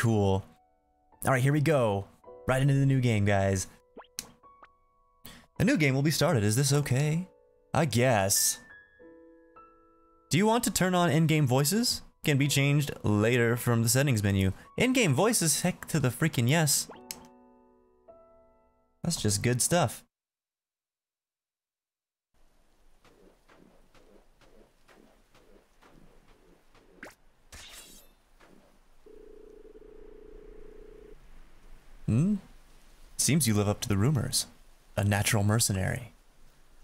cool. All right, here we go. Right into the new game, guys. A new game will be started. Is this okay? I guess. Do you want to turn on in-game voices? Can be changed later from the settings menu. In-game voices, heck to the freaking yes. That's just good stuff. Hmm? Seems you live up to the rumors. A natural mercenary.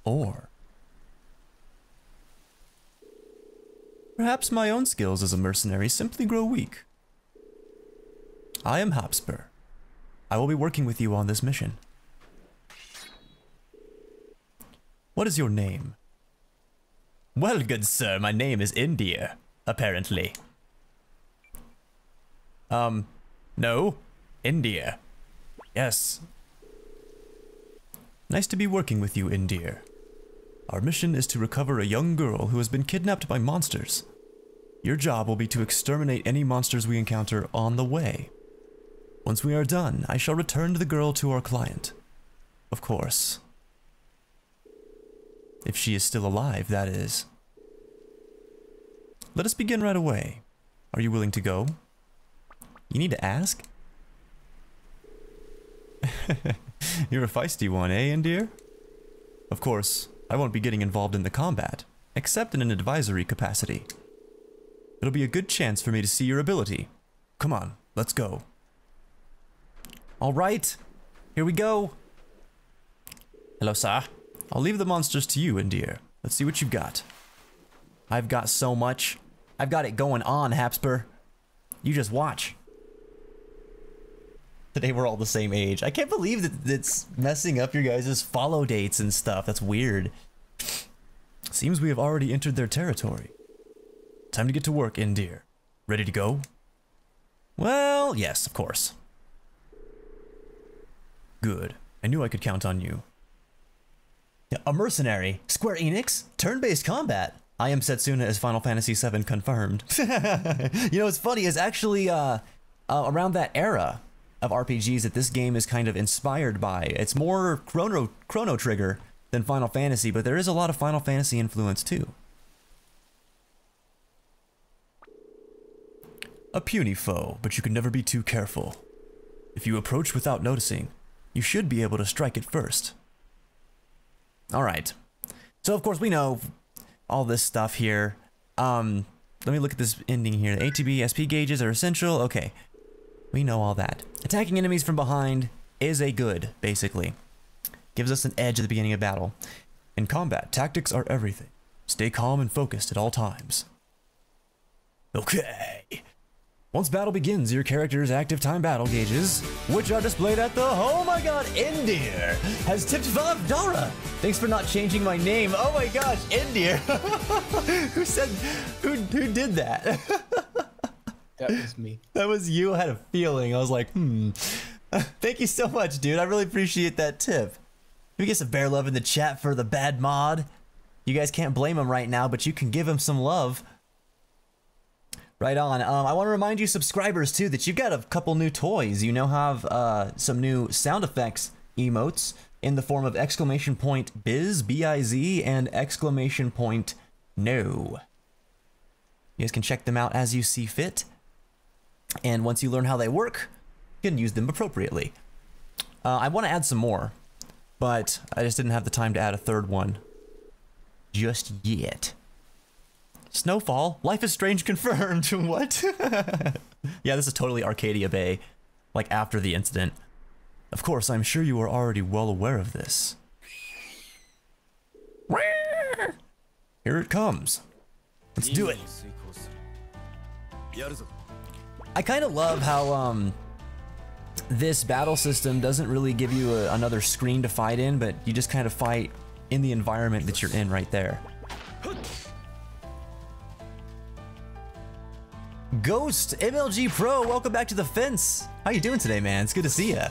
Or... Perhaps my own skills as a mercenary simply grow weak. I am Hapspur. I will be working with you on this mission. What is your name? Well, good sir, my name is India, apparently. Um, no, India. Yes. Nice to be working with you, Endir. Our mission is to recover a young girl who has been kidnapped by monsters. Your job will be to exterminate any monsters we encounter on the way. Once we are done, I shall return the girl to our client. Of course. If she is still alive, that is. Let us begin right away. Are you willing to go? You need to ask? You're a feisty one, eh, Endir? Of course, I won't be getting involved in the combat, except in an advisory capacity. It'll be a good chance for me to see your ability. Come on, let's go. Alright, here we go. Hello, sir. I'll leave the monsters to you, Endir. Let's see what you've got. I've got so much. I've got it going on, Hapspur. You just watch. Today we're all the same age. I can't believe that it's messing up your guys' follow dates and stuff. That's weird. Seems we have already entered their territory. Time to get to work, Endir. Ready to go? Well, yes, of course. Good. I knew I could count on you. A mercenary. Square Enix? Turn-based combat. I am Setsuna as Final Fantasy VII confirmed. you know, what's funny is actually uh, uh, around that era, of RPGs that this game is kind of inspired by. It's more Chrono Chrono Trigger than Final Fantasy, but there is a lot of Final Fantasy influence too. A puny foe, but you can never be too careful. If you approach without noticing, you should be able to strike it first. Alright. So of course we know all this stuff here. Um, let me look at this ending here. The ATB SP gauges are essential. Okay. We know all that. Attacking enemies from behind is a good, basically. Gives us an edge at the beginning of battle. In combat, tactics are everything. Stay calm and focused at all times. Okay. Once battle begins, your character's active time battle gauges, which are displayed at the Oh my god, Indir has tipped five Dara. Thanks for not changing my name. Oh my gosh, Indir. who said who who did that? That was me. that was you. I had a feeling. I was like, hmm. Thank you so much, dude. I really appreciate that tip. We get some bear love in the chat for the bad mod. You guys can't blame him right now, but you can give him some love. Right on. Um, I want to remind you, subscribers, too, that you've got a couple new toys. You now have uh, some new sound effects emotes in the form of exclamation point biz, B-I-Z, and exclamation point no. You guys can check them out as you see fit. And once you learn how they work, you can use them appropriately. Uh, I want to add some more, but I just didn't have the time to add a third one just yet. Snowfall, Life is Strange confirmed. what? yeah, this is totally Arcadia Bay, like after the incident. Of course, I'm sure you are already well aware of this. Here it comes. Let's do it. I kind of love how um this battle system doesn't really give you a, another screen to fight in, but you just kind of fight in the environment that you're in right there. Ghost MLG Pro, welcome back to the fence. How you doing today, man? It's good to see ya.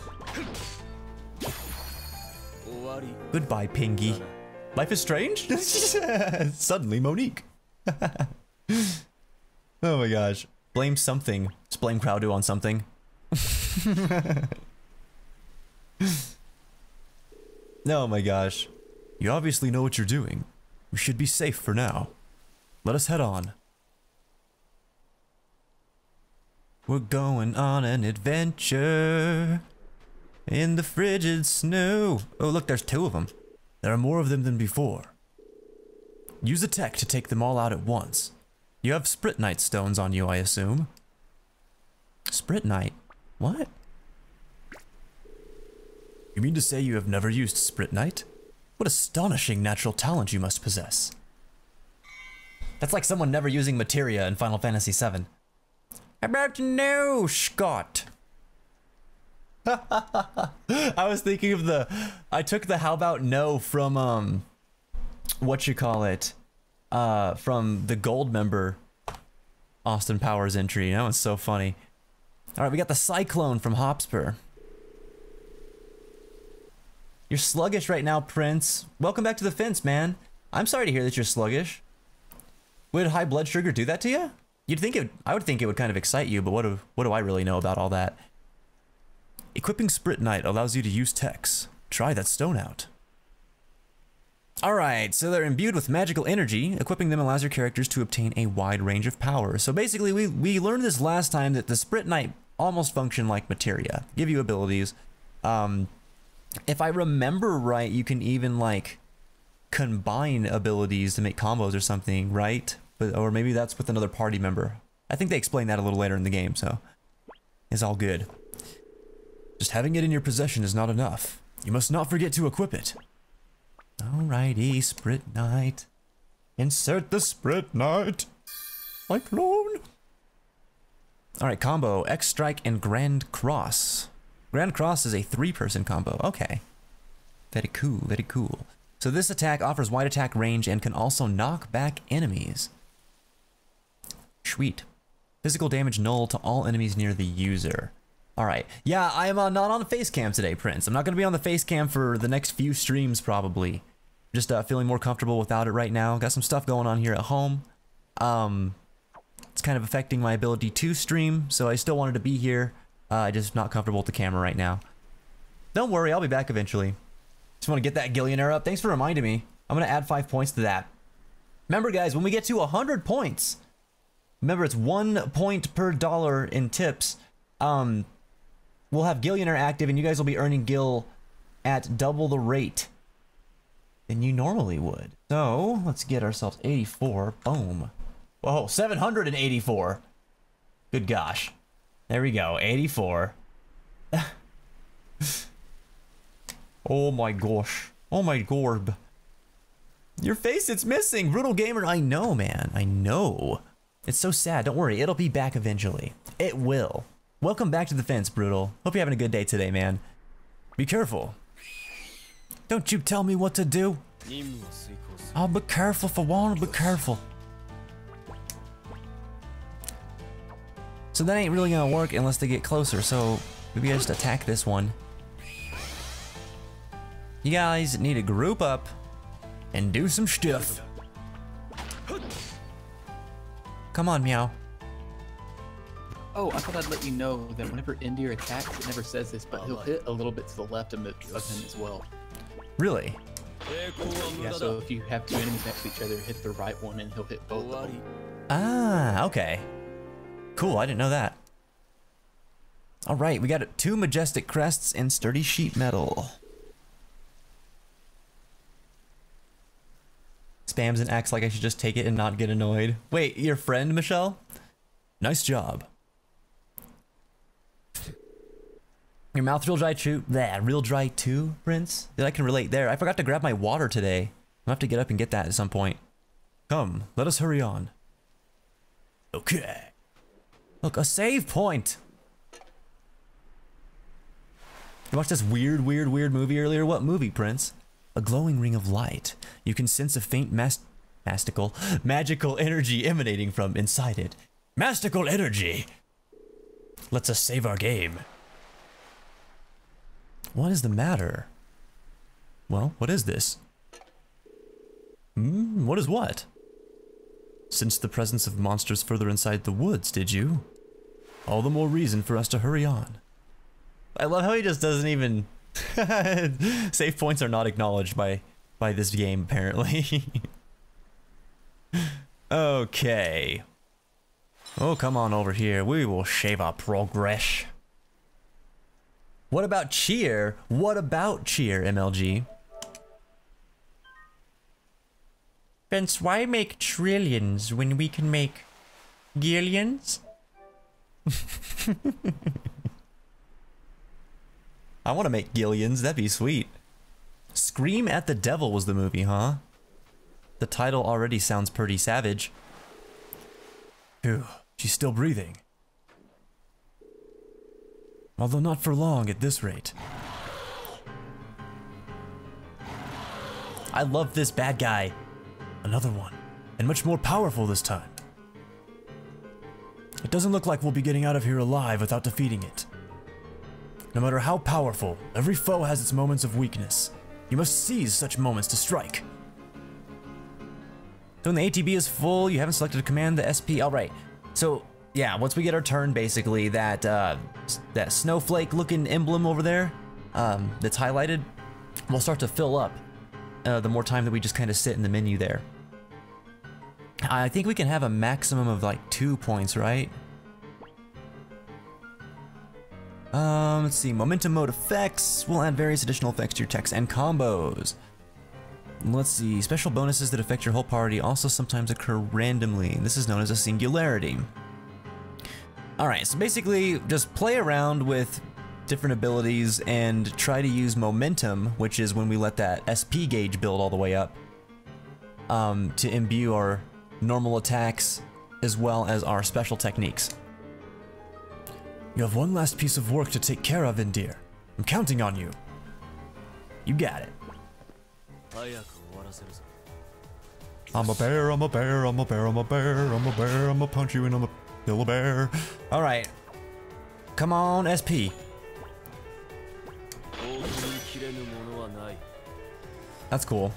Goodbye, Pingy. Life is strange? Suddenly, Monique. oh my gosh. Blame something. Just blame Crowdo on something. oh my gosh. You obviously know what you're doing. We should be safe for now. Let us head on. We're going on an adventure in the frigid snow. Oh, look, there's two of them. There are more of them than before. Use a tech to take them all out at once. You have Spritnite stones on you, I assume. Spritnite? What? You mean to say you have never used Spritnite? What astonishing natural talent you must possess. That's like someone never using materia in Final Fantasy VII. About no, Scott. I was thinking of the I took the how about no from um what you call it uh from the Goldmember Austin Powers entry. That was so funny. All right, we got the cyclone from Hotspur. You're sluggish right now, Prince. Welcome back to the fence, man. I'm sorry to hear that you're sluggish. Would high blood sugar do that to you? You'd think it. I would think it would kind of excite you, but what do what do I really know about all that? Equipping Spritnite allows you to use techs. Try that stone out. Alright, so they're imbued with magical energy. Equipping them allows your characters to obtain a wide range of power. So basically, we, we learned this last time that the Spritnite almost function like materia. Give you abilities. Um, if I remember right, you can even like combine abilities to make combos or something, right? But or maybe that's with another party member. I think they explain that a little later in the game, so it's all good. Just having it in your possession is not enough. You must not forget to equip it. Alrighty, knight Insert the Spritnite. Cyclone. Alright, combo. X Strike and Grand Cross. Grand Cross is a three-person combo. Okay. Very cool, very cool. So this attack offers wide attack range and can also knock back enemies. Sweet. Physical damage null to all enemies near the user. Alright. Yeah, I am uh, not on the face cam today, Prince. I'm not going to be on the face cam for the next few streams, probably. Just uh, feeling more comfortable without it right now. Got some stuff going on here at home. Um, it's kind of affecting my ability to stream, so I still wanted to be here. Uh, just not comfortable with the camera right now. Don't worry, I'll be back eventually. Just want to get that Gillionaire up. Thanks for reminding me. I'm going to add five points to that. Remember, guys, when we get to 100 points, remember it's one point per dollar in tips. Um, we'll have Gillionaire active, and you guys will be earning Gil at double the rate than you normally would. So let's get ourselves 84. Boom. Whoa, 784. Good gosh. There we go, 84. oh my gosh. Oh my gorb. Your face, it's missing. Brutal Gamer, I know, man. I know. It's so sad. Don't worry, it'll be back eventually. It will. Welcome back to the fence, Brutal. Hope you're having a good day today, man. Be careful. Don't you tell me what to do. I'll be careful for one, be careful. So that ain't really gonna work unless they get closer, so maybe I just attack this one. You guys need to group up and do some stuff. Come on, Meow. Oh, I thought I'd let you know that whenever Endir attacks, it never says this, but he'll hit a little bit to the left of him as well. Really? Yeah, so if you have two enemies next to each other, hit the right one and he'll hit both of them. Ah, okay. Cool, I didn't know that. All right, we got two majestic crests and sturdy sheet metal. Spams and acts like I should just take it and not get annoyed. Wait, your friend, Michelle? Nice job. Your mouth real dry too? That real dry too, Prince? That I can relate there. I forgot to grab my water today. I'll have to get up and get that at some point. Come, let us hurry on. Okay. Look, a save point. You watched this weird, weird, weird movie earlier? What movie, Prince? A glowing ring of light. You can sense a faint mas mastical, magical energy emanating from inside it. Mastical energy! Let's us save our game. What is the matter? Well, what is this? Hmm, what is what? Since the presence of monsters further inside the woods, did you? All the more reason for us to hurry on. I love how he just doesn't even... Save points are not acknowledged by, by this game, apparently. okay. Oh, come on over here. We will shave our progress. What about cheer? What about cheer, MLG? Vince, why make trillions when we can make gillions? I want to make gillions. That'd be sweet. Scream at the Devil was the movie, huh? The title already sounds pretty savage. Phew, she's still breathing. Although not for long at this rate. I love this bad guy. Another one. And much more powerful this time. It doesn't look like we'll be getting out of here alive without defeating it. No matter how powerful, every foe has its moments of weakness. You must seize such moments to strike. So when the ATB is full, you haven't selected a command, the SP, alright. So, yeah, once we get our turn, basically, that, uh, that snowflake looking emblem over there, um, that's highlighted, will start to fill up, uh, the more time that we just kind of sit in the menu there. I think we can have a maximum of like two points, right? Um, let's see, momentum mode effects will add various additional effects to your text and combos. Let's see, special bonuses that affect your whole party also sometimes occur randomly. This is known as a singularity. Alright, so basically just play around with different abilities and try to use momentum, which is when we let that SP gauge build all the way up, um, to imbue our normal attacks as well as our special techniques. You have one last piece of work to take care of, Endir. I'm counting on you. You got it. I'm a bear, I'm a bear, I'm a bear, I'm a bear, I'm a bear, I'm a punch you and I'm a kill a bear. Alright. Come on, SP. That's cool.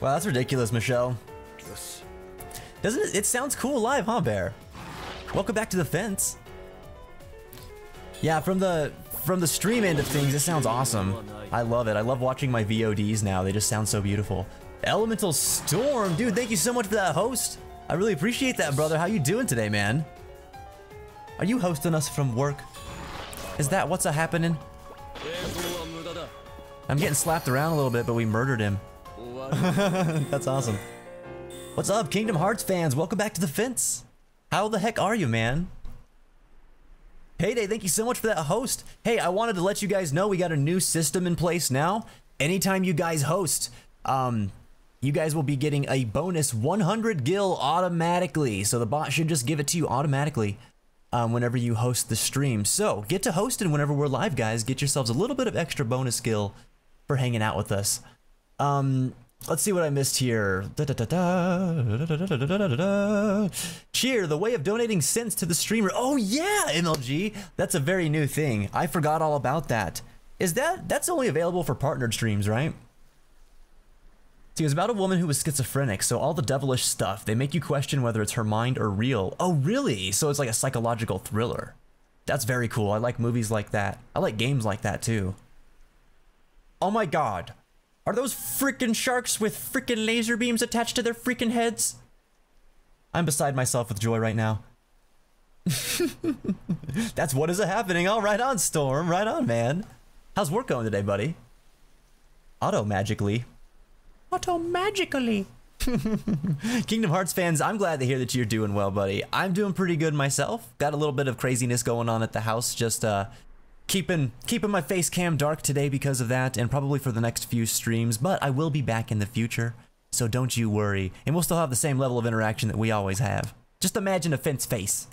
Wow, that's ridiculous, Michelle. Doesn't it? It sounds cool live, huh, Bear? Welcome back to the fence. Yeah, from the from the stream end of things, it sounds awesome. I love it. I love watching my VODs now. They just sound so beautiful. Elemental Storm, dude, thank you so much for that host. I really appreciate that, brother. How you doing today, man? Are you hosting us from work? Is that what's a happening? I'm getting slapped around a little bit, but we murdered him. That's awesome. What's up, Kingdom Hearts fans? Welcome back to the fence. How the heck are you, man? Payday, thank you so much for that host. Hey, I wanted to let you guys know we got a new system in place now. Anytime you guys host, um, you guys will be getting a bonus 100 gil automatically. So the bot should just give it to you automatically um, whenever you host the stream. So get to hosting whenever we're live, guys. Get yourselves a little bit of extra bonus skill for hanging out with us. Um, let's see what I missed here. Da, da, da, Cheer, the way of donating cents to the streamer. Oh yeah, MLG. That's a very new thing. I forgot all about that. Is that that's only available for partnered streams, right? See, it was about a woman who was schizophrenic, so all the devilish stuff, they make you question whether it's her mind or real. Oh, really? So it's like a psychological thriller. That's very cool. I like movies like that. I like games like that too. Oh my god. Are those freaking sharks with freaking laser beams attached to their freaking heads? I'm beside myself with joy right now. That's what is happening. All right on, Storm. Right on, man. How's work going today, buddy? Auto magically. Auto magically. Kingdom Hearts fans, I'm glad to hear that you're doing well, buddy. I'm doing pretty good myself. Got a little bit of craziness going on at the house, just uh, keeping keeping my face cam dark today because of that and probably for the next few streams but i will be back in the future so don't you worry and we'll still have the same level of interaction that we always have just imagine a fence face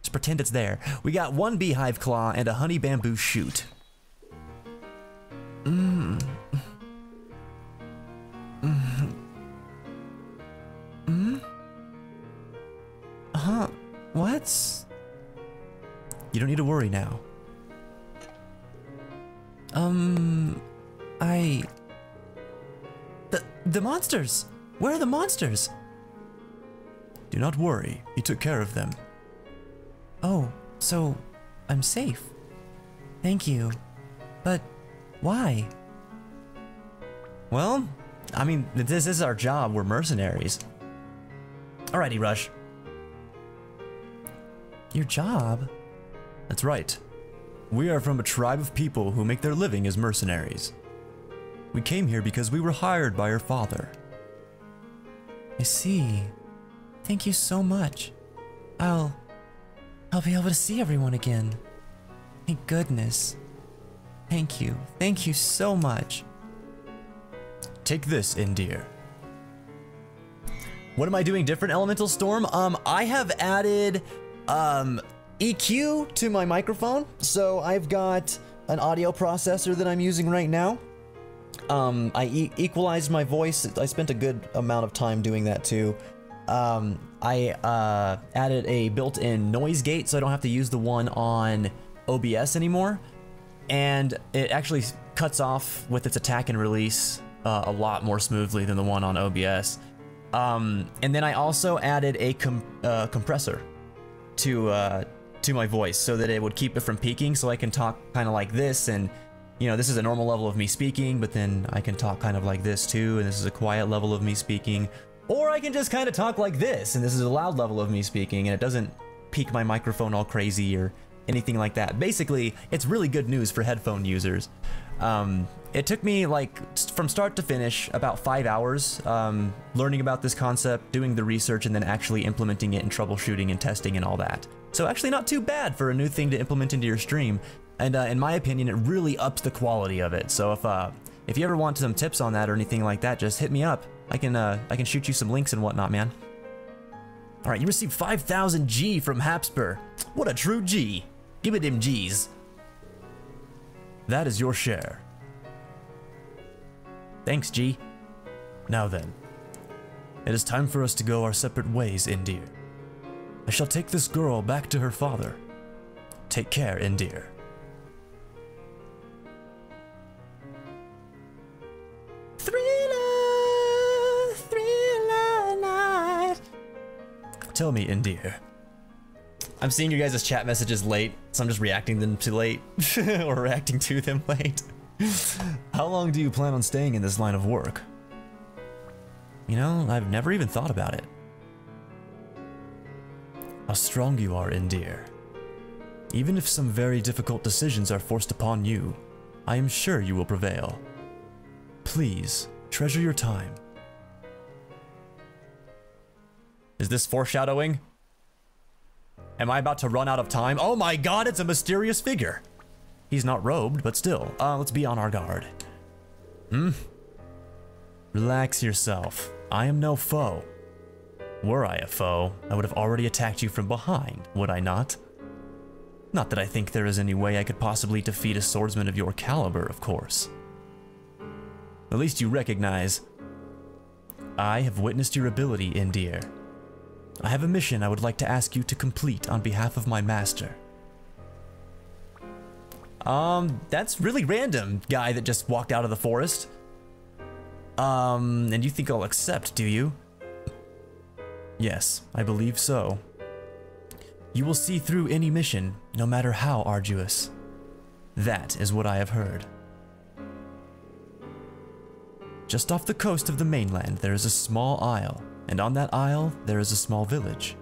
just pretend it's there we got one beehive claw and a honey bamboo shoot Mmm. Mmm. Mmm. Huh? What? You don't need to worry now. Um, I... The, the monsters! Where are the monsters? Do not worry, he took care of them. Oh, so I'm safe. Thank you. But why? Well, I mean, this is our job. We're mercenaries. Alrighty, Rush. Your job? That's right. We are from a tribe of people who make their living as mercenaries. We came here because we were hired by your father. I see. Thank you so much. I'll. I'll be able to see everyone again. Thank goodness. Thank you. Thank you so much. Take this, Endir. What am I doing different, Elemental Storm? Um, I have added um, EQ to my microphone. So I've got an audio processor that I'm using right now. Um, I e equalized my voice. I spent a good amount of time doing that too. Um, I uh, added a built-in noise gate so I don't have to use the one on OBS anymore. And it actually cuts off with its attack and release uh, a lot more smoothly than the one on OBS. Um, and then I also added a com uh, compressor to uh, to my voice so that it would keep it from peaking, so I can talk kind of like this, and you know this is a normal level of me speaking, but then I can talk kind of like this too, and this is a quiet level of me speaking, or I can just kind of talk like this, and this is a loud level of me speaking, and it doesn't peak my microphone all crazy or anything like that. Basically, it's really good news for headphone users. Um, it took me like from start to finish about five hours um, learning about this concept, doing the research, and then actually implementing it and troubleshooting and testing and all that. So actually not too bad for a new thing to implement into your stream. And uh, in my opinion, it really ups the quality of it. So if uh, if you ever want some tips on that or anything like that, just hit me up. I can uh, I can shoot you some links and whatnot, man. All right, you received 5,000 G from Hapspur. What a true G. Give it them G's. That is your share. Thanks, G. Now then, it is time for us to go our separate ways, Endir. I shall take this girl back to her father. Take care, Endir. Thriller, thriller night. Tell me, Endir. I'm seeing you guys' chat messages late, so I'm just reacting them to late, or reacting to them late. How long do you plan on staying in this line of work? You know, I've never even thought about it. How strong you are, Endir. Even if some very difficult decisions are forced upon you, I am sure you will prevail. Please, treasure your time. Is this foreshadowing? Am I about to run out of time? Oh my god, it's a mysterious figure. He's not robed, but still, uh, let's be on our guard. Hmm? Relax yourself. I am no foe. Were I a foe, I would have already attacked you from behind, would I not? Not that I think there is any way I could possibly defeat a swordsman of your caliber, of course. At least you recognize. I have witnessed your ability, Endir. I have a mission I would like to ask you to complete on behalf of my master. Um, that's really random, guy that just walked out of the forest. Um, and you think I'll accept, do you? Yes, I believe so. You will see through any mission, no matter how arduous. That is what I have heard. Just off the coast of the mainland, there is a small isle, and on that isle, there is a small village.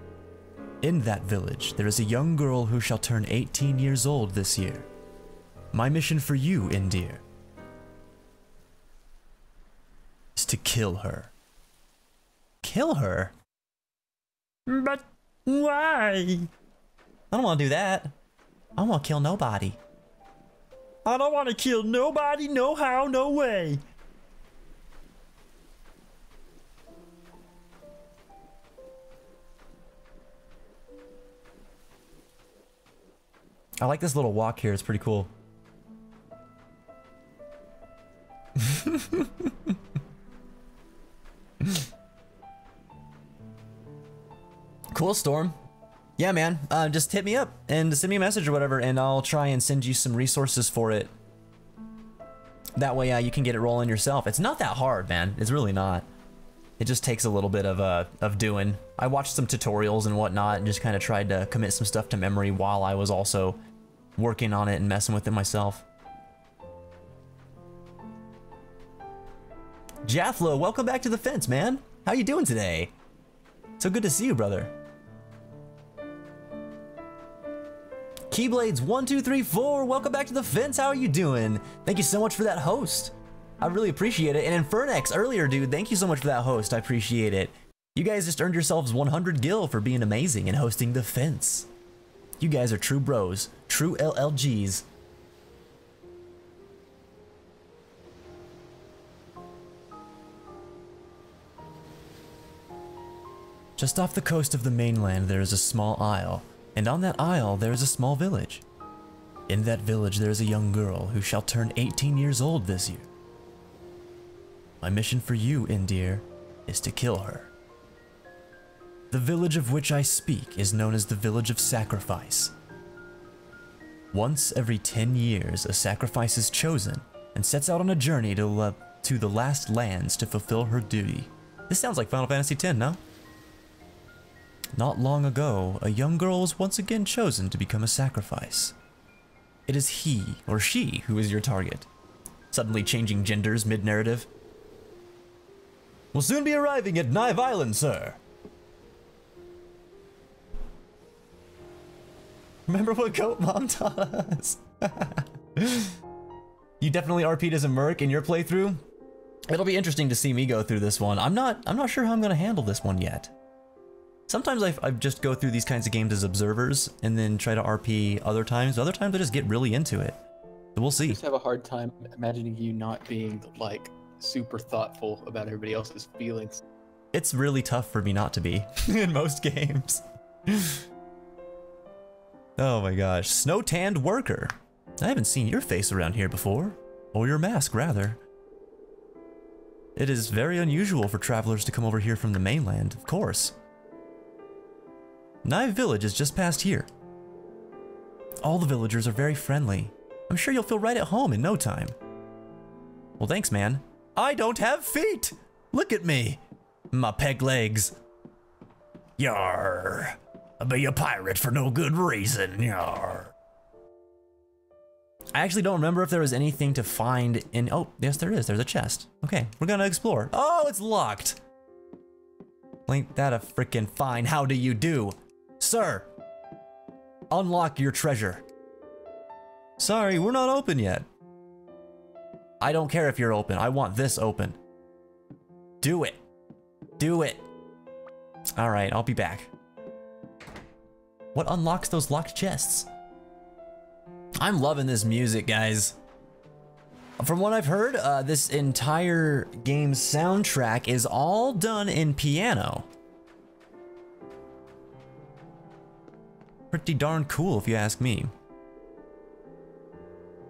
In that village, there is a young girl who shall turn 18 years old this year. My mission for you, Endir, is to kill her. Kill her? But why? I don't want to do that. I want to kill nobody. I don't want to kill nobody, no how, no way. I like this little walk here, it's pretty cool. cool, Storm. Yeah, man. Uh, just hit me up and send me a message or whatever, and I'll try and send you some resources for it. That way, uh, you can get it rolling yourself. It's not that hard, man. It's really not. It just takes a little bit of uh, of doing. I watched some tutorials and whatnot, and just kind of tried to commit some stuff to memory while I was also working on it and messing with it myself. Jafflo, welcome back to the fence, man. How you doing today? So good to see you, brother. Keyblades1234, welcome back to the fence. How are you doing? Thank you so much for that host. I really appreciate it. And Infernex earlier, dude, thank you so much for that host. I appreciate it. You guys just earned yourselves 100 gil for being amazing and hosting the fence. You guys are true bros, true LLGs. Just off the coast of the mainland, there is a small isle, and on that isle, there is a small village. In that village, there is a young girl who shall turn 18 years old this year. My mission for you, Endir, is to kill her. The village of which I speak is known as the Village of Sacrifice. Once every 10 years, a sacrifice is chosen and sets out on a journey to, to the last lands to fulfill her duty. This sounds like Final Fantasy X, no? Not long ago, a young girl was once again chosen to become a sacrifice. It is he or she who is your target. Suddenly changing genders mid narrative. We'll soon be arriving at Nive Island, sir. Remember what Goat Mom taught us? you definitely RP'd as a merc in your playthrough. It'll be interesting to see me go through this one. I'm not I'm not sure how I'm gonna handle this one yet. Sometimes I, I just go through these kinds of games as observers and then try to RP other times. Other times I just get really into it. So we'll see. I just have a hard time imagining you not being like super thoughtful about everybody else's feelings. It's really tough for me not to be in most games. oh my gosh. Snow tanned worker. I haven't seen your face around here before. Or your mask, rather. It is very unusual for travelers to come over here from the mainland, of course. Nive Village is just past here. All the villagers are very friendly. I'm sure you'll feel right at home in no time. Well, thanks, man. I don't have feet! Look at me! My peg legs. Yar. Be a pirate for no good reason. Yar. I actually don't remember if there was anything to find in. Oh, yes, there is. There's a chest. Okay, we're gonna explore. Oh, it's locked. Ain't that a freaking fine? How do you do? Sir, unlock your treasure. Sorry, we're not open yet. I don't care if you're open. I want this open. Do it. Do it. All right, I'll be back. What unlocks those locked chests? I'm loving this music, guys. From what I've heard, uh, this entire game's soundtrack is all done in piano. Pretty darn cool, if you ask me.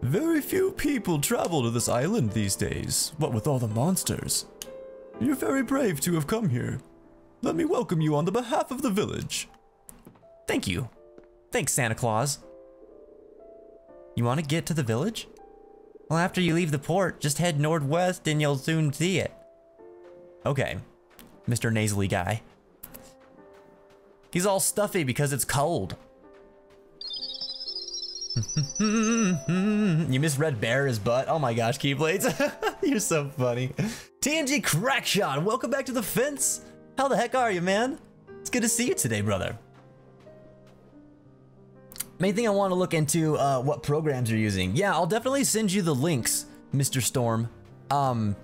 Very few people travel to this island these days, what with all the monsters. You're very brave to have come here. Let me welcome you on the behalf of the village. Thank you. Thanks, Santa Claus. You want to get to the village? Well, after you leave the port, just head northwest and you'll soon see it. Okay, Mr. Nasally guy. He's all stuffy because it's cold. you misread Bear his butt. Oh my gosh, Keyblades. You're so funny. TNG Crackshot, welcome back to the fence. How the heck are you, man? It's good to see you today, brother. Main thing I want to look into uh, what programs you're using. Yeah, I'll definitely send you the links, Mr. Storm. Um,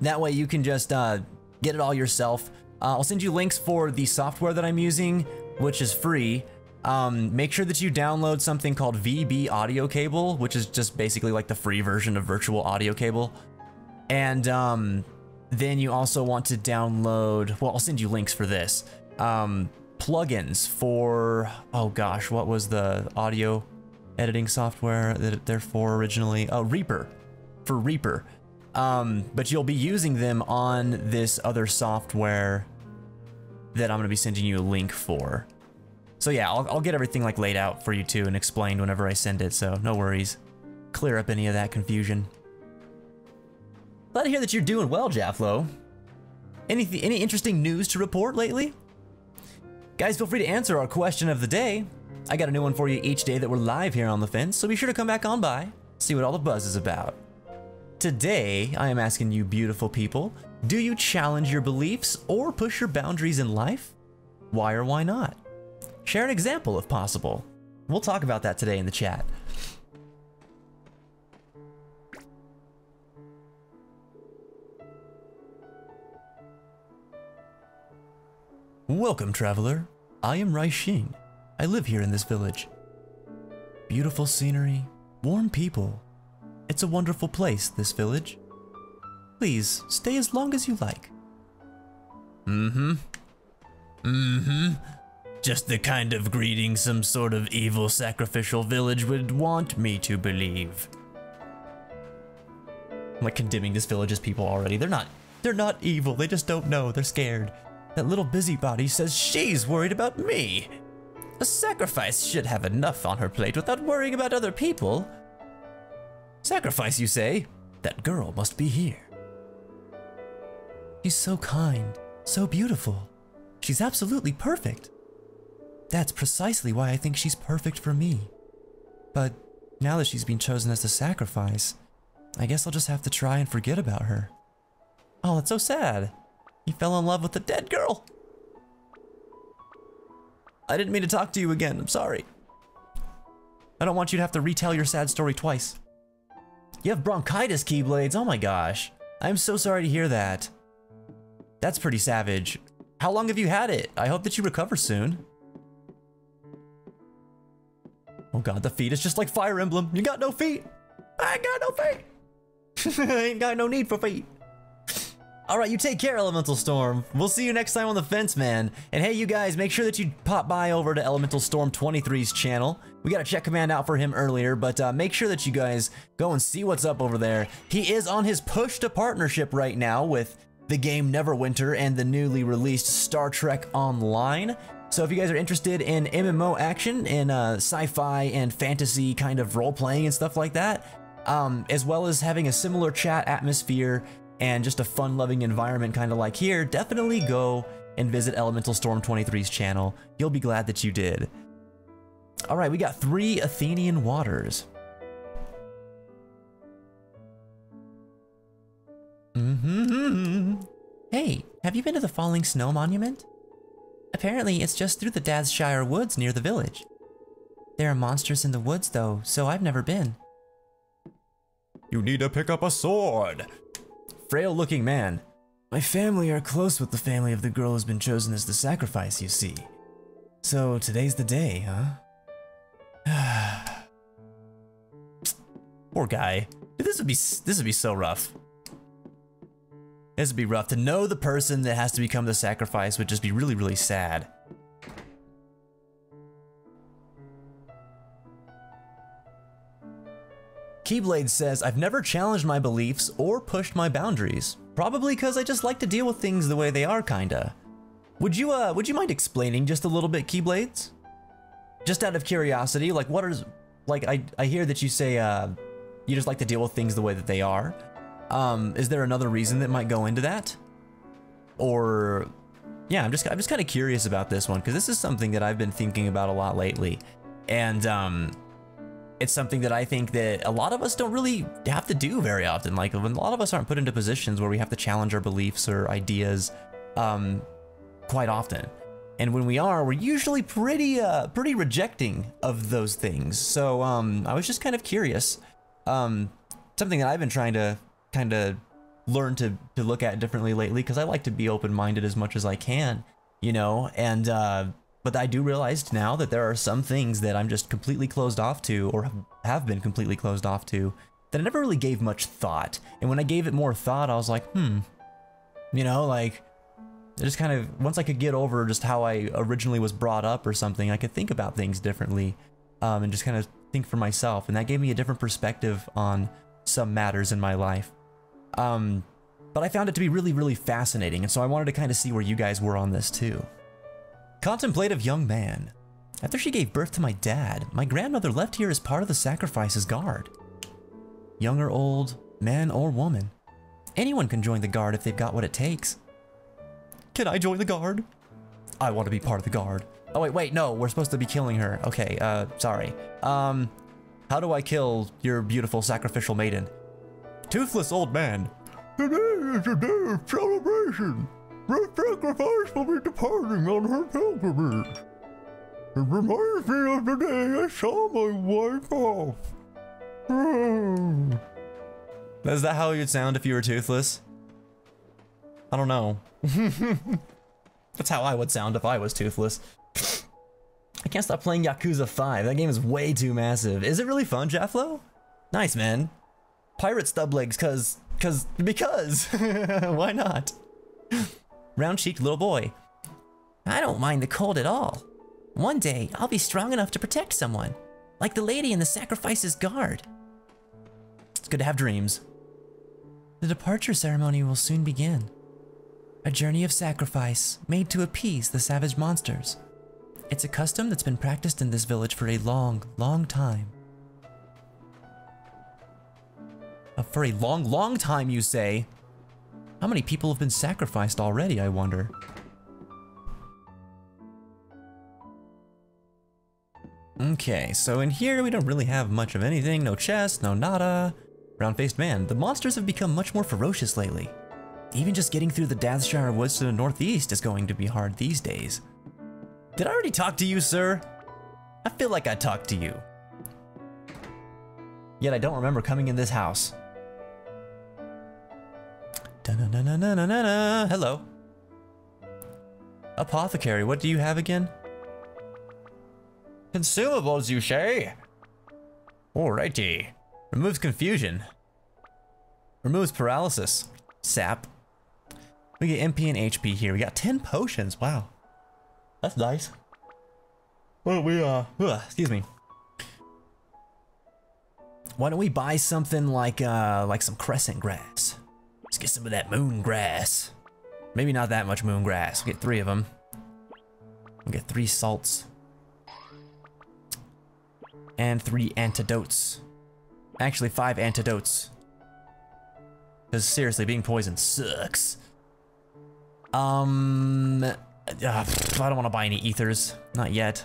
that way you can just uh, get it all yourself. Uh, I'll send you links for the software that I'm using, which is free. Um, make sure that you download something called VB Audio Cable, which is just basically like the free version of virtual audio cable. And um, then you also want to download, well, I'll send you links for this. Um, plugins for, oh gosh, what was the audio editing software that they're for originally? Oh, Reaper, for Reaper. Um, but you'll be using them on this other software that I'm to be sending you a link for. So yeah, I'll, I'll get everything like laid out for you too and explained whenever I send it, so no worries. Clear up any of that confusion. Glad to hear that you're doing well, Jafflo. Anything, any interesting news to report lately? Guys, feel free to answer our question of the day. I got a new one for you each day that we're live here on the fence, so be sure to come back on by, see what all the buzz is about. Today, I am asking you beautiful people, do you challenge your beliefs or push your boundaries in life? Why or why not? Share an example if possible. We'll talk about that today in the chat. Welcome, traveler. I am Raishin. I live here in this village. Beautiful scenery, warm people. It's a wonderful place, this village. Please, stay as long as you like. Mm-hmm. Mm-hmm. Just the kind of greeting some sort of evil sacrificial village would want me to believe. I'm like condemning this village's people already. They're not they're not evil. They just don't know. They're scared. That little busybody says she's worried about me. A sacrifice should have enough on her plate without worrying about other people. Sacrifice, you say? That girl must be here. She's so kind, so beautiful. She's absolutely perfect. That's precisely why I think she's perfect for me. But now that she's been chosen as the sacrifice, I guess I'll just have to try and forget about her. Oh, that's so sad. He fell in love with a dead girl. I didn't mean to talk to you again. I'm sorry. I don't want you to have to retell your sad story twice. You have bronchitis, Keyblades. Oh my gosh. I'm so sorry to hear that. That's pretty savage. How long have you had it? I hope that you recover soon. Oh god, the feet is just like Fire Emblem. You got no feet. I ain't got no feet. I ain't got no need for feet. Alright, you take care, Elemental Storm. We'll see you next time on the fence, man. And hey, you guys, make sure that you pop by over to Elemental Storm 23's channel. We got a check command out for him earlier, but uh, make sure that you guys go and see what's up over there. He is on his push to partnership right now with the game Neverwinter and the newly released Star Trek Online. So if you guys are interested in MMO action and uh, sci-fi and fantasy kind of role-playing and stuff like that, um, as well as having a similar chat atmosphere and just a fun-loving environment kind of like here, definitely go and visit Elemental Storm 23's channel. You'll be glad that you did. All right, we got three Athenian waters. Mm-hmm. Hey, have you been to the Falling Snow Monument? Apparently, it's just through the Dadshire Woods near the village. There are monsters in the woods, though, so I've never been. You need to pick up a sword. Frail looking man. My family are close with the family of the girl who's been chosen as the sacrifice, you see. So today's the day, huh? Poor guy. This would be this would be so rough. This would be rough. To know the person that has to become the sacrifice would just be really, really sad. Keyblade says, I've never challenged my beliefs or pushed my boundaries. Probably because I just like to deal with things the way they are, kinda. Would you, uh, would you mind explaining just a little bit, Keyblades? Just out of curiosity, like what is, like I, I hear that you say, uh, you just like to deal with things the way that they are. Um, is there another reason that might go into that? Or, yeah, I'm just, I'm just kind of curious about this one because this is something that I've been thinking about a lot lately. And, um, it's something that I think that a lot of us don't really have to do very often. Like when a lot of us aren't put into positions where we have to challenge our beliefs or ideas um, quite often. And when we are, we're usually pretty uh, pretty rejecting of those things. So um, I was just kind of curious. Um, something that I've been trying to kind of learn to, to look at differently lately because I like to be open-minded as much as I can, you know, and uh, but I do realize now that there are some things that I'm just completely closed off to or have been completely closed off to that I never really gave much thought. And when I gave it more thought, I was like, hmm, you know, like, just kind of, once I could get over just how I originally was brought up or something, I could think about things differently um, and just kind of think for myself. And that gave me a different perspective on some matters in my life. Um, but I found it to be really, really fascinating. And so I wanted to kind of see where you guys were on this too. Contemplative young man. After she gave birth to my dad, my grandmother left here as part of the sacrifice's guard. Young or old, man or woman, anyone can join the guard if they've got what it takes. Can I join the guard? I want to be part of the guard. Oh wait, wait, no, we're supposed to be killing her. Okay, uh, sorry. Um, how do I kill your beautiful sacrificial maiden? Toothless old man. Today is a day of celebration. The sacrifice will be departing on her pilgrimage. It reminds me of the day I saw my wife off. Hmm. Is that how you'd sound if you were toothless? I don't know. That's how I would sound if I was toothless. I can't stop playing Yakuza 5. That game is way too massive. Is it really fun, Jafflo? Nice, man. Pirate stub legs, cause, cause, because. Why not? Round-cheeked little boy. I don't mind the cold at all. One day, I'll be strong enough to protect someone, like the lady in the sacrifice's guard. It's good to have dreams. The departure ceremony will soon begin. A journey of sacrifice made to appease the savage monsters. It's a custom that's been practiced in this village for a long, long time. Uh, for a long, long time, you say? How many people have been sacrificed already, I wonder? Okay, so in here we don't really have much of anything. No chest, no nada. Round-faced man. The monsters have become much more ferocious lately. Even just getting through the Dathshire woods to the northeast is going to be hard these days. Did I already talk to you, sir? I feel like I talked to you. Yet I don't remember coming in this house. Hello. Apothecary, what do you have again? Consumables, you say? Alrighty. Removes confusion. Removes paralysis. Sap. We get MP and HP here. We got 10 potions. Wow. That's nice. Why don't we, uh, ugh, excuse me. Why don't we buy something like, uh, like some crescent grass? Let's get some of that moon grass. Maybe not that much moon grass. We'll get three of them. We'll get three salts. And three antidotes. Actually, five antidotes. Because seriously, being poisoned sucks. Um, uh, I don't want to buy any ethers. Not yet.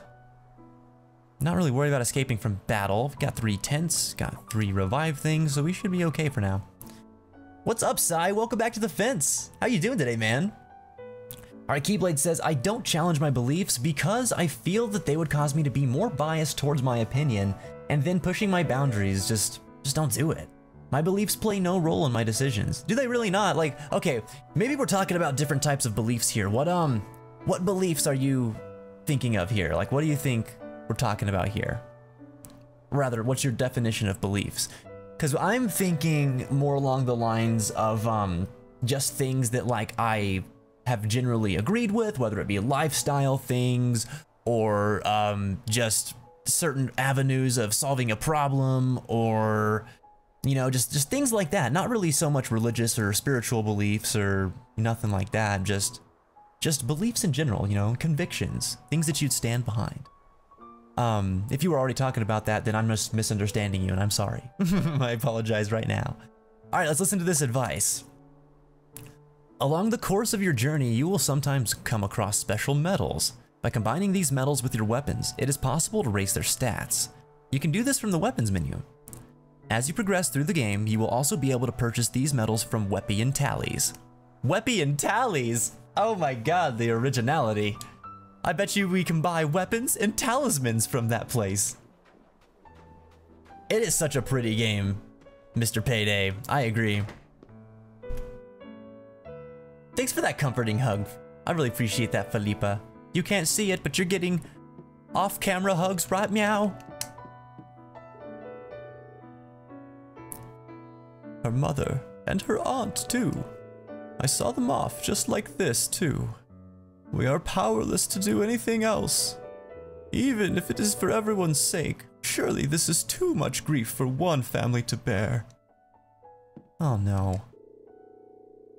Not really worried about escaping from battle. We've got three tents, got three revive things, so we should be okay for now. What's up, Sai? Welcome back to the fence. How you doing today, man? Alright, Keyblade says, I don't challenge my beliefs because I feel that they would cause me to be more biased towards my opinion, and then pushing my boundaries, just, just don't do it. My beliefs play no role in my decisions. Do they really not? Like, okay, maybe we're talking about different types of beliefs here. What, um, what beliefs are you thinking of here? Like, what do you think we're talking about here? Rather, what's your definition of beliefs? Because I'm thinking more along the lines of, um, just things that, like, I have generally agreed with, whether it be lifestyle things or, um, just certain avenues of solving a problem or you know, just just things like that. Not really so much religious or spiritual beliefs or nothing like that. Just just beliefs in general, you know, convictions, things that you'd stand behind. Um, if you were already talking about that, then I'm just misunderstanding you and I'm sorry. I apologize right now. All right, let's listen to this advice. Along the course of your journey, you will sometimes come across special metals. By combining these metals with your weapons, it is possible to raise their stats. You can do this from the weapons menu. As you progress through the game, you will also be able to purchase these medals from Weapon Tallies. Weapon Tallies? Oh my god, the originality. I bet you we can buy weapons and talismans from that place. It is such a pretty game, Mr. Payday. I agree. Thanks for that comforting hug. I really appreciate that, Felipa. You can't see it, but you're getting off-camera hugs, right, meow? her mother, and her aunt, too. I saw them off just like this, too. We are powerless to do anything else. Even if it is for everyone's sake, surely this is too much grief for one family to bear. Oh no.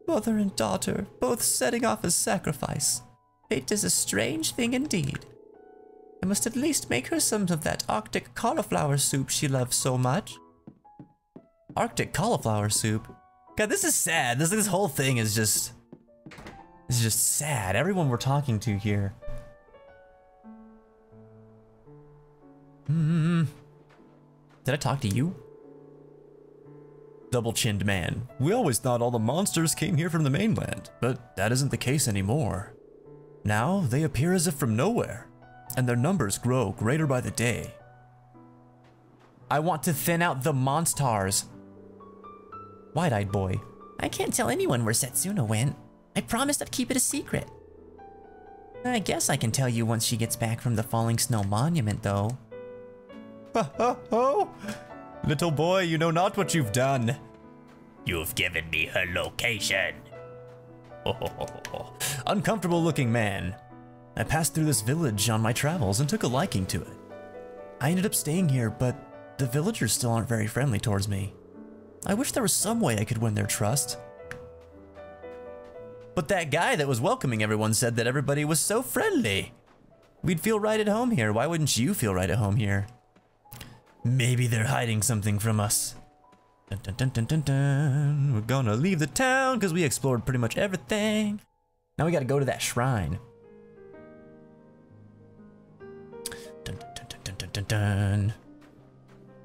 Mother and daughter, both setting off as sacrifice. Fate is a strange thing indeed. I must at least make her some of that arctic cauliflower soup she loves so much. Arctic cauliflower soup. God, this is sad. This this whole thing is just This is just sad. Everyone we're talking to here. Hmm. Did I talk to you? Double chinned man. We always thought all the monsters came here from the mainland, but that isn't the case anymore. Now they appear as if from nowhere, and their numbers grow greater by the day. I want to thin out the monstars. Wide eyed boy. I can't tell anyone where Setsuna went. I promised I'd keep it a secret. I guess I can tell you once she gets back from the Falling Snow Monument, though. oh, little boy, you know not what you've done. You've given me her location. Uncomfortable looking man. I passed through this village on my travels and took a liking to it. I ended up staying here, but the villagers still aren't very friendly towards me. I wish there was some way I could win their trust. But that guy that was welcoming everyone said that everybody was so friendly. We'd feel right at home here. Why wouldn't you feel right at home here? Maybe they're hiding something from us. Dun, dun, dun. We're gonna leave the town because we explored pretty much everything. Now we gotta go to that shrine. Dun, dun, dun, dun, dun, dun, dun.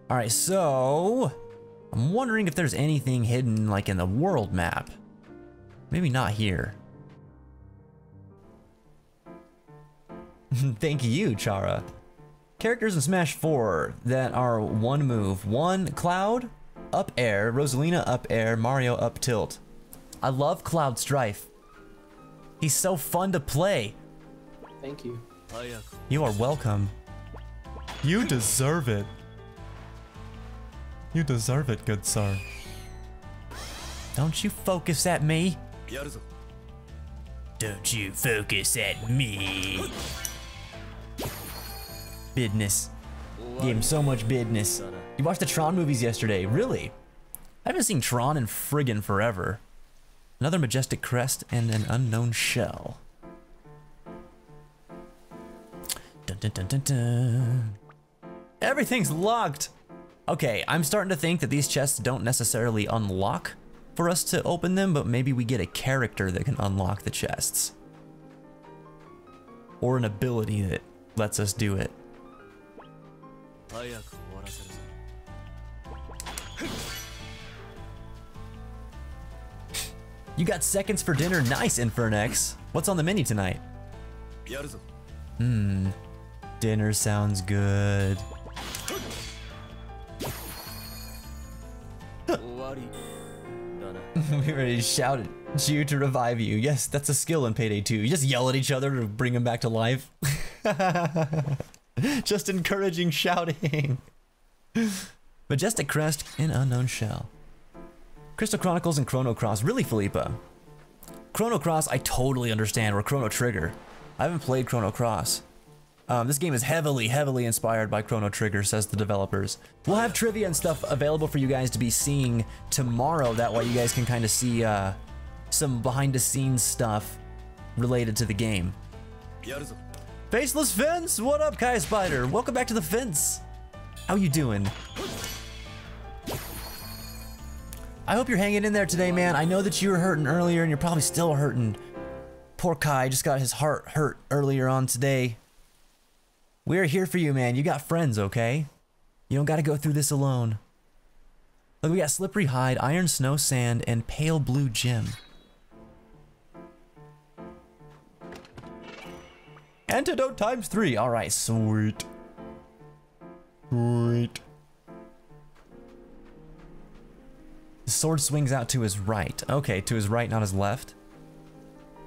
All right, so I'm wondering if there's anything hidden like in the world map. Maybe not here. Thank you, Chara. Characters in Smash 4 that are one move. One, Cloud, up air, Rosalina up air, Mario up tilt. I love Cloud Strife. He's so fun to play. Thank you. Oh, you are welcome. You deserve it. You deserve it, good sir. Don't you focus at me. Don't you focus at me. Business. Him so much business. You watched the Tron movies yesterday, really? I haven't seen Tron in friggin' forever. Another majestic crest and an unknown shell. Dun dun dun. Everything's locked. Okay, I'm starting to think that these chests don't necessarily unlock for us to open them, but maybe we get a character that can unlock the chests. Or an ability that lets us do it. You got seconds for dinner. Nice, Infernex. What's on the menu tonight? Hmm. Dinner sounds good. we already shouted you to revive you. Yes, that's a skill in Payday 2. You just yell at each other to bring them back to life. just encouraging shouting. Majestic Crest and Unknown Shell. Crystal Chronicles and Chrono Cross. Really, Philippa? Chrono Cross, I totally understand, or Chrono Trigger. I haven't played Chrono Cross. Um, this game is heavily, heavily inspired by Chrono Trigger, says the developers. We'll have trivia and stuff available for you guys to be seeing tomorrow. That way you guys can kind of see uh, some behind-the-scenes stuff related to the game. Faceless Fence, what up, Kai Spider? Welcome back to the fence. How you doing? I hope you're hanging in there today, man. I know that you were hurting earlier and you're probably still hurting. Poor Kai just got his heart hurt earlier on today. We're here for you, man. You got friends, okay? You don't gotta go through this alone. Look, we got Slippery Hide, Iron Snow Sand, and Pale Blue Gem. Antidote times three. All right, sweet. Sweet. The sword swings out to his right. Okay, to his right, not his left.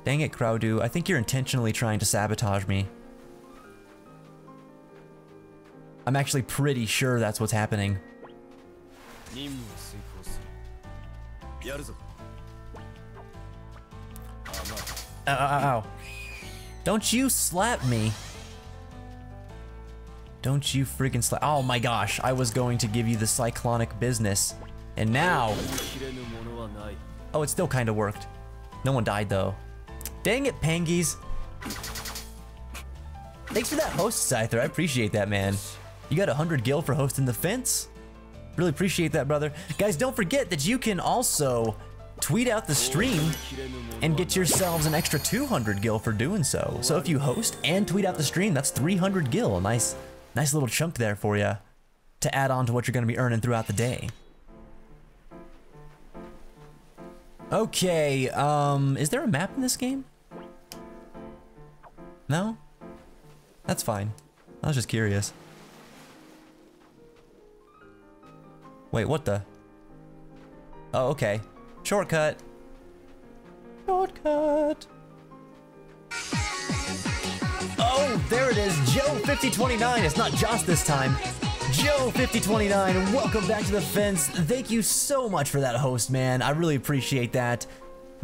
Dang it, Crowdu. I think you're intentionally trying to sabotage me. I'm actually pretty sure that's what's happening. Ow. Don't you slap me. Don't you freaking slap- Oh my gosh, I was going to give you the cyclonic business. And now... Oh, it still kinda worked. No one died though. Dang it, Pangies. Thanks for that host, Scyther. I appreciate that, man. You got 100 gil for hosting the fence? Really appreciate that, brother. Guys, don't forget that you can also tweet out the stream and get yourselves an extra 200 gil for doing so. So if you host and tweet out the stream, that's 300 gil. Nice, nice little chunk there for you to add on to what you're going to be earning throughout the day. Okay, um, is there a map in this game? No? That's fine. I was just curious. Wait, what the? Oh, okay. Shortcut. Shortcut. Oh, there it is. Joe 5029. It's not Josh this time. Joe 5029. Welcome back to the fence. Thank you so much for that host, man. I really appreciate that.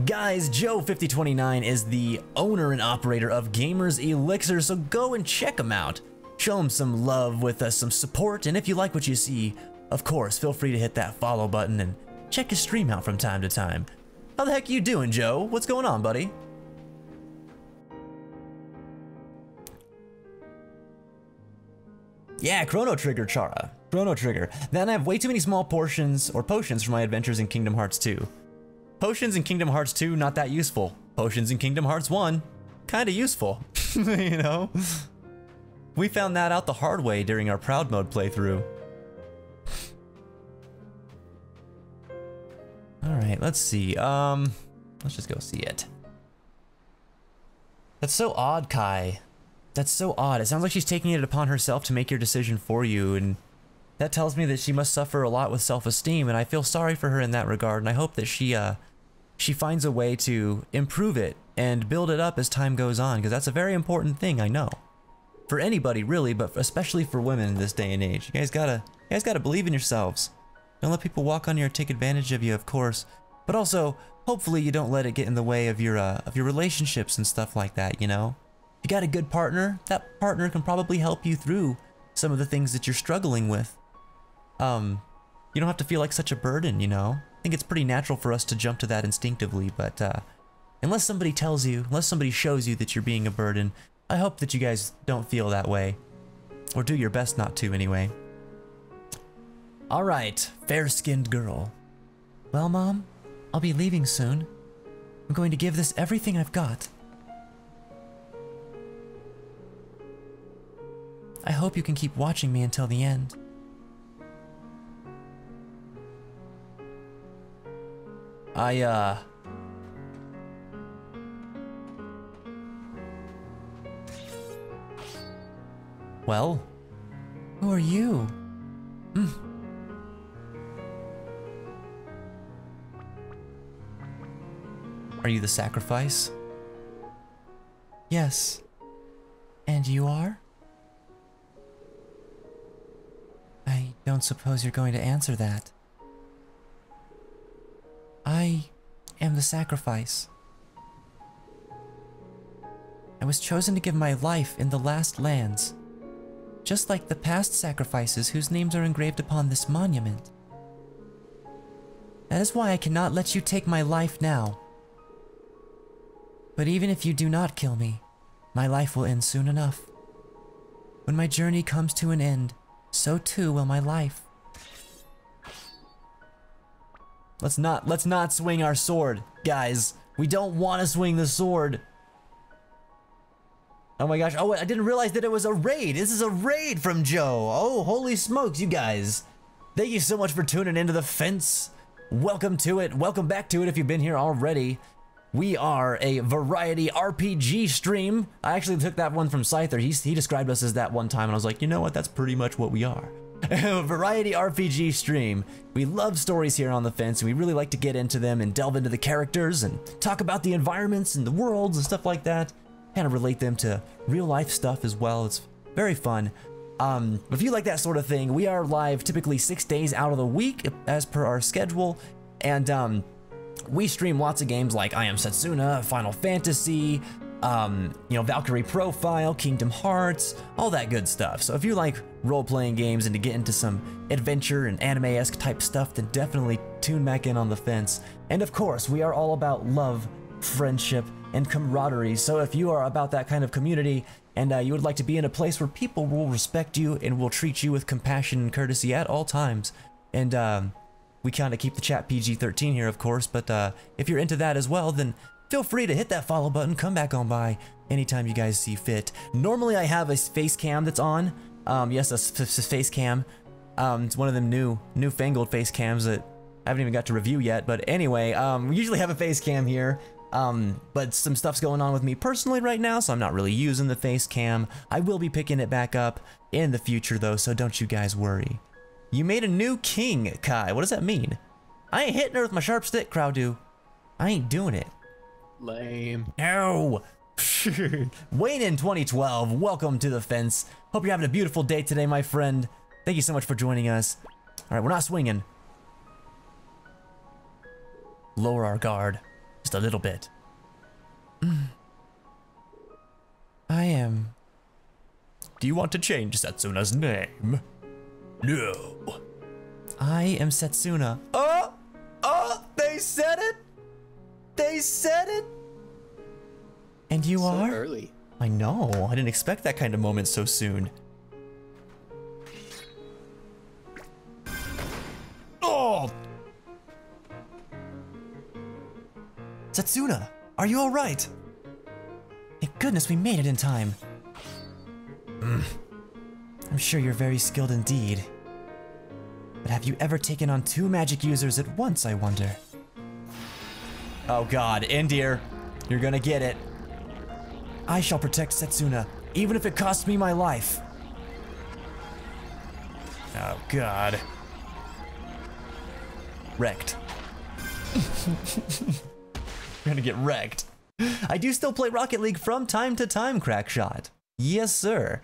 Guys, Joe 5029 is the owner and operator of Gamers Elixir, so go and check him out. Show him some love with uh, some support, and if you like what you see, of course, feel free to hit that follow button and check his stream out from time to time. How the heck you doing, Joe? What's going on, buddy? Yeah, Chrono Trigger, Chara. Chrono Trigger. Then I have way too many small portions or potions for my adventures in Kingdom Hearts 2. Potions in Kingdom Hearts 2, not that useful. Potions in Kingdom Hearts 1, kinda useful. you know? We found that out the hard way during our Proud Mode playthrough. Alright, let's see. Um, let's just go see it. That's so odd, Kai. That's so odd. It sounds like she's taking it upon herself to make your decision for you, and that tells me that she must suffer a lot with self-esteem, and I feel sorry for her in that regard, and I hope that she, uh, she finds a way to improve it and build it up as time goes on, because that's a very important thing, I know. For anybody, really, but especially for women in this day and age. You guys gotta, you guys gotta believe in yourselves. Don't let people walk on you or take advantage of you, of course. But also, hopefully you don't let it get in the way of your, uh, of your relationships and stuff like that, you know? If you got a good partner, that partner can probably help you through some of the things that you're struggling with. Um, you don't have to feel like such a burden, you know? I think it's pretty natural for us to jump to that instinctively, but uh, unless somebody tells you, unless somebody shows you that you're being a burden, I hope that you guys don't feel that way. Or do your best not to, anyway. Alright, fair-skinned girl. Well, Mom, I'll be leaving soon. I'm going to give this everything I've got. I hope you can keep watching me until the end. I, uh... Well? Who are you? Hmm. Are you the sacrifice? Yes. And you are? I don't suppose you're going to answer that. I am the sacrifice. I was chosen to give my life in the last lands, just like the past sacrifices whose names are engraved upon this monument. That is why I cannot let you take my life now. But even if you do not kill me, my life will end soon enough. When my journey comes to an end, so too will my life. Let's not, let's not swing our sword, guys. We don't want to swing the sword. Oh my gosh, oh, I didn't realize that it was a raid. This is a raid from Joe. Oh, holy smokes, you guys. Thank you so much for tuning into the fence. Welcome to it. Welcome back to it if you've been here already. We are a variety RPG stream. I actually took that one from Scyther. He, he described us as that one time, and I was like, you know what? That's pretty much what we are. a variety RPG stream. We love stories here on the fence, and we really like to get into them and delve into the characters and talk about the environments and the worlds and stuff like that. Kind of relate them to real life stuff as well. It's very fun. Um, if you like that sort of thing, we are live typically six days out of the week as per our schedule. And um, we stream lots of games like I Am Setsuna, Final Fantasy, um, you know, Valkyrie Profile, Kingdom Hearts, all that good stuff. So if you like role-playing games and to get into some adventure and anime-esque type stuff, then definitely tune back in on the fence. And of course, we are all about love, friendship, and camaraderie. So if you are about that kind of community and uh, you would like to be in a place where people will respect you and will treat you with compassion and courtesy at all times, and um, we kind of keep the chat PG-13 here, of course, but uh, if you're into that as well, then feel free to hit that follow button, come back on by anytime you guys see fit. Normally I have a face cam that's on. Um, yes, a face cam. Um, it's one of them new, newfangled face cams that I haven't even got to review yet. But anyway, um, we usually have a face cam here. Um, but some stuff's going on with me personally right now, so I'm not really using the face cam. I will be picking it back up in the future though, so don't you guys worry. You made a new king, Kai. What does that mean? I ain't hitting her with my sharp stick, Crowdu. I ain't doing it. Lame. No. Wayne in 2012, welcome to the fence. Hope you're having a beautiful day today, my friend. Thank you so much for joining us. All right, we're not swinging. Lower our guard just a little bit. I am. Do you want to change Setsuna's name? No. I am Setsuna. Oh! Oh! They said it! They said it! And you so are? early. I know. I didn't expect that kind of moment so soon. Oh! Setsuna, are you alright? Thank goodness we made it in time. Mm. I'm sure you're very skilled indeed. But have you ever taken on two magic users at once, I wonder? Oh god, Endir, you're gonna get it. I shall protect Setsuna, even if it costs me my life. Oh god. Wrecked. gonna get wrecked. I do still play Rocket League from time to time, Crackshot. Yes, sir.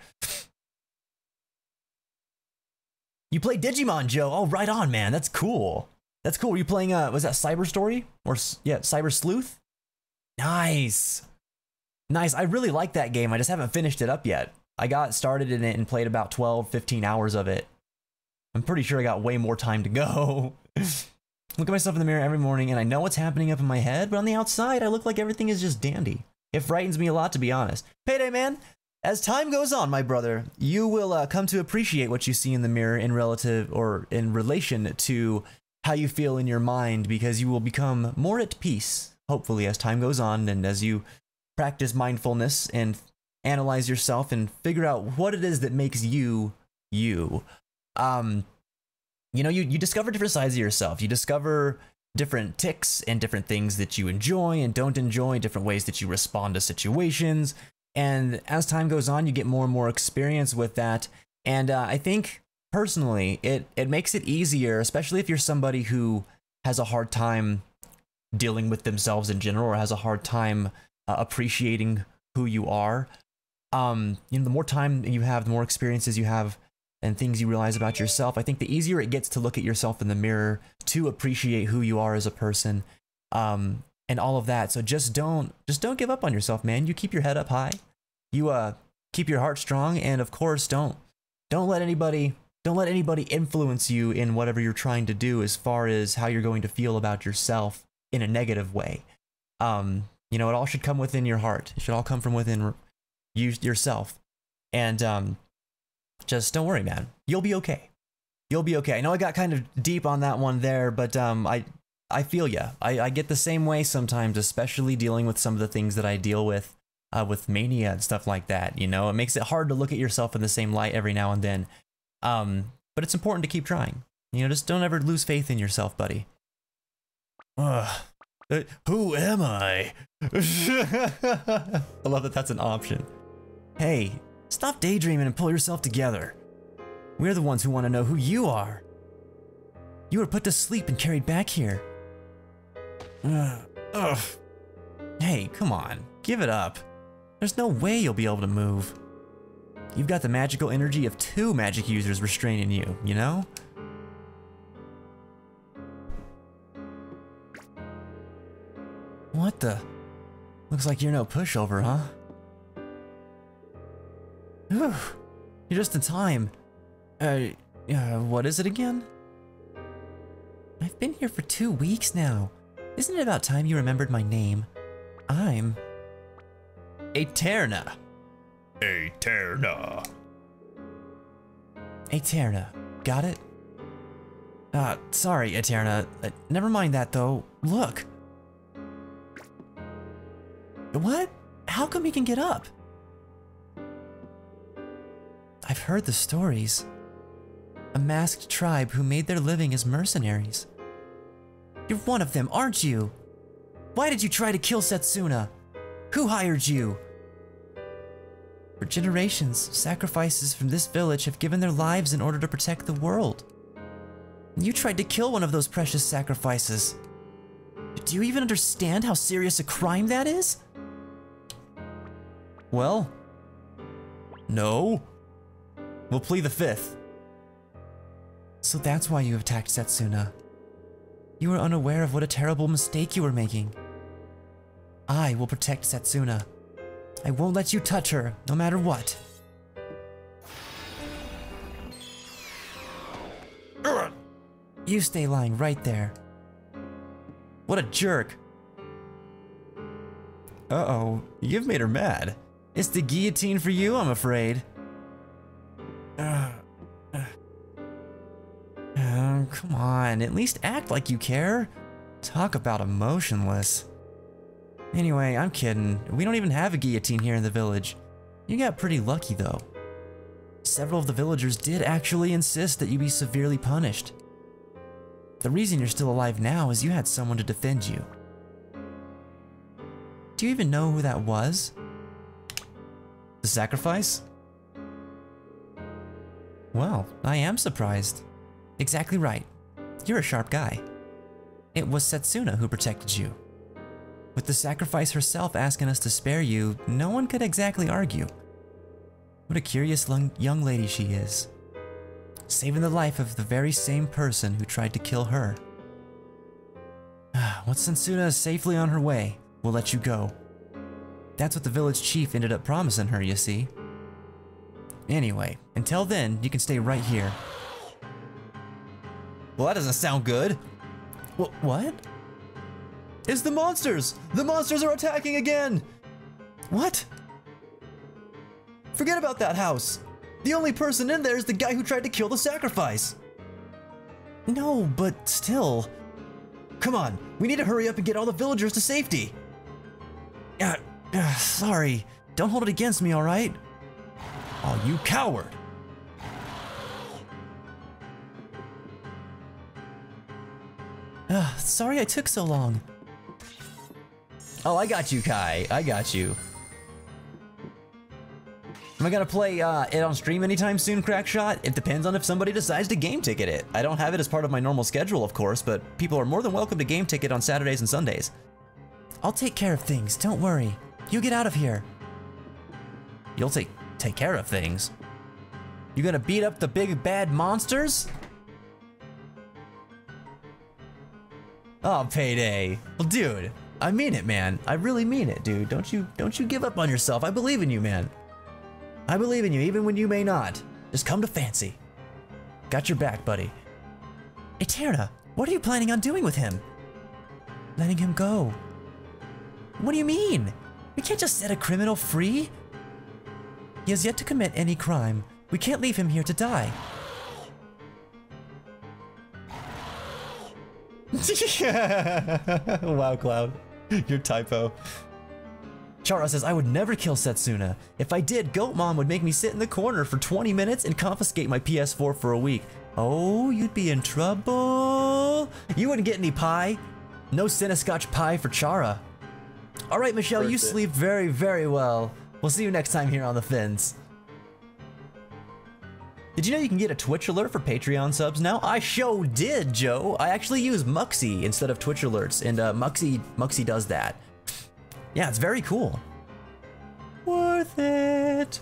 You play Digimon, Joe. Oh, right on, man. That's cool. That's cool. Were you playing, uh, was that Cyber Story? Or, yeah, Cyber Sleuth? Nice. Nice. I really like that game. I just haven't finished it up yet. I got started in it and played about 12, 15 hours of it. I'm pretty sure I got way more time to go. look at myself in the mirror every morning and I know what's happening up in my head, but on the outside, I look like everything is just dandy. It frightens me a lot, to be honest. Payday man, as time goes on, my brother, you will uh, come to appreciate what you see in the mirror in relative or in relation to how you feel in your mind because you will become more at peace, hopefully, as time goes on and as you practice mindfulness and analyze yourself and figure out what it is that makes you you. Um, you know, you, you discover different sides of yourself. You discover different ticks and different things that you enjoy and don't enjoy, different ways that you respond to situations. And as time goes on, you get more and more experience with that. And uh, I think personally, it, it makes it easier, especially if you're somebody who has a hard time dealing with themselves in general or has a hard time uh, appreciating who you are. Um, you know, the more time you have, the more experiences you have, and things you realize about yourself, I think the easier it gets to look at yourself in the mirror, to appreciate who you are as a person, um, and all of that. So just don't, just don't give up on yourself, man. You keep your head up high. You uh, keep your heart strong, and of course, don't, don't let anybody, don't let anybody influence you in whatever you're trying to do, as far as how you're going to feel about yourself in a negative way. Um, you know, it all should come within your heart. It should all come from within you yourself. And um, just don't worry, man. You'll be okay. You'll be okay. I know I got kind of deep on that one there, but um, I I feel ya. I, I get the same way sometimes, especially dealing with some of the things that I deal with uh, with mania and stuff like that. You know, it makes it hard to look at yourself in the same light every now and then. Um, but it's important to keep trying. You know, just don't ever lose faith in yourself, buddy. Ugh. Uh, who am I? I love that that's an option. Hey, Stop daydreaming and pull yourself together. We're the ones who want to know who you are. You were put to sleep and carried back here. Ugh. Ugh. Hey, come on. Give it up. There's no way you'll be able to move. You've got the magical energy of two magic users restraining you, you know? What the? Looks like you're no pushover, huh? Whew. You're just in time. Uh, uh, what is it again? I've been here for two weeks now. Isn't it about time you remembered my name? I'm... Aeterna. Aeterna. Aeterna. Got it? Uh, sorry, Aeterna. Uh, never mind that though. Look. What? How come he can get up? I've heard the stories. A masked tribe who made their living as mercenaries. You're one of them, aren't you? Why did you try to kill Setsuna? Who hired you? For generations, sacrifices from this village have given their lives in order to protect the world. You tried to kill one of those precious sacrifices. Do you even understand how serious a crime that is? Well, no. We'll plead the fifth. So that's why you attacked Setsuna. You were unaware of what a terrible mistake you were making. I will protect Setsuna. I won't let you touch her, no matter what. You stay lying right there. What a jerk. Uh-oh, you've made her mad. It's the guillotine for you, I'm afraid. Come on, at least act like you care. Talk about emotionless. Anyway, I'm kidding. We don't even have a guillotine here in the village. You got pretty lucky though. Several of the villagers did actually insist that you be severely punished. The reason you're still alive now is you had someone to defend you. Do you even know who that was? The sacrifice? Well, I am surprised. Exactly right. You're a sharp guy. It was Setsuna who protected you. With the sacrifice herself asking us to spare you, no one could exactly argue. What a curious young lady she is. Saving the life of the very same person who tried to kill her. Once Setsuna is safely on her way, we'll let you go. That's what the village chief ended up promising her, you see. Anyway, until then, you can stay right here. Well, that doesn't sound good. Wh what? It's the monsters! The monsters are attacking again! What? Forget about that house! The only person in there is the guy who tried to kill the sacrifice! No, but still. Come on, we need to hurry up and get all the villagers to safety! Uh, uh, sorry, don't hold it against me, alright? Oh, you coward! Sorry I took so long. Oh, I got you, Kai. I got you. Am I gonna play uh, it on stream anytime soon, Crackshot? It depends on if somebody decides to game ticket it. I don't have it as part of my normal schedule, of course, but people are more than welcome to game ticket on Saturdays and Sundays. I'll take care of things, don't worry. You get out of here. You'll take take care of things? You gonna beat up the big bad monsters? Oh, payday. Well, dude, I mean it, man. I really mean it, dude. Don't you don't you give up on yourself. I believe in you, man. I believe in you, even when you may not. Just come to fancy. Got your back, buddy. Aeterna, what are you planning on doing with him? Letting him go. What do you mean? We can't just set a criminal free. He has yet to commit any crime. We can't leave him here to die. wow, Cloud. Your typo. Chara says, I would never kill Setsuna. If I did, Goat Mom would make me sit in the corner for 20 minutes and confiscate my PS4 for a week. Oh, you'd be in trouble. You wouldn't get any pie. No Cinescotch pie for Chara. All right, Michelle, Worth you sleep very, very well. We'll see you next time here on the Fins. Did you know you can get a Twitch alert for Patreon subs now? I show did, Joe. I actually use Muxy instead of Twitch alerts, and uh, Muxy Muxy does that. Yeah, it's very cool. Worth it.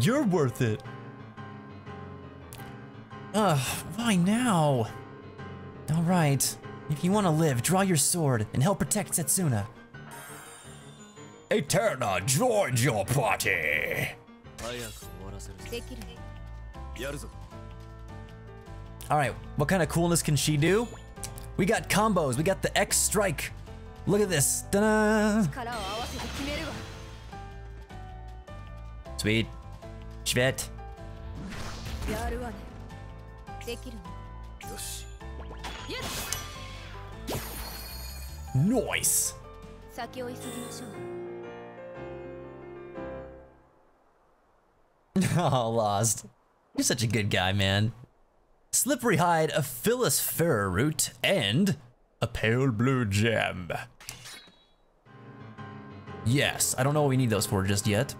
You're worth it. Ugh, why now? Alright, if you want to live, draw your sword and help protect Setsuna. Aeterna joins your party! Alright, what kind of coolness can she do? We got combos, we got the X strike. Look at this. Sweet. Sweet. Nice. oh, lost. You're such a good guy, man. Slippery hide, a Phyllis Ferrer root, and a pale blue gem. Yes, I don't know what we need those for just yet.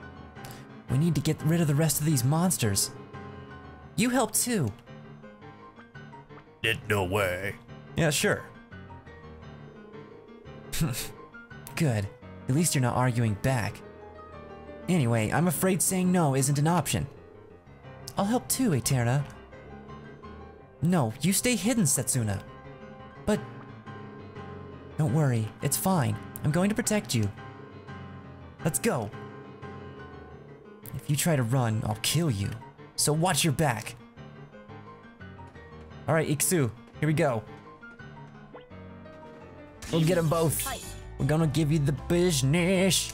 We need to get rid of the rest of these monsters. You help too. It no way. Yeah, sure. Good. At least you're not arguing back. Anyway, I'm afraid saying no isn't an option. I'll help too, Aeterna. No, you stay hidden, Setsuna. But... Don't worry, it's fine. I'm going to protect you. Let's go. If you try to run, I'll kill you. So watch your back. Alright, Iksu, here we go. We'll get them both. We're gonna give you the business.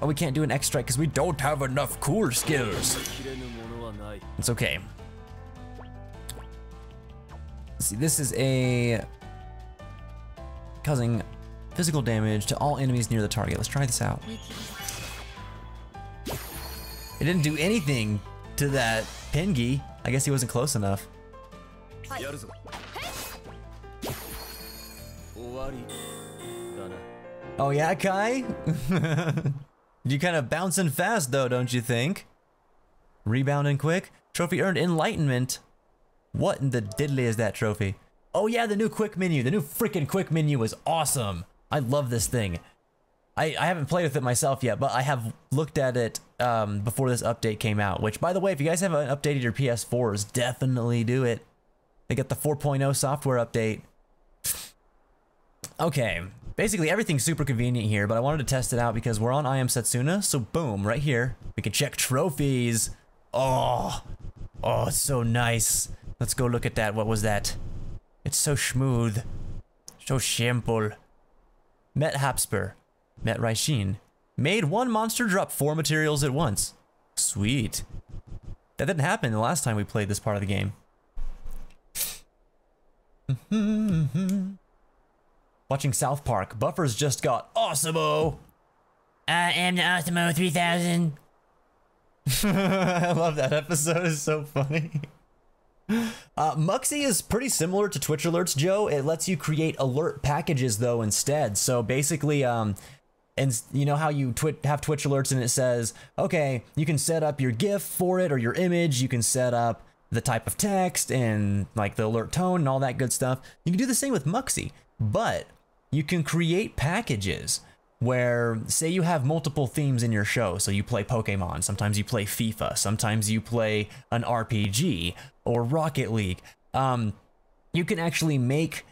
Oh, we can't do an X strike because we don't have enough cool skills. It's okay. Let's see, this is a causing physical damage to all enemies near the target. Let's try this out. It didn't do anything to that Pengi. I guess he wasn't close enough. Oh yeah, Kai? You're kind of bouncing fast though, don't you think? Rebounding quick? Trophy earned enlightenment. What in the diddly is that trophy? Oh yeah, the new quick menu. The new freaking quick menu is awesome. I love this thing. I, I haven't played with it myself yet, but I have looked at it um, before this update came out. Which, by the way, if you guys haven't updated your PS4s, definitely do it. They got the 4.0 software update. Okay, basically everything's super convenient here, but I wanted to test it out because we're on I Am Setsuna, so boom, right here, we can check trophies. Oh, oh, it's so nice. Let's go look at that. What was that? It's so smooth, so simple. Met Hapspur, met Raishin, made one monster drop four materials at once. Sweet. That didn't happen the last time we played this part of the game. Watching South Park, Buffers just got Awesomeo. I am the Osmo 3000. I love that episode. It's so funny. Uh, Muxy is pretty similar to Twitch alerts, Joe. It lets you create alert packages though instead. So basically, um, and you know how you twi- have Twitch alerts and it says, okay, you can set up your GIF for it or your image. You can set up the type of text and like the alert tone and all that good stuff. You can do the same with Muxy, but you can create packages where say you have multiple themes in your show. So you play pokemon sometimes you play fifa sometimes you play an rpg or rocket league. Um, you can actually make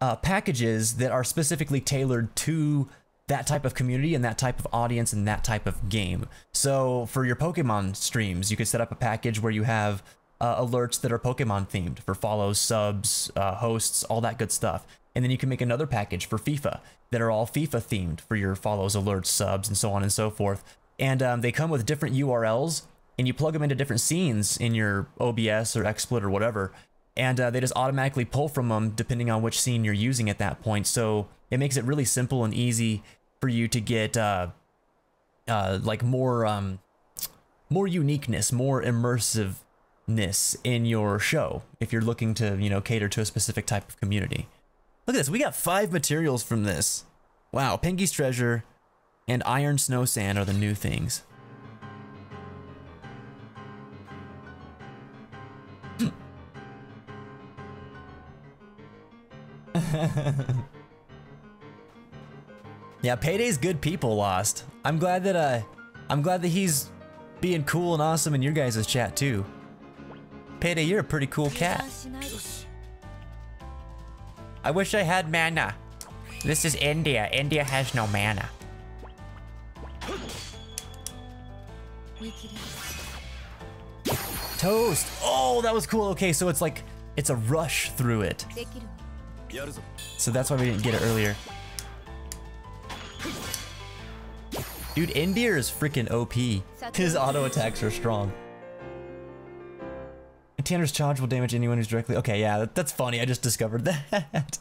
uh, packages that are specifically tailored to that type of community and that type of audience and that type of game. So for your pokemon streams you could set up a package where you have uh, alerts that are pokemon themed for follows subs uh, hosts all that good stuff. And then you can make another package for FIFA that are all FIFA themed for your follows, alerts, subs, and so on and so forth. And um, they come with different URLs, and you plug them into different scenes in your OBS or XSplit or whatever, and uh, they just automatically pull from them depending on which scene you're using at that point. So it makes it really simple and easy for you to get uh, uh, like more um, more uniqueness, more immersiveness in your show if you're looking to you know cater to a specific type of community. Look at this. We got five materials from this. Wow. Pengi's Treasure and Iron Snow Sand are the new things. yeah, Payday's good people lost. I'm glad that uh I'm glad that he's being cool and awesome in your guys' chat too. Payday, you're a pretty cool cat. I wish I had mana. This is Endir. Endir has no mana. Toast! Oh, that was cool. Okay, so it's like, it's a rush through it. So that's why we didn't get it earlier. Dude, Endir is freaking OP. His auto attacks are strong. Tanner's charge will damage anyone who's directly. Okay, yeah, that, that's funny. I just discovered that.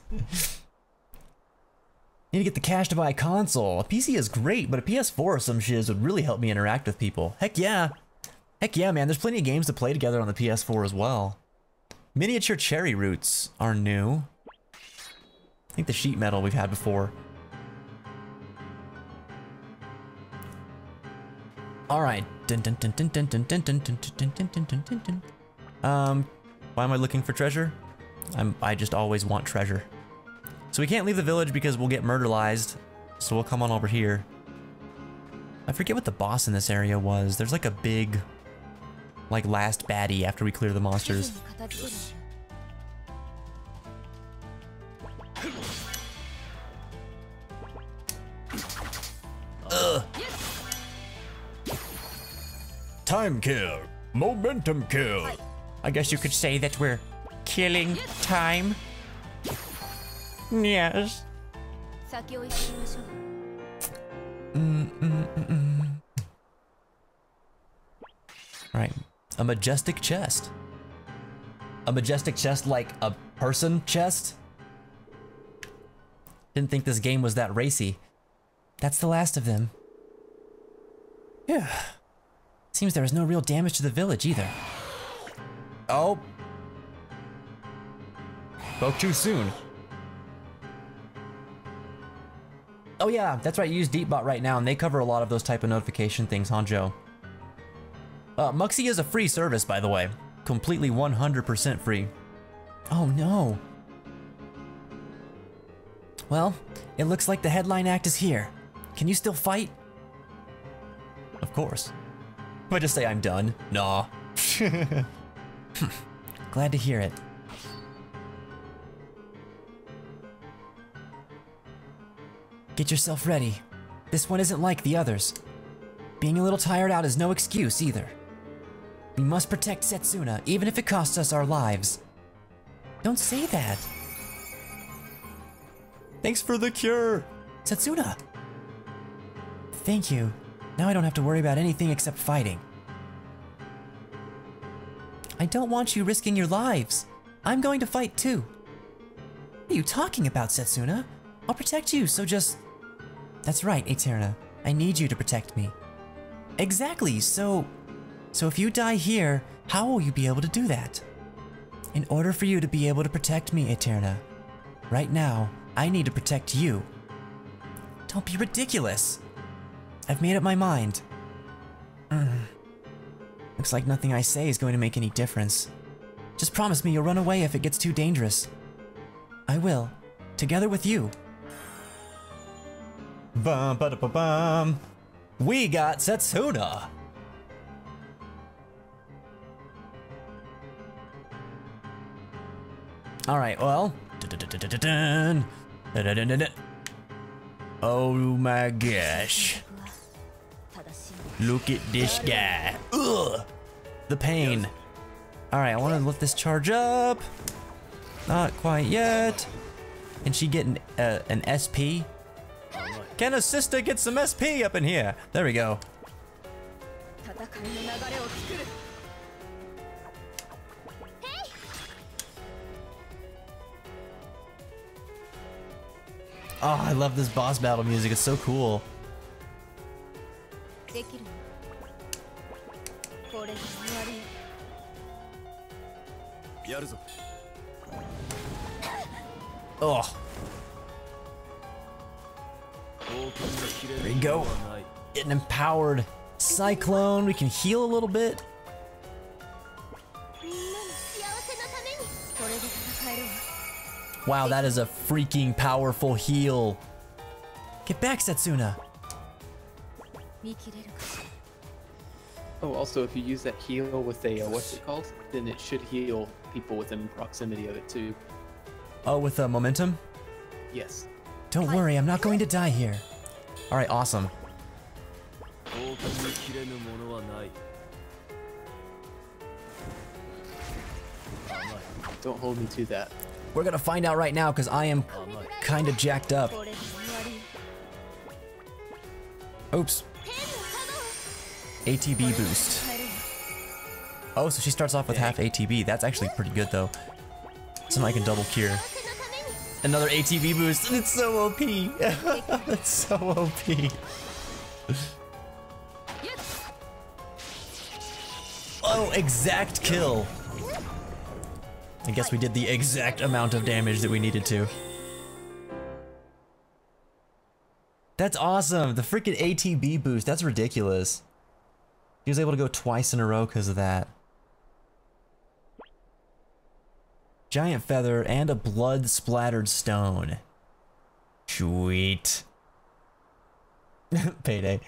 Need to get the cash to buy a console. A PC is great, but a PS4 or some shiz would really help me interact with people. Heck yeah. Heck yeah, man. There's plenty of games to play together on the PS4 as well. Miniature cherry roots are new. I think the sheet metal we've had before. All right. Um, why am I looking for treasure? I'm, I just always want treasure. So we can't leave the village because we'll get murderized. So we'll come on over here. I forget what the boss in this area was. There's like a big, like last baddie after we clear the monsters. Ugh. Time kill. Momentum kill. I guess you could say that we're killing time. Yes. Mm, mm, mm, mm, right. A majestic chest. A majestic chest like a person chest? Didn't think this game was that racy. That's the last of them. Yeah. Seems there was no real damage to the village either. Oh. Spoke too soon. Oh yeah, that's right, you use Deepbot right now and they cover a lot of those type of notification things, Hanjo. Uh, Muxy is a free service, by the way. Completely 100% free. Oh no. Well, it looks like the headline act is here. Can you still fight? Of course. If I just say I'm done, nah. Glad to hear it. Get yourself ready. This one isn't like the others. Being a little tired out is no excuse either. We must protect Setsuna, even if it costs us our lives. Don't say that. Thanks for the cure. Setsuna! Thank you. Now I don't have to worry about anything except fighting. I don't want you risking your lives. I'm going to fight too. What are you talking about, Setsuna? I'll protect you, so just... That's right, Aeterna. I need you to protect me. Exactly, so... So if you die here, how will you be able to do that? In order for you to be able to protect me, Aeterna, right now, I need to protect you. Don't be ridiculous. I've made up my mind. Mm. Looks like nothing I say is going to make any difference. Just promise me you'll run away if it gets too dangerous. I will, together with you. Bum, ba, ba, bum. We got Setsuna. All right, well. Oh my gosh. Look at this guy. Ugh. The pain. All right, I want to lift this charge up. Not quite yet. Can she get an, uh, an SP? Can a sister get some SP up in here? There we go. Oh, I love this boss battle music. It's so cool. これで終わりやるぞ There you go. Get an empowered cyclone. We can heal a little bit. Wow, that is a freaking powerful heal. Get back, Setsuna. Oh, also, if you use that heal with a uh, what's it called, then it should heal people within proximity of it too. Oh, with uh, momentum. Yes. Don't worry, I'm not going to die here. All right, awesome. Don't hold me to that. We're gonna find out right now because I am kind of jacked up. Oops. ATB boost. Oh, so she starts off with half ATB. That's actually pretty good though. So now I can double cure. Another ATB boost. It's so OP. it's so OP. Oh, exact kill. I guess we did the exact amount of damage that we needed to. That's awesome. The freaking ATB boost. That's ridiculous. He was able to go twice in a row because of that. Giant feather and a blood splattered stone. Sweet. Payday.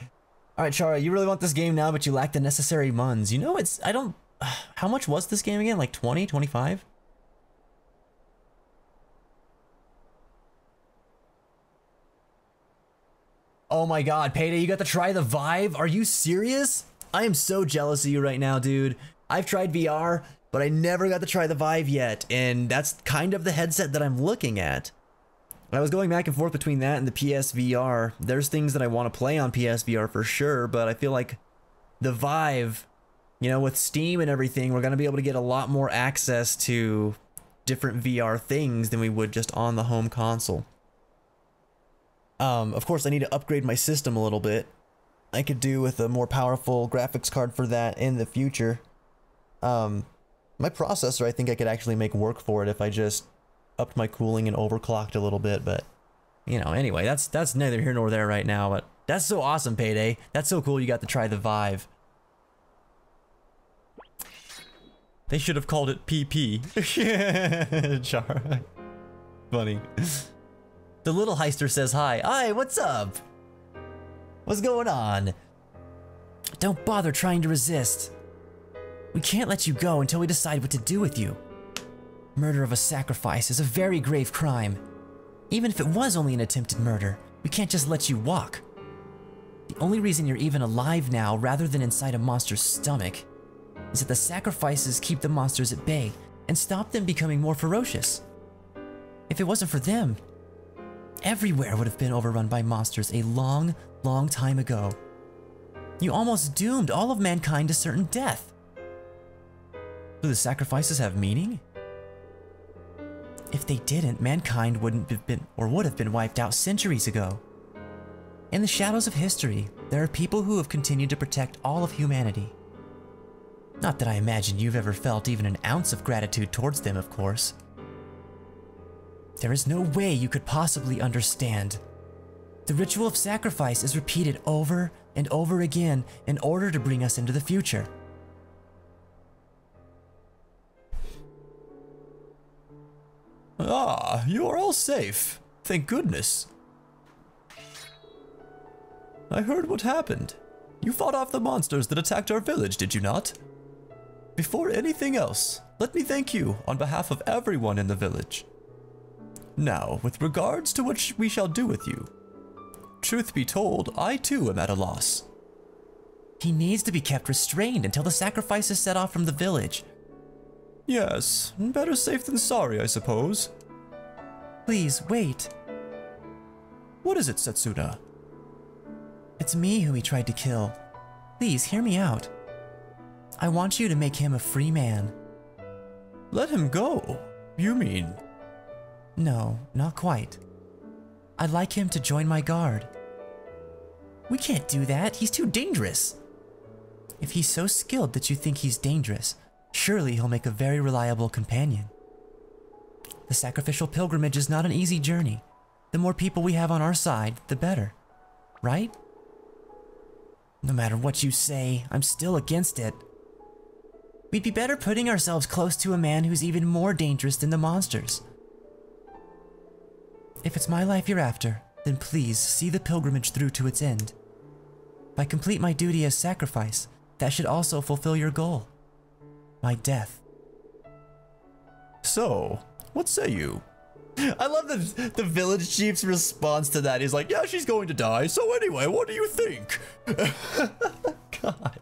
Alright, Chara, you really want this game now, but you lack the necessary muns. You know, it's. I don't. How much was this game again? Like 20, 25? Oh my god, Payday, you got to try the Vive? Are you serious? I am so jealous of you right now, dude. I've tried VR, but I never got to try the Vive yet, and that's kind of the headset that I'm looking at. I was going back and forth between that and the PSVR. There's things that I want to play on PSVR for sure, but I feel like the Vive, you know, with Steam and everything, we're going to be able to get a lot more access to different VR things than we would just on the home console. Um, of course, I need to upgrade my system a little bit. I could do with a more powerful graphics card for that in the future. Um, my processor, I think I could actually make work for it if I just upped my cooling and overclocked a little bit. But you know, anyway, that's that's neither here nor there right now. But that's so awesome, Payday. That's so cool. You got to try the Vive. They should have called it PP. Char. Funny. The little heister says hi. Hi, what's up? What's going on? Don't bother trying to resist. We can't let you go until we decide what to do with you. Murder of a sacrifice is a very grave crime. Even if it was only an attempted murder, we can't just let you walk. The only reason you're even alive now rather than inside a monster's stomach is that the sacrifices keep the monsters at bay and stop them becoming more ferocious. If it wasn't for them, everywhere would have been overrun by monsters a long, long time ago. You almost doomed all of mankind to certain death. Do the sacrifices have meaning? If they didn't, mankind wouldn't have been or would have been wiped out centuries ago. In the shadows of history, there are people who have continued to protect all of humanity. Not that I imagine you've ever felt even an ounce of gratitude towards them, of course. There is no way you could possibly understand. The ritual of sacrifice is repeated over and over again in order to bring us into the future. Ah, you are all safe. Thank goodness. I heard what happened. You fought off the monsters that attacked our village, did you not? Before anything else, let me thank you on behalf of everyone in the village. Now, with regards to what we shall do with you. Truth be told, I too am at a loss. He needs to be kept restrained until the sacrifice is set off from the village. Yes, better safe than sorry, I suppose. Please, wait. What is it, Setsuna? It's me who he tried to kill. Please, hear me out. I want you to make him a free man. Let him go. You mean? No, not quite. I'd like him to join my guard. We can't do that. He's too dangerous. If he's so skilled that you think he's dangerous, surely he'll make a very reliable companion. The sacrificial pilgrimage is not an easy journey. The more people we have on our side, the better. Right? No matter what you say, I'm still against it. We'd be better putting ourselves close to a man who's even more dangerous than the monsters. If it's my life you're after, then please see the pilgrimage through to its end. If I complete my duty as sacrifice, that should also fulfill your goal. My death. So, what say you? I love the the village chief's response to that. He's like, "Yeah, she's going to die. So anyway, what do you think?" God.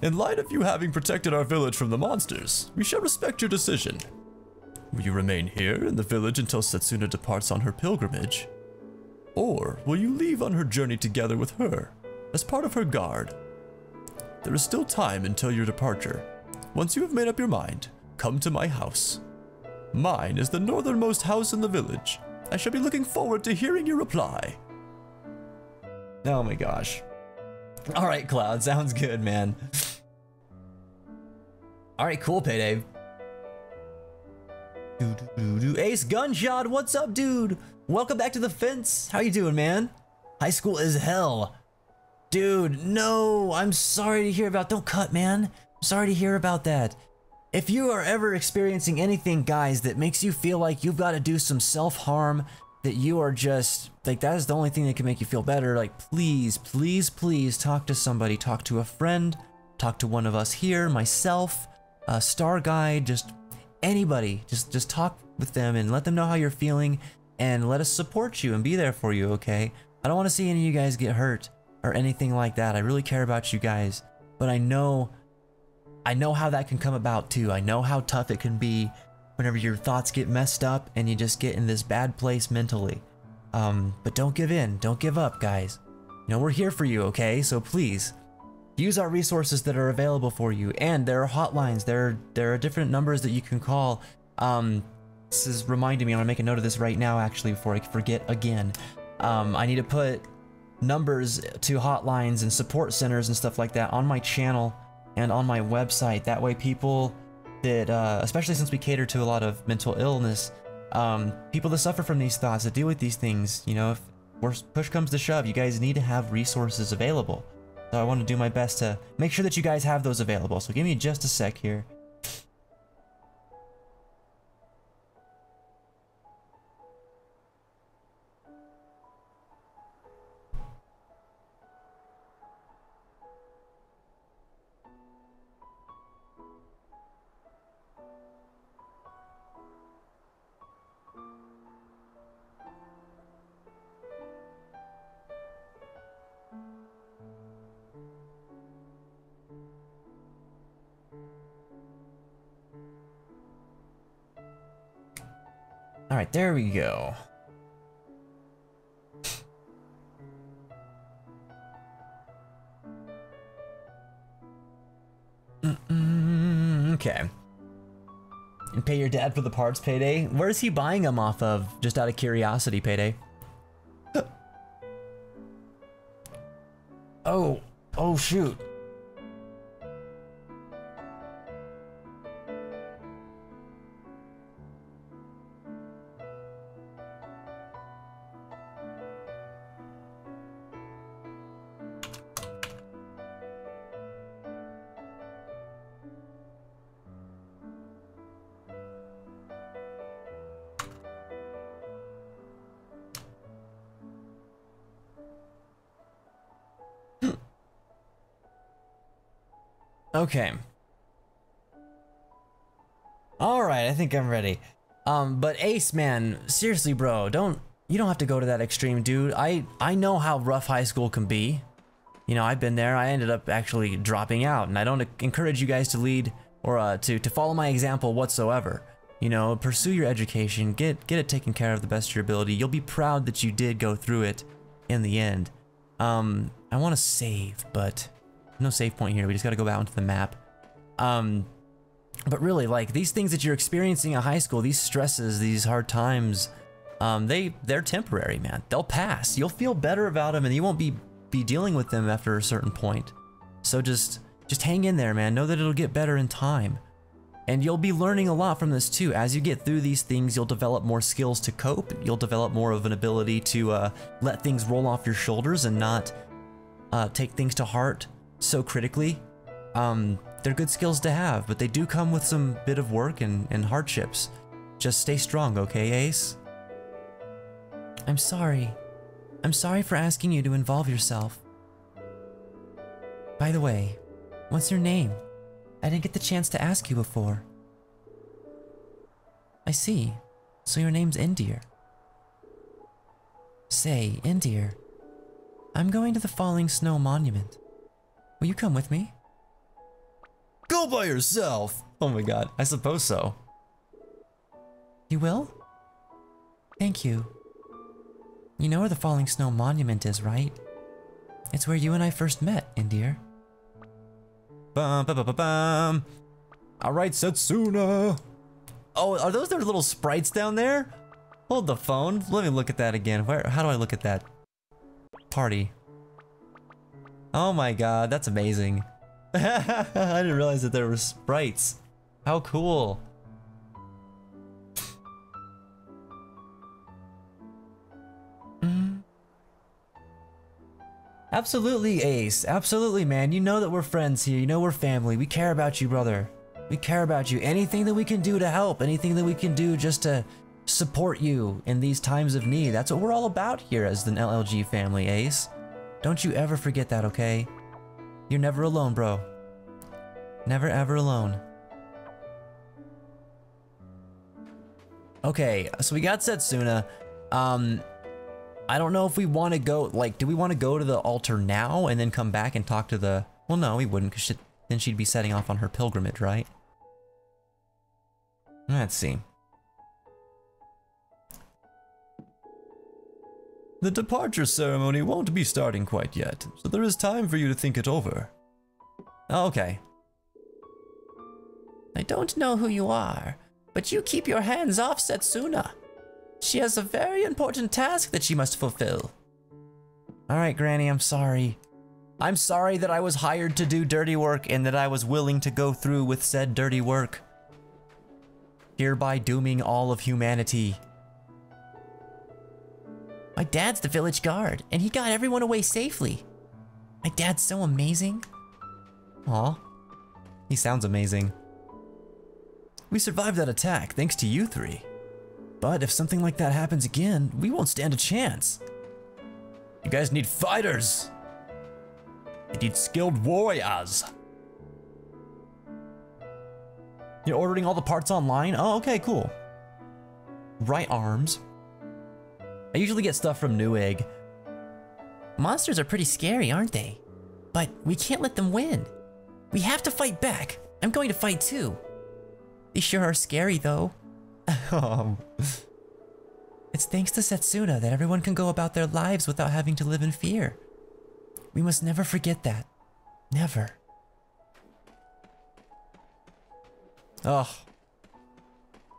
In light of you having protected our village from the monsters, we shall respect your decision. Will you remain here in the village until Setsuna departs on her pilgrimage? Or will you leave on her journey together with her, as part of her guard? There is still time until your departure, Once you have made up your mind, come to my house. Mine is the northernmost house in the village. I shall be looking forward to hearing your reply. Oh my gosh. All right, Cloud, sounds good, man. All right, cool, Payday. Ace Gunshot, what's up, dude? Welcome back to the fence. How you doing, man? High school is hell. Dude, no, I'm sorry to hear about. Don't cut, man. I'm sorry to hear about that. If you are ever experiencing anything, guys, that makes you feel like you've got to do some self harm, that you are just like that is the only thing that can make you feel better, like please, please, please talk to somebody, talk to a friend, talk to one of us here, myself, a star guide, just anybody. Just just talk with them and let them know how you're feeling and let us support you and be there for you, okay? I don't want to see any of you guys get hurt or anything like that. I really care about you guys, but I know I know how that can come about too. I know how tough it can be whenever your thoughts get messed up and you just get in this bad place mentally. Um, but don't give in. Don't give up, guys. You know, we're here for you, okay? So please use our resources that are available for you. And there are hotlines. There, are, there are different numbers that you can call. Um, this is reminding me. I'm gonna make a note of this right now, actually, before I forget again. Um, I need to put numbers to hotlines and support centers and stuff like that on my channel and on my website. That way, people that, uh, especially since we cater to a lot of mental illness, um, people that suffer from these thoughts, that deal with these things, you know, if push comes to shove, you guys need to have resources available. So I want to do my best to make sure that you guys have those available. So give me just a sec here. All right, there we go. Mm-mm, okay. And pay your dad for the parts, Payday? Where's he buying them off of? Just out of curiosity, Payday. oh, oh shoot. Okay. All right, I think I'm ready. Um, but Ace, man, seriously, bro, don't you don't have to go to that extreme, dude. I I know how rough high school can be. You know, I've been there. I ended up actually dropping out, and I don't encourage you guys to lead or uh, to to follow my example whatsoever. You know, pursue your education, get get it taken care of the best of your ability. You'll be proud that you did go through it in the end. Um, I want to save, but no save point here. We just got to go out into the map. Um, but really, like these things that you're experiencing at high school, these stresses, these hard times, um, they they're temporary, man. They'll pass. You'll feel better about them, and you won't be be dealing with them after a certain point. So just just hang in there, man. Know that it'll get better in time. And you'll be learning a lot from this too. As you get through these things, you'll develop more skills to cope. You'll develop more of an ability to uh, let things roll off your shoulders and not uh, take things to heart so critically. Um, they're good skills to have, but they do come with some bit of work and, and hardships. Just stay strong, okay, Ace? I'm sorry. I'm sorry for asking you to involve yourself. By the way, what's your name? I didn't get the chance to ask you before. I see. So your name's Endir. Say, Endir, I'm going to the Falling Snow Monument. Will you come with me? Go by yourself! Oh my god, I suppose so. You will? Thank you. You know where the Falling Snow Monument is, right? It's where you and I first met, Endir. Bum, bum, bum, bum, bum. All right, Setsuna. Oh, are those their little sprites down there? Hold the phone. Let me look at that again. Where? How do I look at that? Party. Oh my god, that's amazing. I didn't realize that there were sprites. How cool. Mm. Absolutely, Ace. Absolutely, man. You know that we're friends here. You know we're family. We care about you, brother. We care about you. Anything that we can do to help, anything that we can do just to support you in these times of need. That's what we're all about here as the LLG family, Ace. Don't you ever forget that, okay? You're never alone, bro. Never ever alone. Okay, so we got Setsuna. Um, I don't know if we want to go, like, do we want to go to the altar now and then come back and talk to the, well, no, we wouldn't, because then she'd be setting off on her pilgrimage, right? Let's see. The departure ceremony won't be starting quite yet, so there is time for you to think it over. Okay. I don't know who you are, but you keep your hands off Setsuna. She has a very important task that she must fulfill. Alright, Granny, I'm sorry. I'm sorry that I was hired to do dirty work and that I was willing to go through with said dirty work. Hereby dooming all of humanity. My dad's the village guard, and he got everyone away safely. My dad's so amazing. Aw. He sounds amazing. We survived that attack thanks to you three. But if something like that happens again, we won't stand a chance. You guys need fighters. You need skilled warriors. You're ordering all the parts online? Oh, okay, cool. Right arms. I usually get stuff from Newegg. Monsters are pretty scary, aren't they? But we can't let them win. We have to fight back. I'm going to fight too. They sure are scary though. um, It's thanks to Setsuna that everyone can go about their lives without having to live in fear. We must never forget that. Never.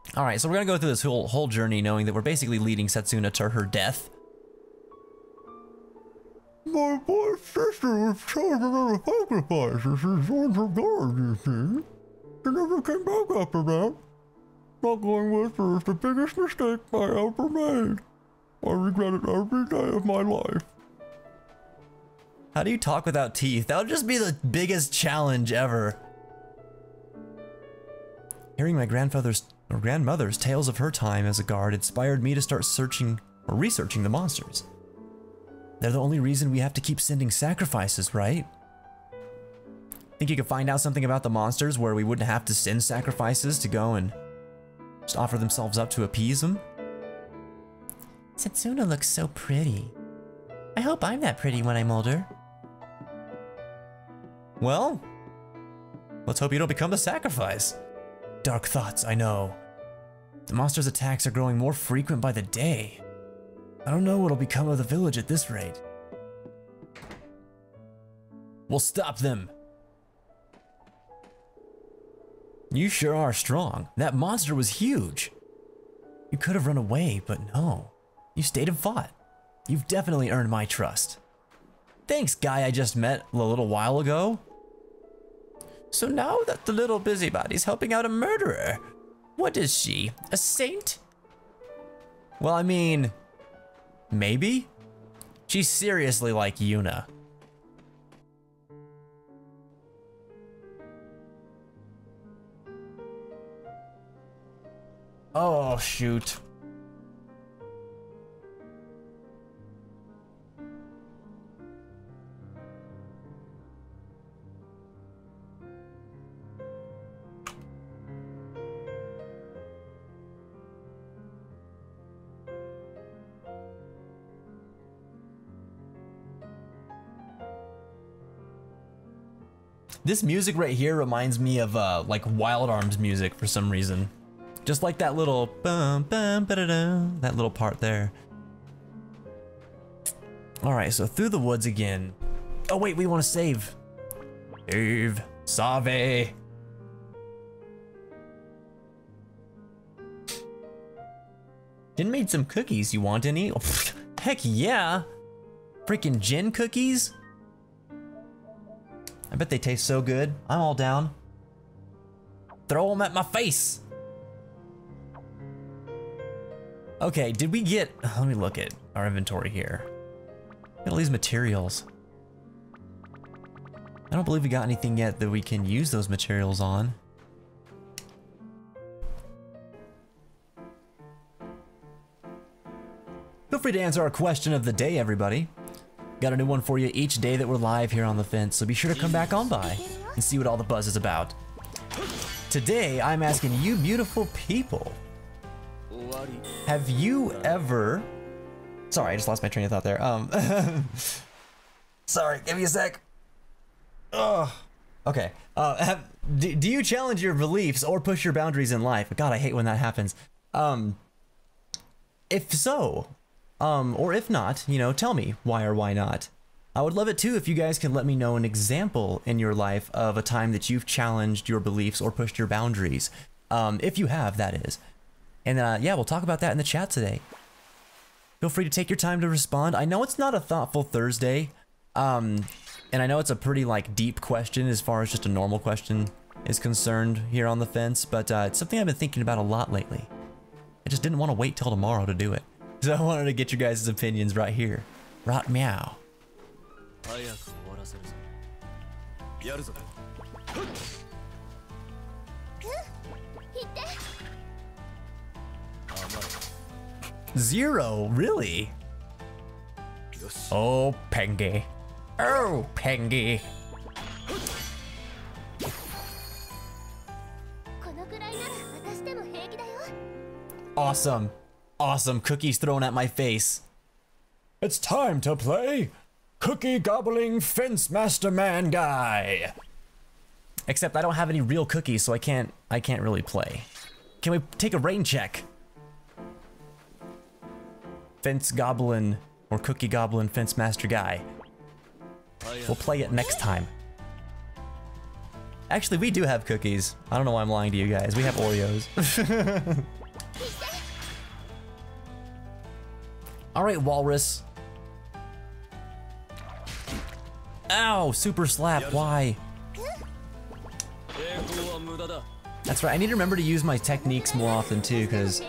Ugh. Alright, so we're gonna go through this whole, whole journey knowing that we're basically leading Setsuna to her death. My poor sister was chosen as a sacrifice as she joined her guard, you see. She never came back after that. Not going with her is the biggest mistake I ever made. I regret it every day of my life. How do you talk without teeth? That would just be the biggest challenge ever. Hearing my grandfather's or grandmother's tales of her time as a guard inspired me to start searching or researching the monsters. They're the only reason we have to keep sending sacrifices, right? Think you could find out something about the monsters where we wouldn't have to send sacrifices to go and just offer themselves up to appease them? Setsuna looks so pretty. I hope I'm that pretty when I'm older. Well, let's hope you don't become the sacrifice. Dark thoughts, I know. The monster's attacks are growing more frequent by the day. I don't know what'll become of the village at this rate. We'll stop them. You sure are strong. That monster was huge. You could have run away, but no. You stayed and fought. You've definitely earned my trust. Thanks, guy I just met a little while ago. So now that the little busybody's helping out a murderer, what is she? A saint? Well, I mean, maybe? She's seriously like Yuna. Oh, shoot. This music right here reminds me of uh, like Wild Arms music for some reason. Just like that little bum, bum, that little part there. All right, so through the woods again. Oh wait, we want to save. Save, save. Jen made some cookies. You want any? Oh, heck yeah. Freaking Jen cookies? I bet they taste so good. I'm all down. Throw them at my face. Okay, did we get... Let me look at our inventory here. All these materials. I don't believe we got anything yet that we can use those materials on. Feel free to answer our question of the day, everybody. Got a new one for you each day that we're live here on the fence, so be sure to come back on by and see what all the buzz is about. Today, I'm asking you beautiful people, have you ever... Sorry, I just lost my train of thought there. Um, sorry, give me a sec. Ugh. Okay. Uh, have, do, do you challenge your beliefs or push your boundaries in life? God, I hate when that happens. Um, if so, um, or if not, you know, tell me why or why not. I would love it too if you guys can let me know an example in your life of a time that you've challenged your beliefs or pushed your boundaries. Um, if you have, that is. And uh, yeah, we'll talk about that in the chat today. Feel free to take your time to respond. I know it's not a thoughtful Thursday, um, and I know it's a pretty like deep question as far as just a normal question is concerned here on the fence, but uh, it's something I've been thinking about a lot lately. I just didn't want to wait till tomorrow to do it. So I wanted to get your guys' opinions right here. Rot meow. Zero, really? Oh, Pengi. Oh, Pengi. Awesome. Awesome. Cookies thrown at my face. It's time to play Cookie Gobbling Fence Master Man Guy. Except I don't have any real cookies, so I can't I can't really play. Can we take a rain check? Fence Goblin or Cookie Goblin Fence Master Guy. We'll play it next time. Actually, we do have cookies. I don't know why I'm lying to you guys. We have Oreos. Alright, Walrus. Ow! Super slap, why? That's right, I need to remember to use my techniques more often too, because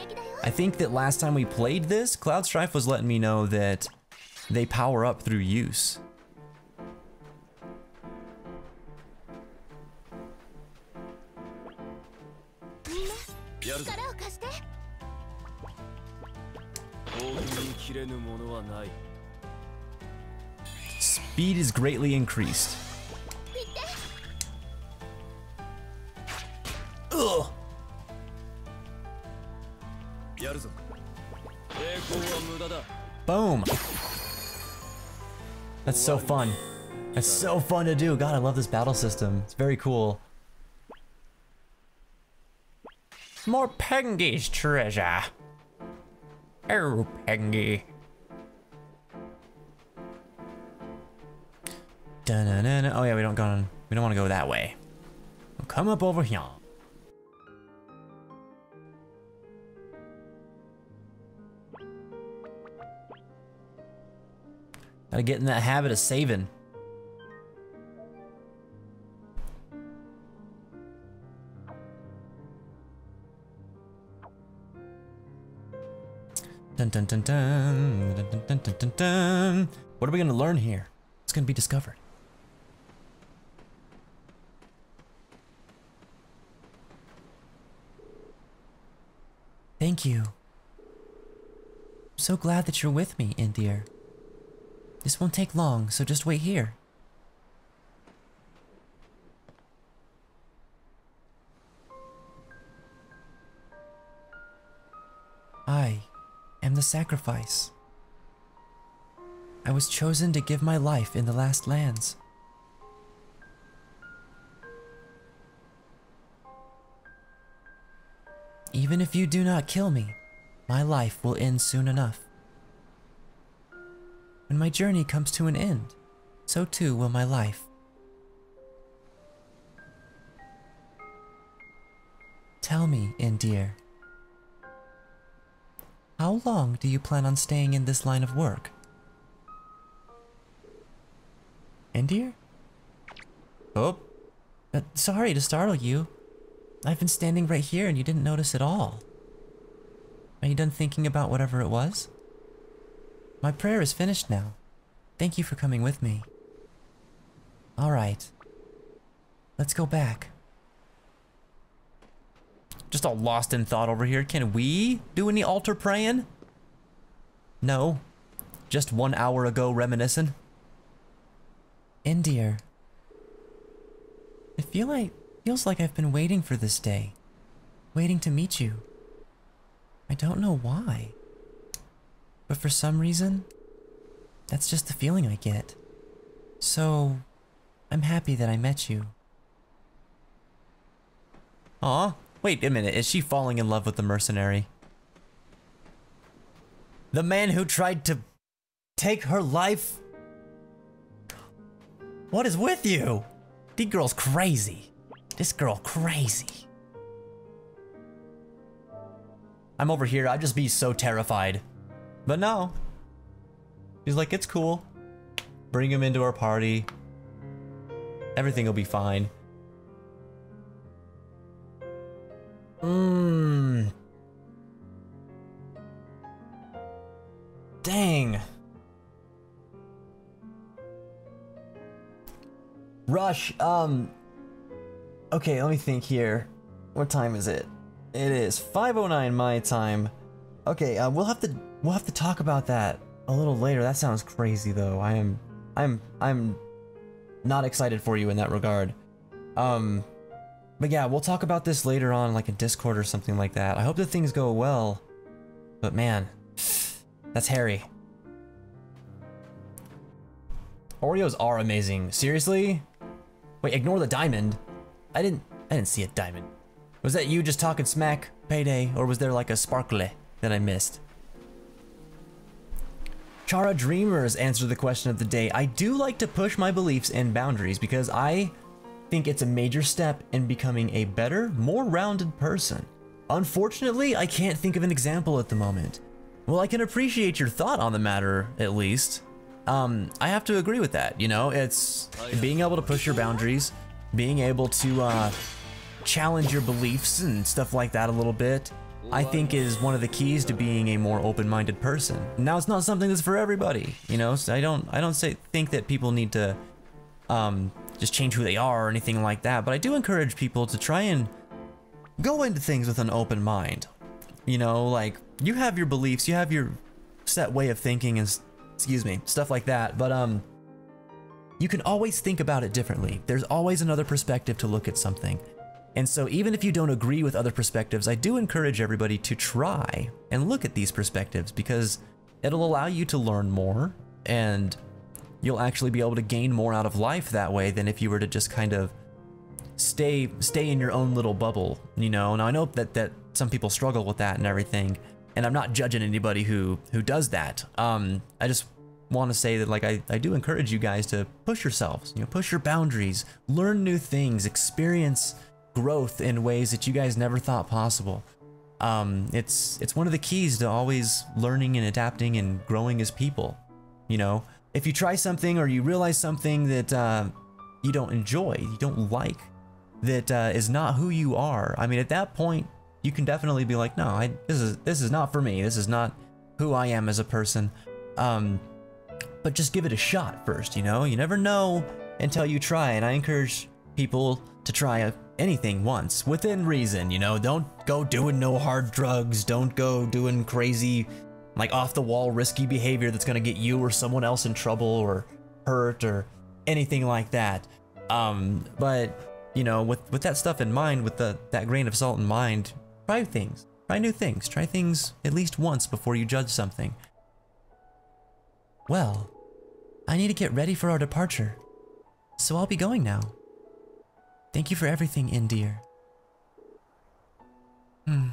I think that last time we played this, Cloud Strife was letting me know that they power up through use. Speed is greatly increased. Ugh. Boom! That's so fun. That's so fun to do. God, I love this battle system. It's very cool. More Pengi's treasure. Oh, Pengy. Dun-dun-dun-dun. Oh yeah, we don't go. We don't want to go that way. We'll come up over here. Gotta get in that habit of saving. Dun dun dun dun dun dun dun dun dun. What are we gonna learn here? It's gonna be discovered. Thank you. I'm so glad that you're with me, Endir. This won't take long, so just wait here. I am the sacrifice. I was chosen to give my life in the last lands. Even if you do not kill me, my life will end soon enough. When my journey comes to an end, so too will my life. Tell me, Endir, How long do you plan on staying in this line of work? Endir? Oh, Uh, sorry to startle you. I've been standing right here and you didn't notice at all. Are you done thinking about whatever it was? My prayer is finished now. Thank you for coming with me. Alright. Let's go back. Just all lost in thought over here. Can we do any altar praying? No. Just one hour ago reminiscing. Endir. I feel like feels like I've been waiting for this day. Waiting to meet you. I don't know why. But for some reason, that's just the feeling I get. So, I'm happy that I met you. Aw, wait a minute. Is she falling in love with the mercenary? The man who tried to take her life? What is with you? The girl's crazy. This girl crazy. I'm over here. I'd just be so terrified. But no. He's like, it's cool. Bring him into our party. Everything will be fine. Mmm. Dang. Rush, um. Okay, let me think here. What time is it? It is 5:09 my time. Okay, uh, we'll have to we'll have to talk about that a little later. That sounds crazy though. I am I'm I'm not excited for you in that regard. Um but yeah, we'll talk about this later on like in Discord or something like that. I hope that things go well. But man, that's hairy. Oreos are amazing. Seriously? Wait, ignore the diamond. I didn't I didn't see a diamond. Was that you just talking smack, payday, or was there like a sparkle that I missed? Chara Dreamers answered the question of the day. I do like to push my beliefs and boundaries because I think it's a major step in becoming a better, more rounded person. Unfortunately, I can't think of an example at the moment. Well, I can appreciate your thought on the matter, at least. Um, I have to agree with that, you know? It's being able to push your boundaries, being able to, uh, challenge your beliefs and stuff like that a little bit, I think is one of the keys to being a more open-minded person. Now, it's not something that's for everybody, you know? So I don't, I don't say think that people need to, um, just change who they are or anything like that. But I do encourage people to try and go into things with an open mind. You know, like you have your beliefs, you have your set way of thinking, and excuse me, stuff like that. But um, you can always think about it differently. There's always another perspective to look at something. And so, even if you don't agree with other perspectives, I do encourage everybody to try and look at these perspectives because it'll allow you to learn more and you'll actually be able to gain more out of life that way than if you were to just kind of stay stay in your own little bubble, you know. Now I know that that some people struggle with that and everything, and I'm not judging anybody who who does that. Um, I just want to say that like I, I do encourage you guys to push yourselves, you know, push your boundaries, learn new things, experience growth in ways that you guys never thought possible. Um, it's it's one of the keys to always learning and adapting and growing as people. You know, if you try something or you realize something that uh, you don't enjoy, you don't like, that uh, is not who you are. I mean, at that point, you can definitely be like, no, I, this is this is not for me. This is not who I am as a person. Um, but just give it a shot first. You know, you never know until you try. And I encourage people to try a, anything once within reason. You know, don't go doing no hard drugs. Don't go doing crazy, like off the wall, risky behavior that's gonna get you or someone else in trouble or hurt or anything like that. Um, but you know, with with that stuff in mind, with the that grain of salt in mind, try things, try new things, try things at least once before you judge something. Well, I need to get ready for our departure, so I'll be going now. Thank you for everything, Endir. Hmm.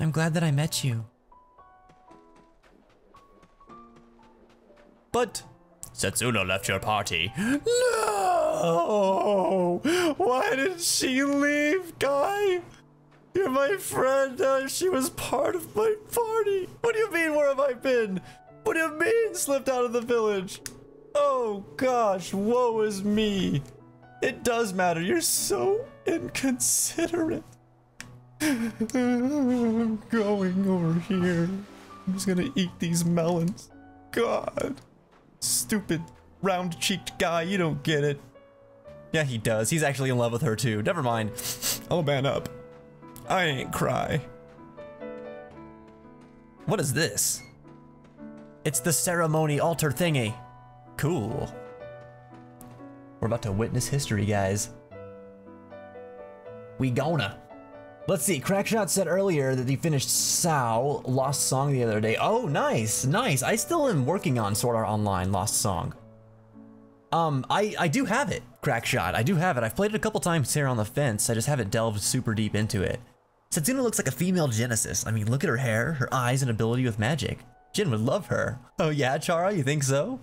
I'm glad that I met you. But Setsuna left your party. No! Why did she leave, Guy? You're my friend. Uh, she was part of my party. What do you mean, where have I been? What do you mean, slipped out of the village? Oh gosh, woe is me. It does matter. You're so inconsiderate. I'm going over here. I'm just gonna eat these melons. God. Stupid round cheeked guy, you don't get it. Yeah, he does. He's actually in love with her too. Never mind. I'll man up. I ain't cry. What is this? It's the ceremony altar thingy. Cool. We're about to witness history, guys. We gonna. Let's see. Crackshot said earlier that he finished Sao Lost Song the other day. Oh, nice, nice. I still am working on Sword Art Online Lost Song. Um, I I do have it, Crackshot. I do have it. I've played it a couple times here on the fence. I just haven't delved super deep into it. Setsuna looks like a female Genesis. I mean, look at her hair, her eyes, and ability with magic. Jin would love her. Oh yeah, Chara, you think so?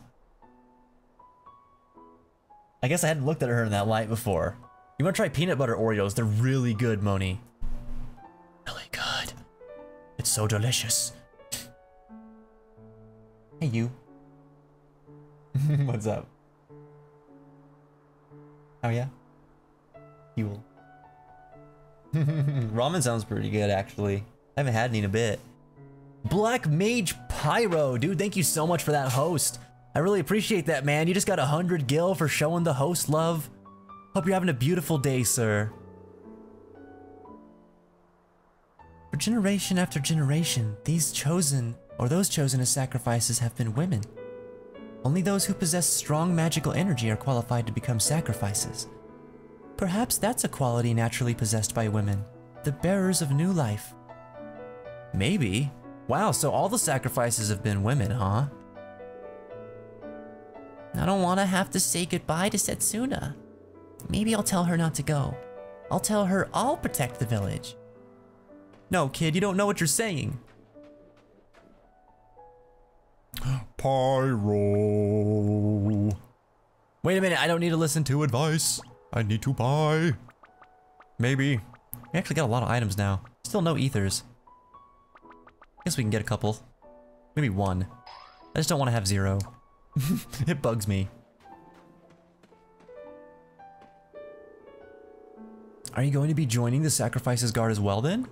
I guess I hadn't looked at her in that light before. You want to try peanut butter Oreos? They're really good, Moni. Really good. It's so delicious. Hey, you. What's up? Oh, yeah? Fuel. Ramen sounds pretty good, actually. I haven't had any in a bit. Black Mage Pyro, dude, thank you so much for that host. I really appreciate that, man. You just got a hundred gil for showing the host love. Hope you're having a beautiful day, sir. For generation after generation, these chosen, or those chosen as sacrifices have been women. Only those who possess strong magical energy are qualified to become sacrifices. Perhaps that's a quality naturally possessed by women, the bearers of new life. Maybe. Wow, so all the sacrifices have been women, huh? I don't want to have to say goodbye to Setsuna. Maybe I'll tell her not to go. I'll tell her I'll protect the village. No, kid, you don't know what you're saying. Pyro. Wait a minute, I don't need to listen to advice. I need to buy. Maybe. We actually got a lot of items now. Still no ethers. Guess we can get a couple. Maybe one. I just don't want to have zero. it bugs me. Are you going to be joining the Sacrifices Guard as well then?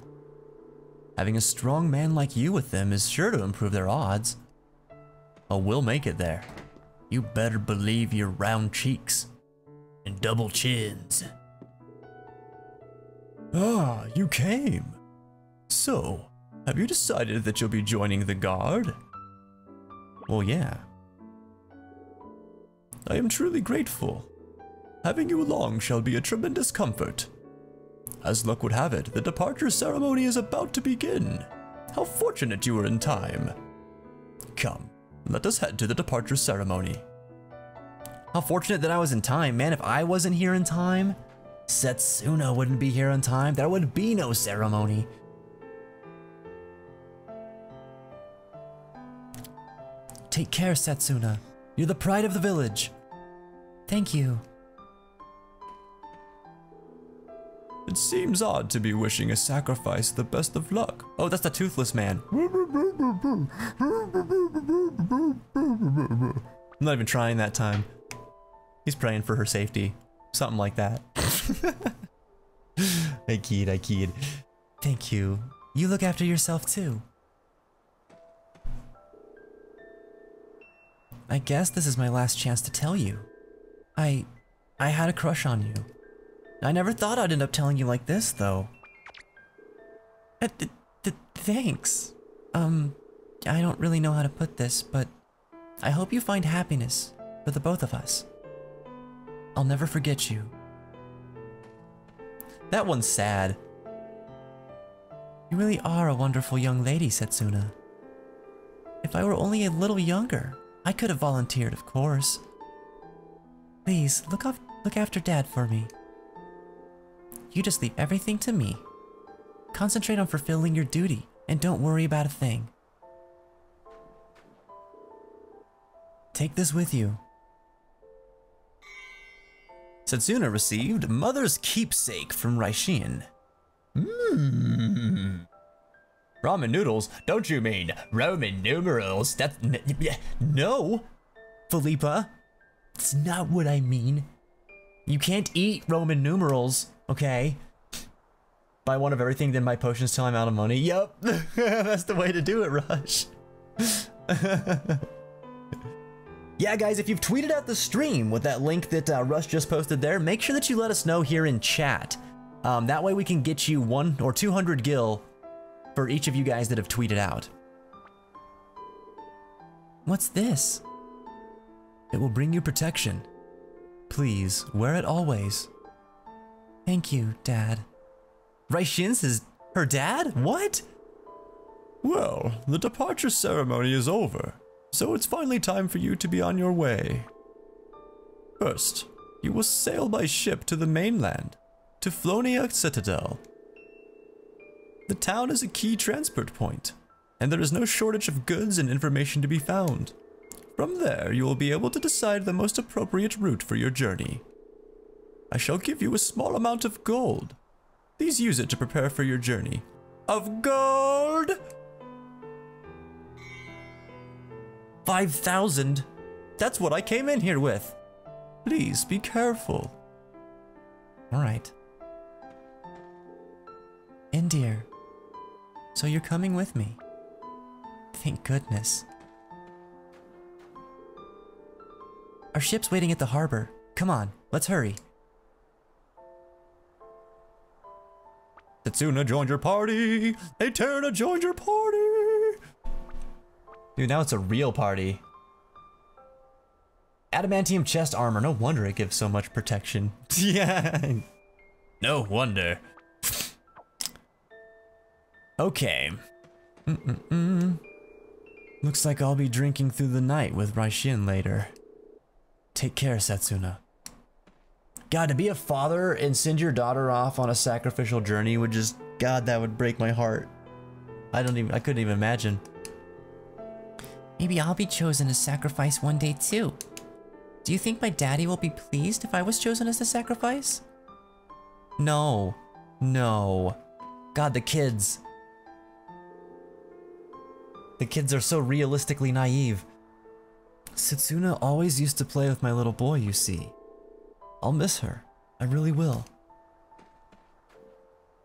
Having a strong man like you with them is sure to improve their odds. Oh, we'll make it there. You better believe your round cheeks and double chins. Ah, you came. So, have you decided that you'll be joining the guard? Well, yeah. I am truly grateful. Having you along shall be a tremendous comfort. As luck would have it, the departure ceremony is about to begin. How fortunate you were in time. Come, let us head to the departure ceremony. How fortunate that I was in time. Man, if I wasn't here in time, Setsuna wouldn't be here in time. There would be no ceremony. Take care, Setsuna. You're the pride of the village. Thank you. It seems odd to be wishing a sacrifice the best of luck. Oh, that's the toothless man. I'm not even trying that time. He's praying for her safety. Something like that. I keyed, I keyed. Thank you. You look after yourself too. I guess this is my last chance to tell you. I... I had a crush on you. I never thought I'd end up telling you like this, though. Uh, th th thanks. Um, I don't really know how to put this, but I hope you find happiness for the both of us. I'll never forget you. That one's sad. You really are a wonderful young lady, Setsuna. If I were only a little younger, I could have volunteered, of course. Please, look, off, look after Dad for me. You just leave everything to me. Concentrate on fulfilling your duty, and don't worry about a thing. Take this with you. Setsuna received Mother's Keepsake from Raishin. Mmm. Ramen noodles? Don't you mean Roman numerals? That's no, Philippa. It's not what I mean. You can't eat Roman numerals, okay? Buy one of everything, then buy potions till I'm out of money. Yep, that's the way to do it, Rush. yeah, guys, if you've tweeted out the stream with that link that uh, Rush just posted there, make sure that you let us know here in chat. Um, that way we can get you one or 200 gil for each of you guys that have tweeted out. What's this? It will bring you protection. Please, wear it always. Thank you, Dad. Raishin's is her dad? What? Well, the departure ceremony is over, so it's finally time for you to be on your way. First, you will sail by ship to the mainland, to Flonia Citadel. The town is a key transport point, and there is no shortage of goods and information to be found. From there, you will be able to decide the most appropriate route for your journey. I shall give you a small amount of gold. Please use it to prepare for your journey. Of gold! 5,000? That's what I came in here with. Please be careful. All right. Endir. So you're coming with me. Thank goodness. Our ship's waiting at the harbor. Come on, let's hurry. Setsuna joined your party! Aeterna joined your party! Dude, now it's a real party. Adamantium chest armor. No wonder it gives so much protection. yeah. No wonder. Okay. Mm-mm-mm. Looks like I'll be drinking through the night with Raishin later. Take care, Setsuna. God, to be a father and send your daughter off on a sacrificial journey would just, God, that would break my heart. I don't even, I couldn't even imagine. Maybe I'll be chosen as sacrifice one day too. Do you think my daddy will be pleased if I was chosen as a sacrifice? No. No. God, the kids. The kids are so realistically naive. Setsuna always used to play with my little boy, you see. I'll miss her. I really will.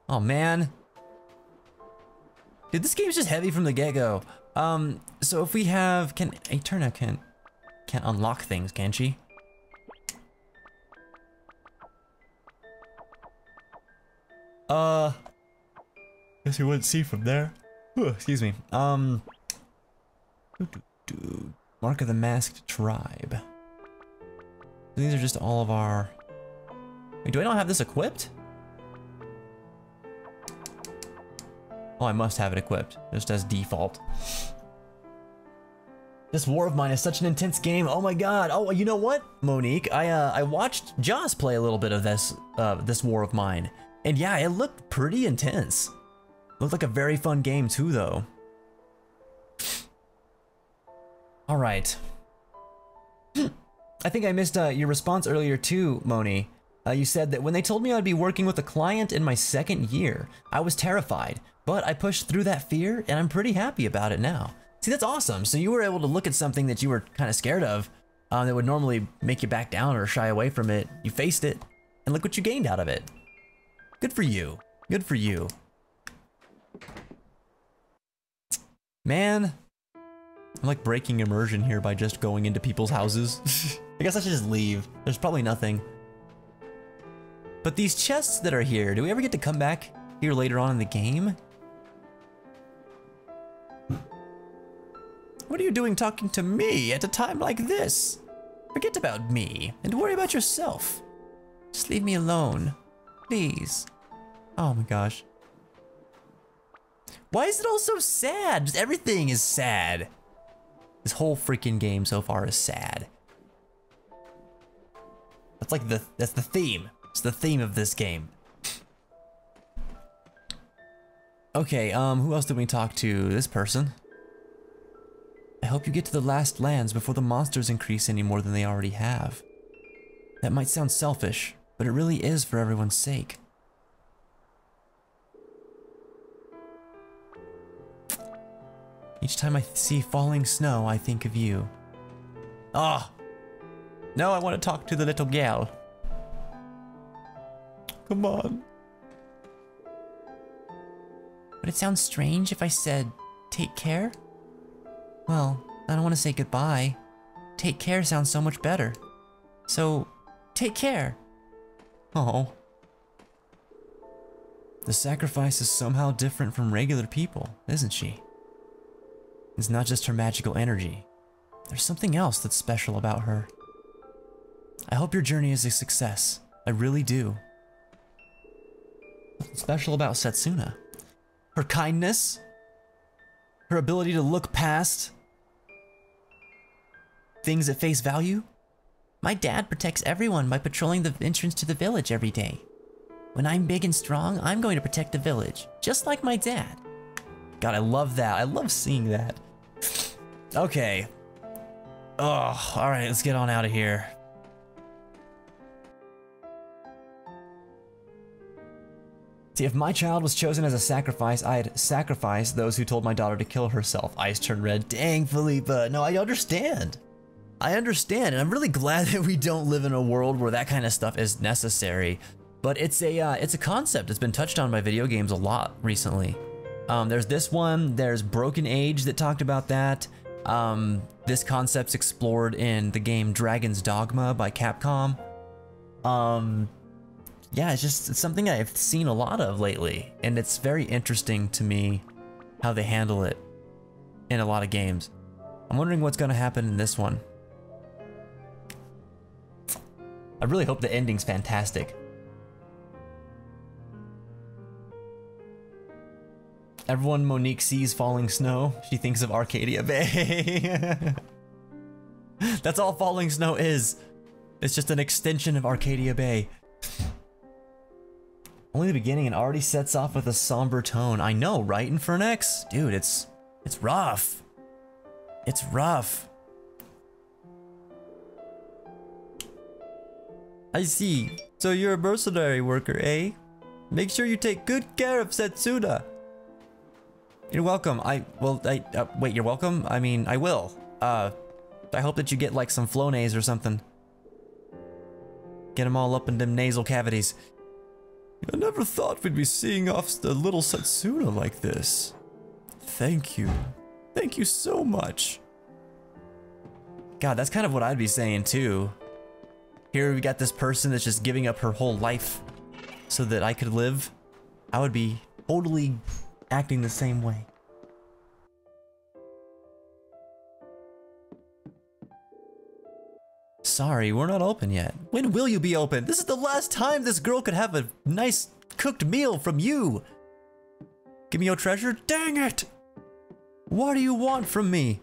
Oh man. Dude, this game's just heavy from the get-go. Um, so if we have, can Aeterna can can't unlock things, can she? Uh, guess we wouldn't see from there. Ooh, excuse me. Um. Mark of the Masked Tribe. These are just all of our. Wait, do I not have this equipped? Oh, I must have it equipped, just as default. This War of Mine is such an intense game. Oh my god. Oh, you know what, Monique? I uh, I watched Joss play a little bit of this uh, this War of Mine, and yeah, it looked pretty intense. Looked like a very fun game too, though. All right. I think I missed uh, your response earlier too, Moni. Uh, you said that when they told me I'd be working with a client in my second year, I was terrified, but I pushed through that fear and I'm pretty happy about it now. See, that's awesome. So you were able to look at something that you were kind of scared of um, that would normally make you back down or shy away from it. You faced it, and look what you gained out of it. Good for you. Good for you. Man, I'm like breaking immersion here by just going into people's houses. I guess I should just leave. There's probably nothing. But these chests that are here, do we ever get to come back here later on in the game? What are you doing talking to me at a time like this? Forget about me and worry about yourself. Just leave me alone. Please. Oh my gosh. Why is it all so sad? Everything is sad. This whole freaking game so far is sad. That's like the, that's the theme. It's the theme of this game. Okay, um, who else did we talk to? This person. I hope you get to the last lands before the monsters increase any more than they already have. That might sound selfish, but it really is for everyone's sake. Each time I see falling snow, I think of you. Ah, oh, no, I want to talk to the little gal. Come on. Would it sound strange if I said, take care? Well, I don't want to say goodbye. Take care sounds so much better. So, take care. Oh. The sacrifice is somehow different from regular people, isn't she? It's not just her magical energy. There's something else that's special about her. I hope your journey is a success. I really do. Special about Setsuna? Her kindness, her ability to look past things at face value. My dad protects everyone by patrolling the entrance to the village every day. When I'm big and strong, I'm going to protect the village, just like my dad. God, I love that. I love seeing that. Okay. Oh, all right, let's get on out of here. See, if my child was chosen as a sacrifice, I'd sacrifice those who told my daughter to kill herself. Eyes turn red. Dang, Philippa. No, I understand. I understand, and I'm really glad that we don't live in a world where that kind of stuff is necessary. But it's a uh, it's a concept that's been touched on by video games a lot recently. Um, there's this one. There's Broken Age that talked about that. Um, this concept's explored in the game Dragon's Dogma by Capcom. Um, yeah, it's just it's something I've seen a lot of lately, and it's very interesting to me how they handle it in a lot of games. I'm wondering what's going to happen in this one. I really hope the ending's fantastic. Everyone Monique sees falling snow, she thinks of Arcadia Bay. That's all falling snow is. It's just an extension of Arcadia Bay. Only the beginning and already sets off with a somber tone. I know, right, Infernex? Dude, it's it's rough. It's rough. I see. So you're a mercenary worker, eh? Make sure you take good care of Setsuna. You're welcome. I, well, I, uh, wait, you're welcome? I mean, I will. Uh, I hope that you get like some Flonase or something. Get them all up in them nasal cavities. I never thought we'd be seeing off the little Setsuna like this. Thank you. Thank you so much. God, that's kind of what I'd be saying too. Here we got this person that's just giving up her whole life so that I could live. I would be totally acting the same way. Sorry, we're not open yet. When will you be open? This is the last time this girl could have a nice cooked meal from you. Give me your treasure? Dang it! What do you want from me?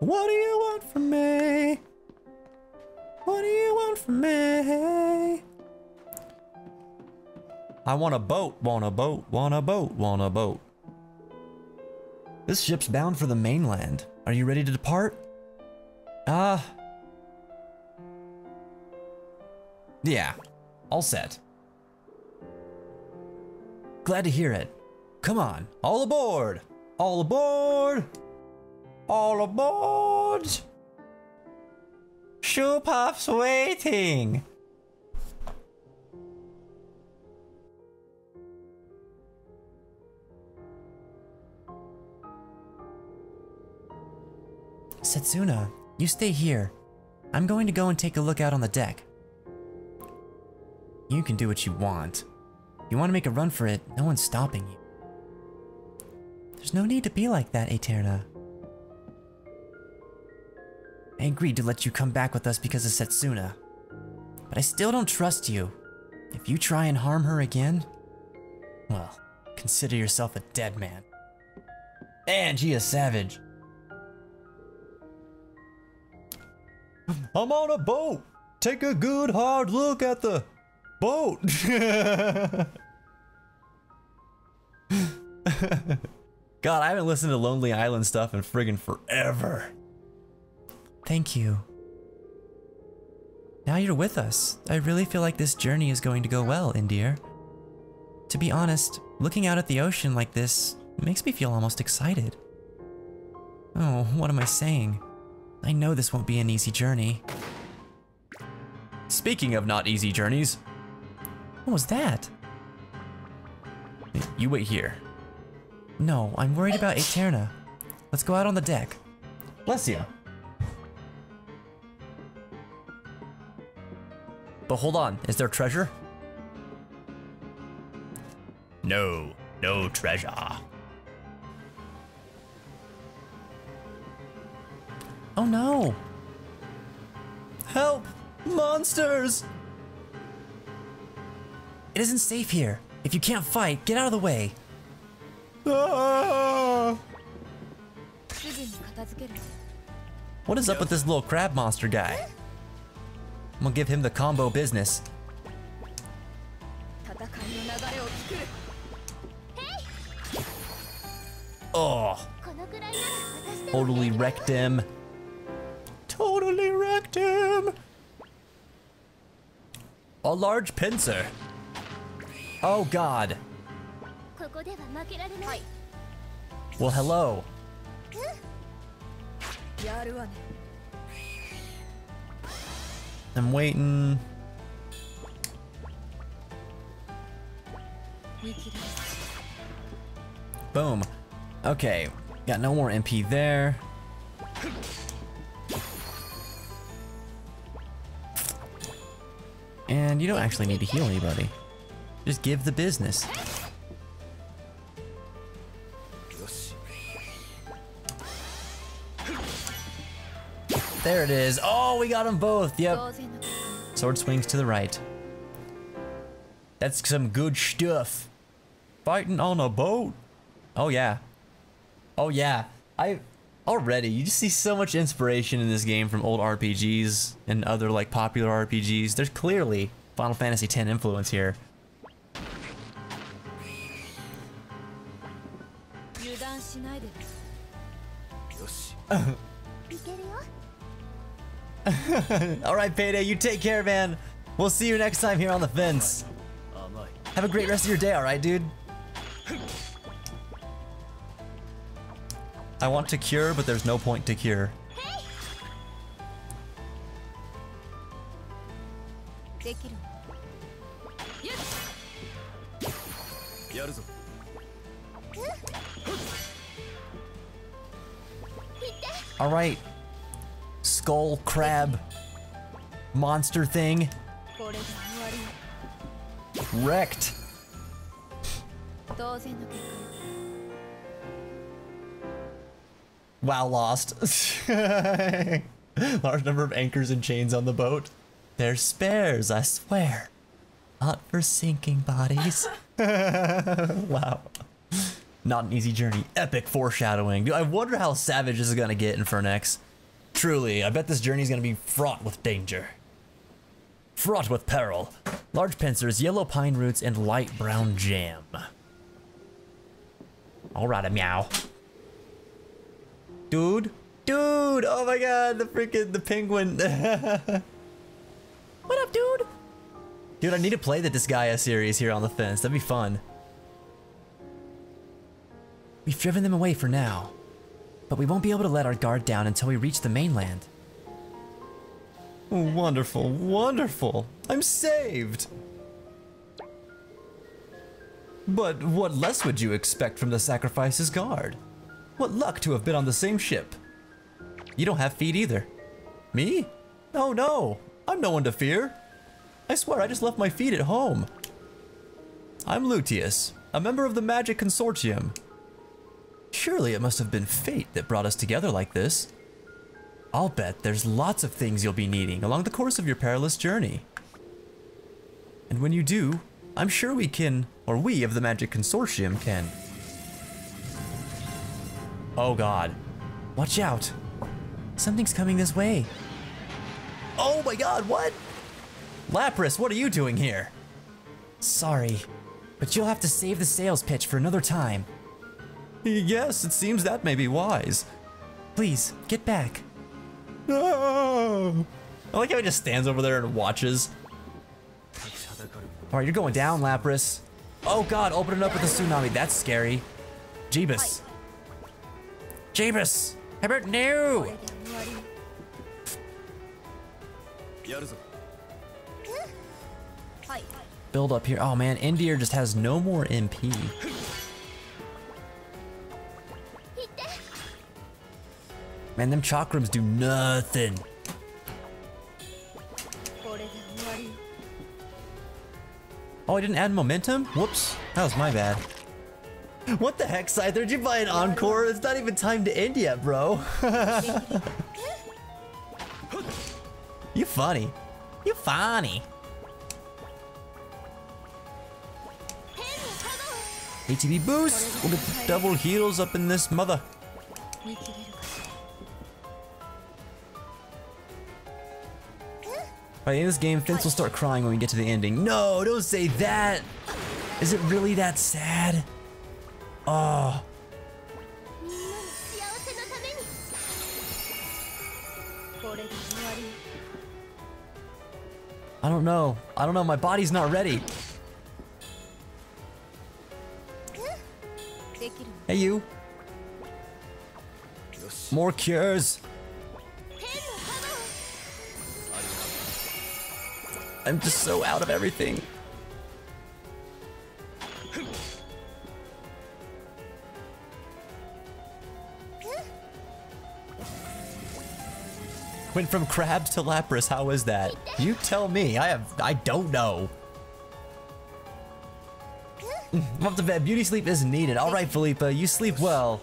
What do you want from me? What do you want from me? I want a boat, want a boat, want a boat, want a boat. This ship's bound for the mainland. Are you ready to depart? Ah. Yeah, all set. Glad to hear it. Come on, all aboard! All aboard! All aboard! Shoe Puff's waiting! Setsuna, you stay here. I'm going to go and take a look out on the deck. You can do what you want. You want to make a run for it, no one's stopping you. There's no need to be like that, Aeterna. I agreed to let you come back with us because of Setsuna. But I still don't trust you. If you try and harm her again, well, consider yourself a dead man. And she is savage. I'm on a boat. Take a good hard look at the boat. God, I haven't listened to Lonely Island stuff in friggin' forever. Thank you. Now you're with us. I really feel like this journey is going to go well, Endir. To be honest, looking out at the ocean like this makes me feel almost excited. Oh, what am I saying? I know this won't be an easy journey. Speaking of not easy journeys, What was that? you wait here. No, I'm worried about Aeterna. Let's go out on the deck. Bless you. But hold on, is there treasure? No, no treasure. Oh no! Help! Monsters! It isn't safe here. If you can't fight, get out of the way. Ah! What is up with this little crab monster guy? I'm gonna give him the combo business. Oh. Totally wrecked him. Totally wrecked him. A large pincer. Oh god. Well, hello. I'm waiting. Boom. Okay, got no more MP there. And you don't actually need to heal anybody. Just give the business. There it is. Oh, we got them both. Yep. Sword swings to the right. That's some good stuff. Fighting on a boat. Oh, yeah. Oh, yeah. I already, you just see so much inspiration in this game from old RPGs and other like popular RPGs. There's clearly Final Fantasy X influence here. Alright, Payday, you take care, man. We'll see you next time here on the fence. Have a great rest of your day, alright, dude? I want to cure, but there's no point to cure. Hey. All right. Skull crab monster thing. Wrecked. Wow, lost. Large number of anchors and chains on the boat. They're spares, I swear. Not for sinking bodies. wow. Not an easy journey. Epic foreshadowing. Dude, I wonder how savage this is gonna get Infernex. Truly, I bet this journey is gonna be fraught with danger. Fraught with peril. Large pincers, yellow pine roots, and light brown jam. Alright, a meow. Dude. Dude! Oh my god, the freaking the penguin. what up, dude? Dude, I need to play the Disgaea series here on the fence. That'd be fun. We've driven them away for now. But we won't be able to let our guard down until we reach the mainland. Wonderful, wonderful. I'm saved. But what less would you expect from the sacrifice's guard? What luck to have been on the same ship. You don't have feet either. Me? Oh no, I'm no one to fear. I swear I just left my feet at home. I'm Lutius, a member of the Magic Consortium. Surely it must have been fate that brought us together like this. I'll bet there's lots of things you'll be needing along the course of your perilous journey. And when you do, I'm sure we can, or we of the Magic Consortium can. Oh god. Watch out! Something's coming this way. Oh my god, what? Lapras, what are you doing here? Sorry, but you'll have to save the sales pitch for another time yes, it seems that may be wise. Please, get back. No! I like how he just stands over there and watches. Alright, you're going down, Lapras. Oh god, open it up with a tsunami. That's scary. Jeebus. Jeebus! Herbert, no? Build up here. Oh man, Endir just has no more MP. Man, them chakrams do nothing. Oh, I didn't add momentum? Whoops. That was my bad. What the heck, Scyther? Did you buy an encore? It's not even time to end yet, bro. you funny. You funny. ATB boost! We'll get the double heals up in this mother. By the end of this game, Vince will start crying when we get to the ending. No, don't say that! Is it really that sad? Oh. I don't know. I don't know. My body's not ready. Hey, you. More cures. I'm just so out of everything. Went from crabs to Lapras. How is that? You tell me. I have. I don't know. I'm up to bed. Beauty sleep isn't needed. All right, Felipa. You sleep well.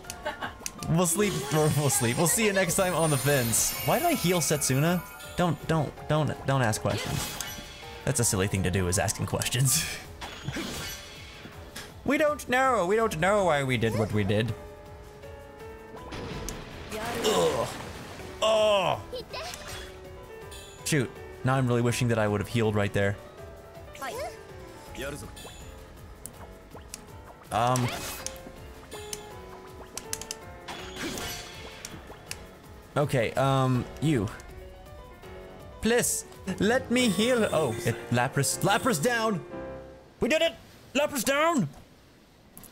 We'll sleep. We'll sleep. We'll see you next time on the fence. Why did I heal Setsuna? Don't. Don't. Don't. Don't ask questions. That's a silly thing to do is asking questions. we don't know. We don't know why we did what we did. Ugh. Oh. Shoot. Now I'm really wishing that I would have healed right there. Um. Okay, um, you. Please let me heal. Oh, it, Lapras. Lapras down! We did it! Lapras down!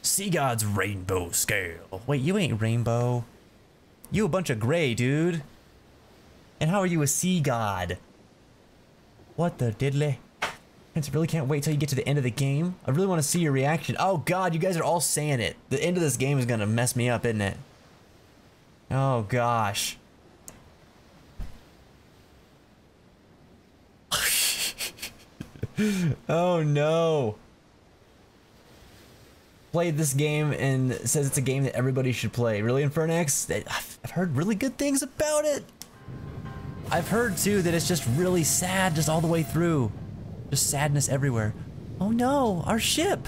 Sea God's rainbow scale. Wait, you ain't rainbow. You a bunch of gray, dude. And how are you a sea god? What the diddly? I really can't wait till you get to the end of the game. I really want to see your reaction. Oh god, you guys are all saying it. The end of this game is gonna mess me up, isn't it? Oh gosh. oh no. Played this game and says it's a game that everybody should play. Really, Infernax? I've heard really good things about it. I've heard too that it's just really sad just all the way through. Just sadness everywhere. Oh no, our ship.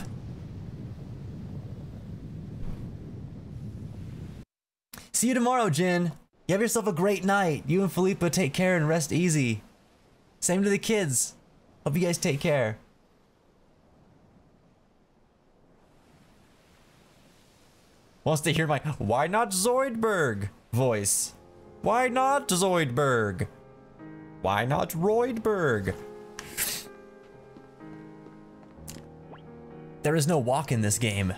See you tomorrow, Jin. You have yourself a great night. You and Felipa take care and rest easy. Same to the kids. Hope you guys take care. Wants to hear my why not Zoidberg voice. Why not Zoidberg? Why not Roydberg? There is no walk in this game.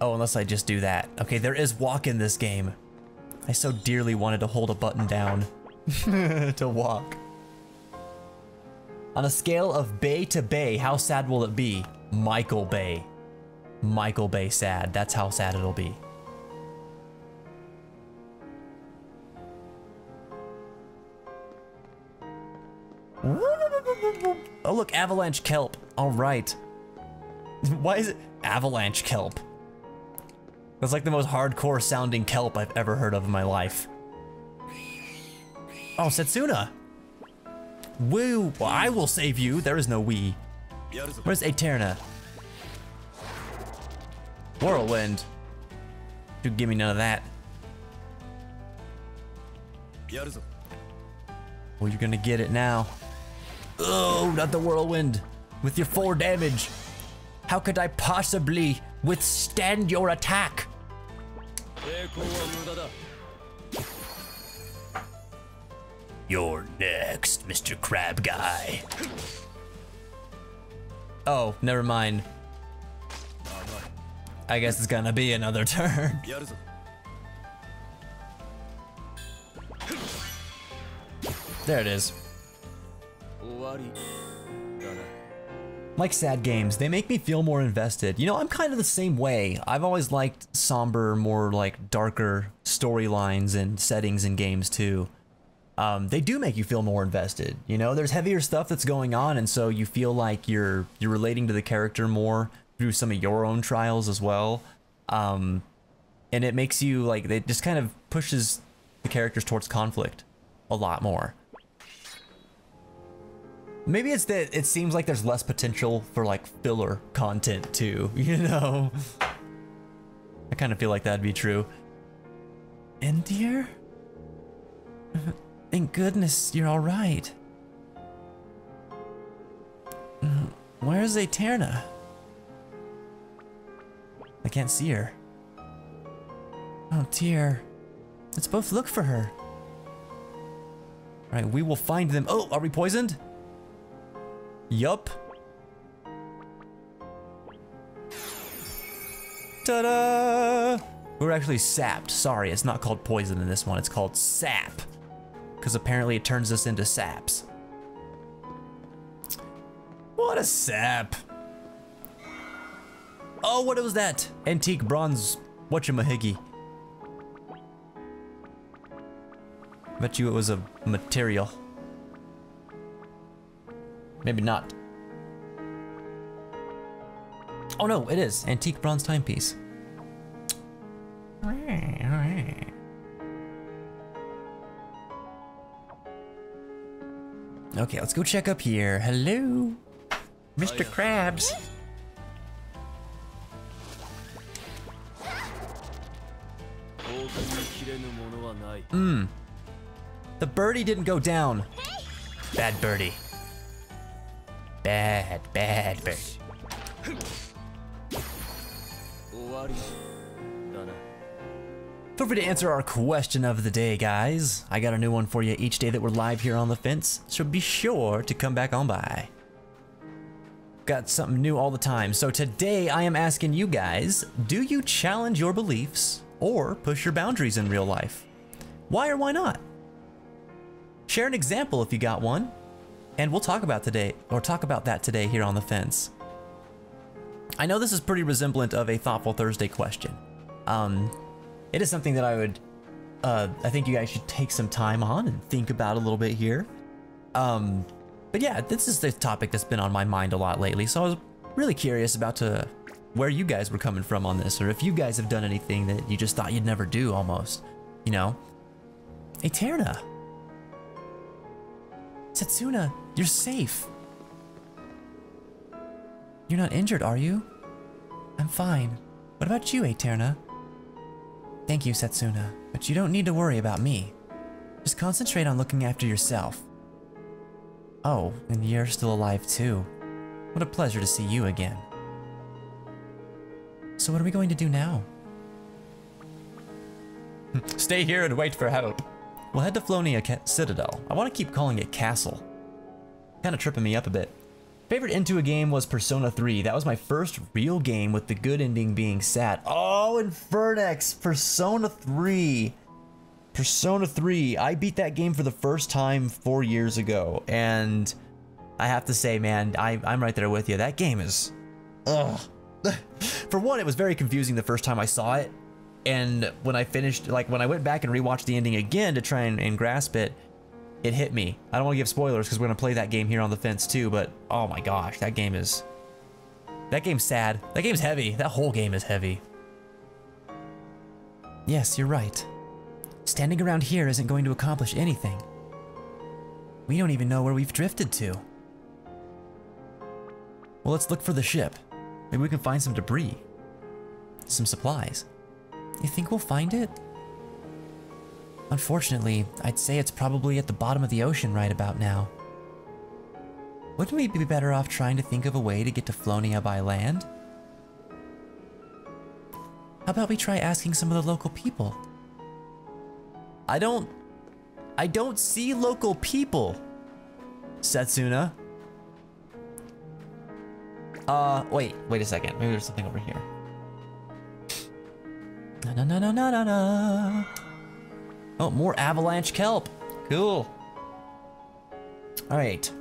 Oh, unless I just do that. Okay, there is walk in this game. I so dearly wanted to hold a button down to walk. On a scale of Bay to Bay, how sad will it be? Michael Bay. Michael Bay sad. That's how sad it'll be. Oh, look, avalanche kelp. All right. Why is it avalanche kelp? That's like the most hardcore sounding kelp I've ever heard of in my life. Oh, Setsuna. Woo! Well, I will save you. There is no we. Where's Aeterna? Whirlwind. You give me none of that. Well, you're gonna get it now. Oh, not the whirlwind. With your four damage. How could I possibly withstand your attack? You're next, Mr. Crab Guy. Oh, never mind. I guess it's gonna be another turn. there it is. Like sad games, they make me feel more invested. You know, I'm kind of the same way. I've always liked somber, more like darker storylines and settings in games too. Um, they do make you feel more invested. You know, there's heavier stuff that's going on, and so you feel like you're you're relating to the character more through some of your own trials as well. Um, and it makes you like it just kind of pushes the characters towards conflict a lot more. Maybe it's that it seems like there's less potential for like filler content too, you know? I kind of feel like that'd be true. Endir? Thank goodness you're alright. Mm, Where's Aeterna? I can't see her. Oh dear. Let's both look for her. Alright, we will find them. Oh, are we poisoned? Yup. Ta-da! We're actually sapped. Sorry, it's not called poison in this one. It's called sap. Because apparently it turns us into saps. What a sap. Oh, what was that? Antique bronze whatchamahiggy. Bet you it was a material. Maybe not. Oh no, it is. Antique bronze timepiece. Okay, let's go check up here. Hello? Mr. Krabs. Hmm. The birdie didn't go down. Bad birdie. Bad, bad birdie. Feel free to answer our question of the day, guys. I got a new one for you each day that we're live here on The Fence, so be sure to come back on by. Got something new all the time. So today I am asking you guys, do you challenge your beliefs or push your boundaries in real life? Why or why not? Share an example if you got one, and we'll talk about today or talk about that today here on The Fence. I know this is pretty resemblant of a Thoughtful Thursday question. Um, it is something that I would, uh, I think you guys should take some time on and think about a little bit here. Um, but yeah, this is the topic that's been on my mind a lot lately, so I was really curious about to where you guys were coming from on this, or if you guys have done anything that you just thought you'd never do, almost, you know. Aeterna, Setsuna, you're safe. You're not injured, are you? I'm fine. What about you, Aeterna? Thank you, Setsuna, but you don't need to worry about me. Just concentrate on looking after yourself. Oh, and you're still alive too. What a pleasure to see you again. So what are we going to do now? Stay here and wait for help. We'll head to Flonia Ca- Citadel. I want to keep calling it Castle. Kind of tripping me up a bit. Favorite into a game was Persona 3. That was my first real game with the good ending being sad. Oh, Infernex, Persona 3. Persona 3. I beat that game for the first time four years ago, and I have to say, man, I, I'm right there with you. That game is. Ugh. for one, it was very confusing the first time I saw it, and when I finished, like when I went back and rewatched the ending again to try and, and grasp it, it hit me. I don't want to give spoilers because we're going to play that game here on the fence too, but oh my gosh, that game is. That game's sad. That game's heavy. That whole game is heavy. Yes, you're right. Standing around here isn't going to accomplish anything. We don't even know where we've drifted to. Well, let's look for the ship. Maybe we can find some debris. Some supplies. You think we'll find it? Unfortunately, I'd say it's probably at the bottom of the ocean right about now. Wouldn't we be better off trying to think of a way to get to Flonia by land? How about we try asking some of the local people? I don't... I don't see local people, Setsuna. Uh, wait, wait a second. Maybe there's something over here. Na na na na na na na. Oh, more avalanche kelp. Cool. All right.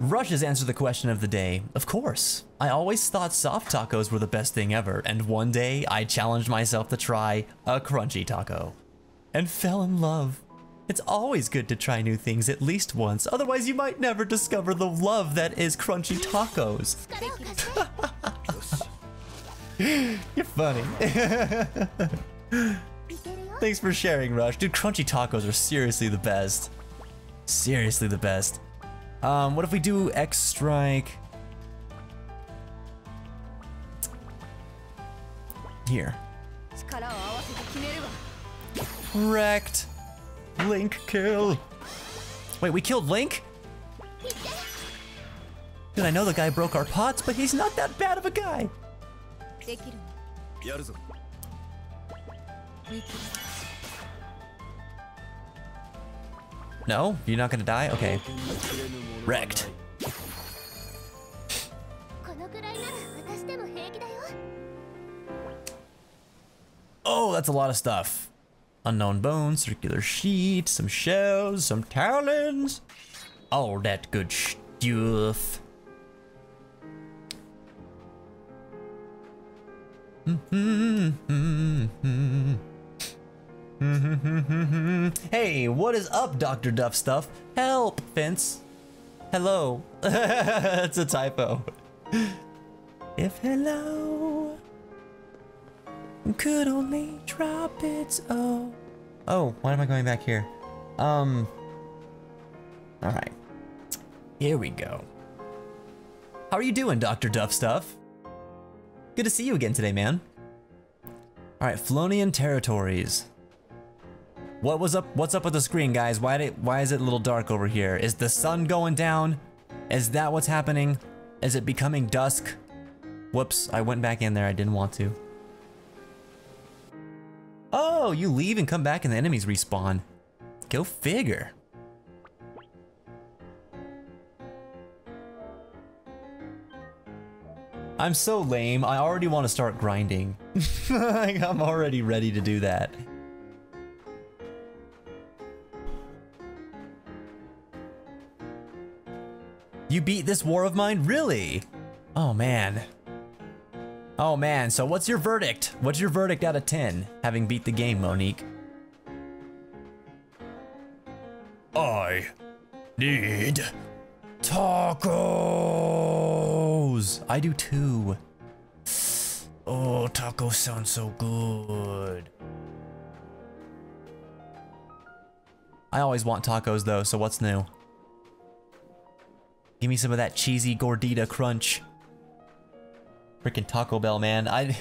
Rush has answered the question of the day. Of course. I always thought soft tacos were the best thing ever, and one day I challenged myself to try a crunchy taco. And fell in love. It's always good to try new things at least once, otherwise you might never discover the love that is crunchy tacos. You're funny. Thanks for sharing, Rush. Dude, crunchy tacos are seriously the best. Seriously the best. Um, what if we do X strike? Here. Wrecked. Link kill. Wait, we killed Link? Dude, I know the guy broke our pots, but he's not that bad of a guy. No? You're not gonna die? Okay. Wrecked. Oh, that's a lot of stuff. Unknown bones, circular sheet, some shells, some talons. All that good stuff. Mm -hmm, mm -hmm, mm -hmm. hey, what is up, Dr. Duff Stuff? Help, Fence. Hello. That's a typo. If hello could only drop its oh. Oh, why am I going back here? Um. Alright. Here we go. How are you doing, Dr. Duff Stuff? Good to see you again today, man. Alright, Flonian territories. What was up what's up with the screen, guys? Why did why is it a little dark over here? Is the sun going down? Is that what's happening? Is it becoming dusk? Whoops, I went back in there. I didn't want to. Oh, you leave and come back and the enemies respawn. Go figure. I'm so lame. I already want to start grinding. I'm already ready to do that. You beat this war of mine? Really? Oh man. Oh man, so what's your verdict? What's your verdict out of 10, having beat the game, Monique? I need tacos! I do too. Oh, tacos sound so good. I always want tacos though, so what's new? Give me some of that cheesy gordita crunch. Freaking Taco Bell, man. I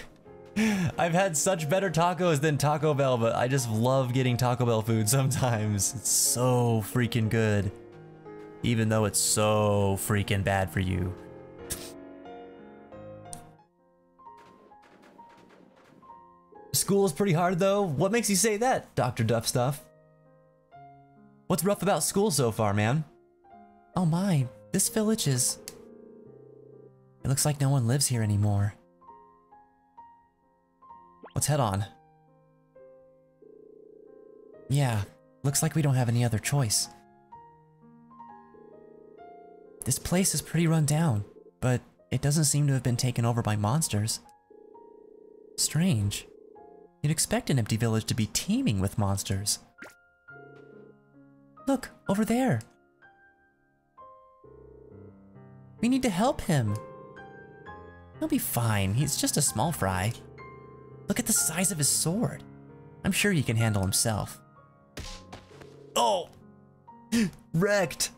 I've had such better tacos than Taco Bell, but I just love getting Taco Bell food sometimes. It's so freaking good. Even though it's so freaking bad for you. School is pretty hard though. What makes you say that, Dr. Duff Stuff? What's rough about school so far, man? Oh my, this village is... It looks like no one lives here anymore. Let's head on. Yeah, looks like we don't have any other choice. This place is pretty run down, but it doesn't seem to have been taken over by monsters. Strange. You'd expect an empty village to be teeming with monsters. Look, over there. We need to help him. He'll be fine. He's just a small fry. Look at the size of his sword. I'm sure he can handle himself. Oh! Wrecked!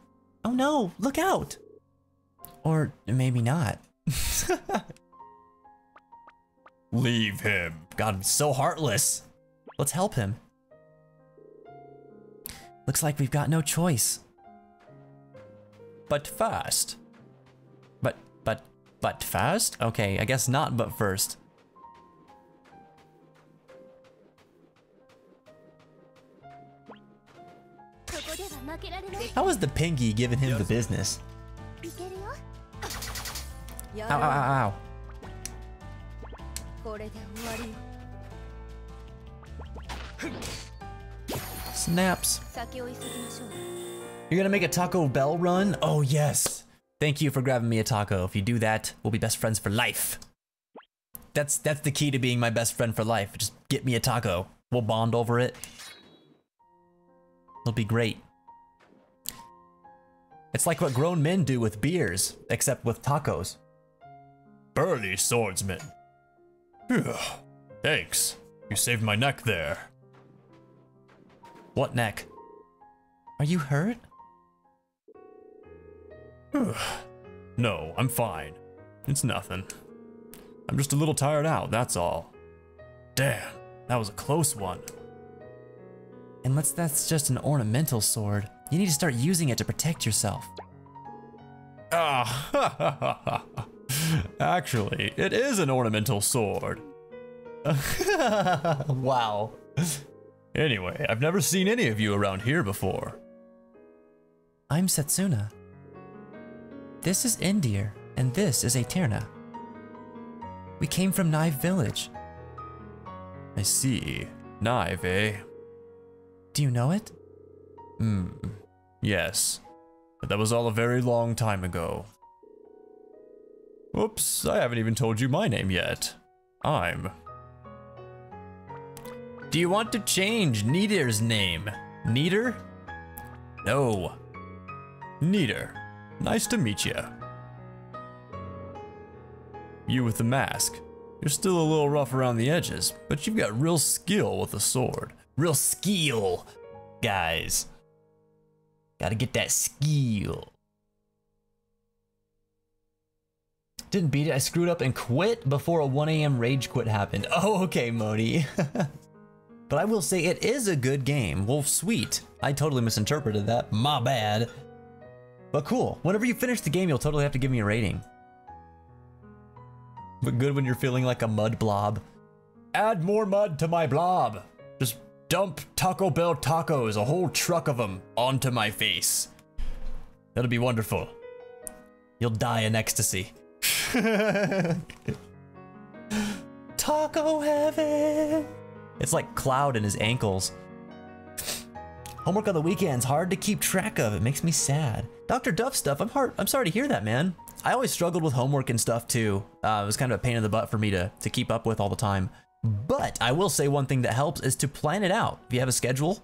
Oh no, look out! Or maybe not. Leave him. God, I'm so heartless. Let's help him. Looks like we've got no choice. But first. But first? Okay, I guess not but first. How was the pingy giving him the business? Ow, ow, ow, ow. Snaps. You're gonna make a Taco Bell run? Oh yes. Thank you for grabbing me a taco. If you do that, we'll be best friends for life. That's that's the key to being my best friend for life. Just get me a taco. We'll bond over it. It'll be great. It's like what grown men do with beers, except with tacos. Burly swordsman. Phew. Thanks. You saved my neck there. What neck? Are you hurt? No, I'm fine. It's nothing. I'm just a little tired out, that's all. Damn, that was a close one. Unless that's just an ornamental sword. You need to start using it to protect yourself. Ah, actually, it is an ornamental sword. wow. Anyway, I've never seen any of you around here before. I'm Setsuna. This is Endir, and this is Aeterna. We came from Nive Village. I see. Nive, eh? Do you know it? Hmm. Yes. But that was all a very long time ago. Oops, I haven't even told you my name yet. I'm. Do you want to change Nidr's name? Nidr? No. Neater. Nice to meet you. You with the mask. You're still a little rough around the edges, but you've got real skill with a sword. Real skill, guys. Gotta get that skill. Didn't beat it. I screwed up and quit before a 1 a.m. rage quit happened. Oh, okay, Modi. but I will say it is a good game. Well, sweet. I totally misinterpreted that. My bad. But cool. Whenever you finish the game, you'll totally have to give me a rating. But good when you're feeling like a mud blob. Add more mud to my blob. Just dump Taco Bell tacos, a whole truck of them, onto my face. That'll be wonderful. You'll die in ecstasy. Taco heaven. It's like Cloud in his ankles. Homework on the weekends hard to keep track of. It makes me sad. Dr. Duff stuff. I'm hard. I'm sorry to hear that, man. I always struggled with homework and stuff too. Uh, it was kind of a pain in the butt for me to to keep up with all the time. But I will say one thing that helps is to plan it out. If you have a schedule,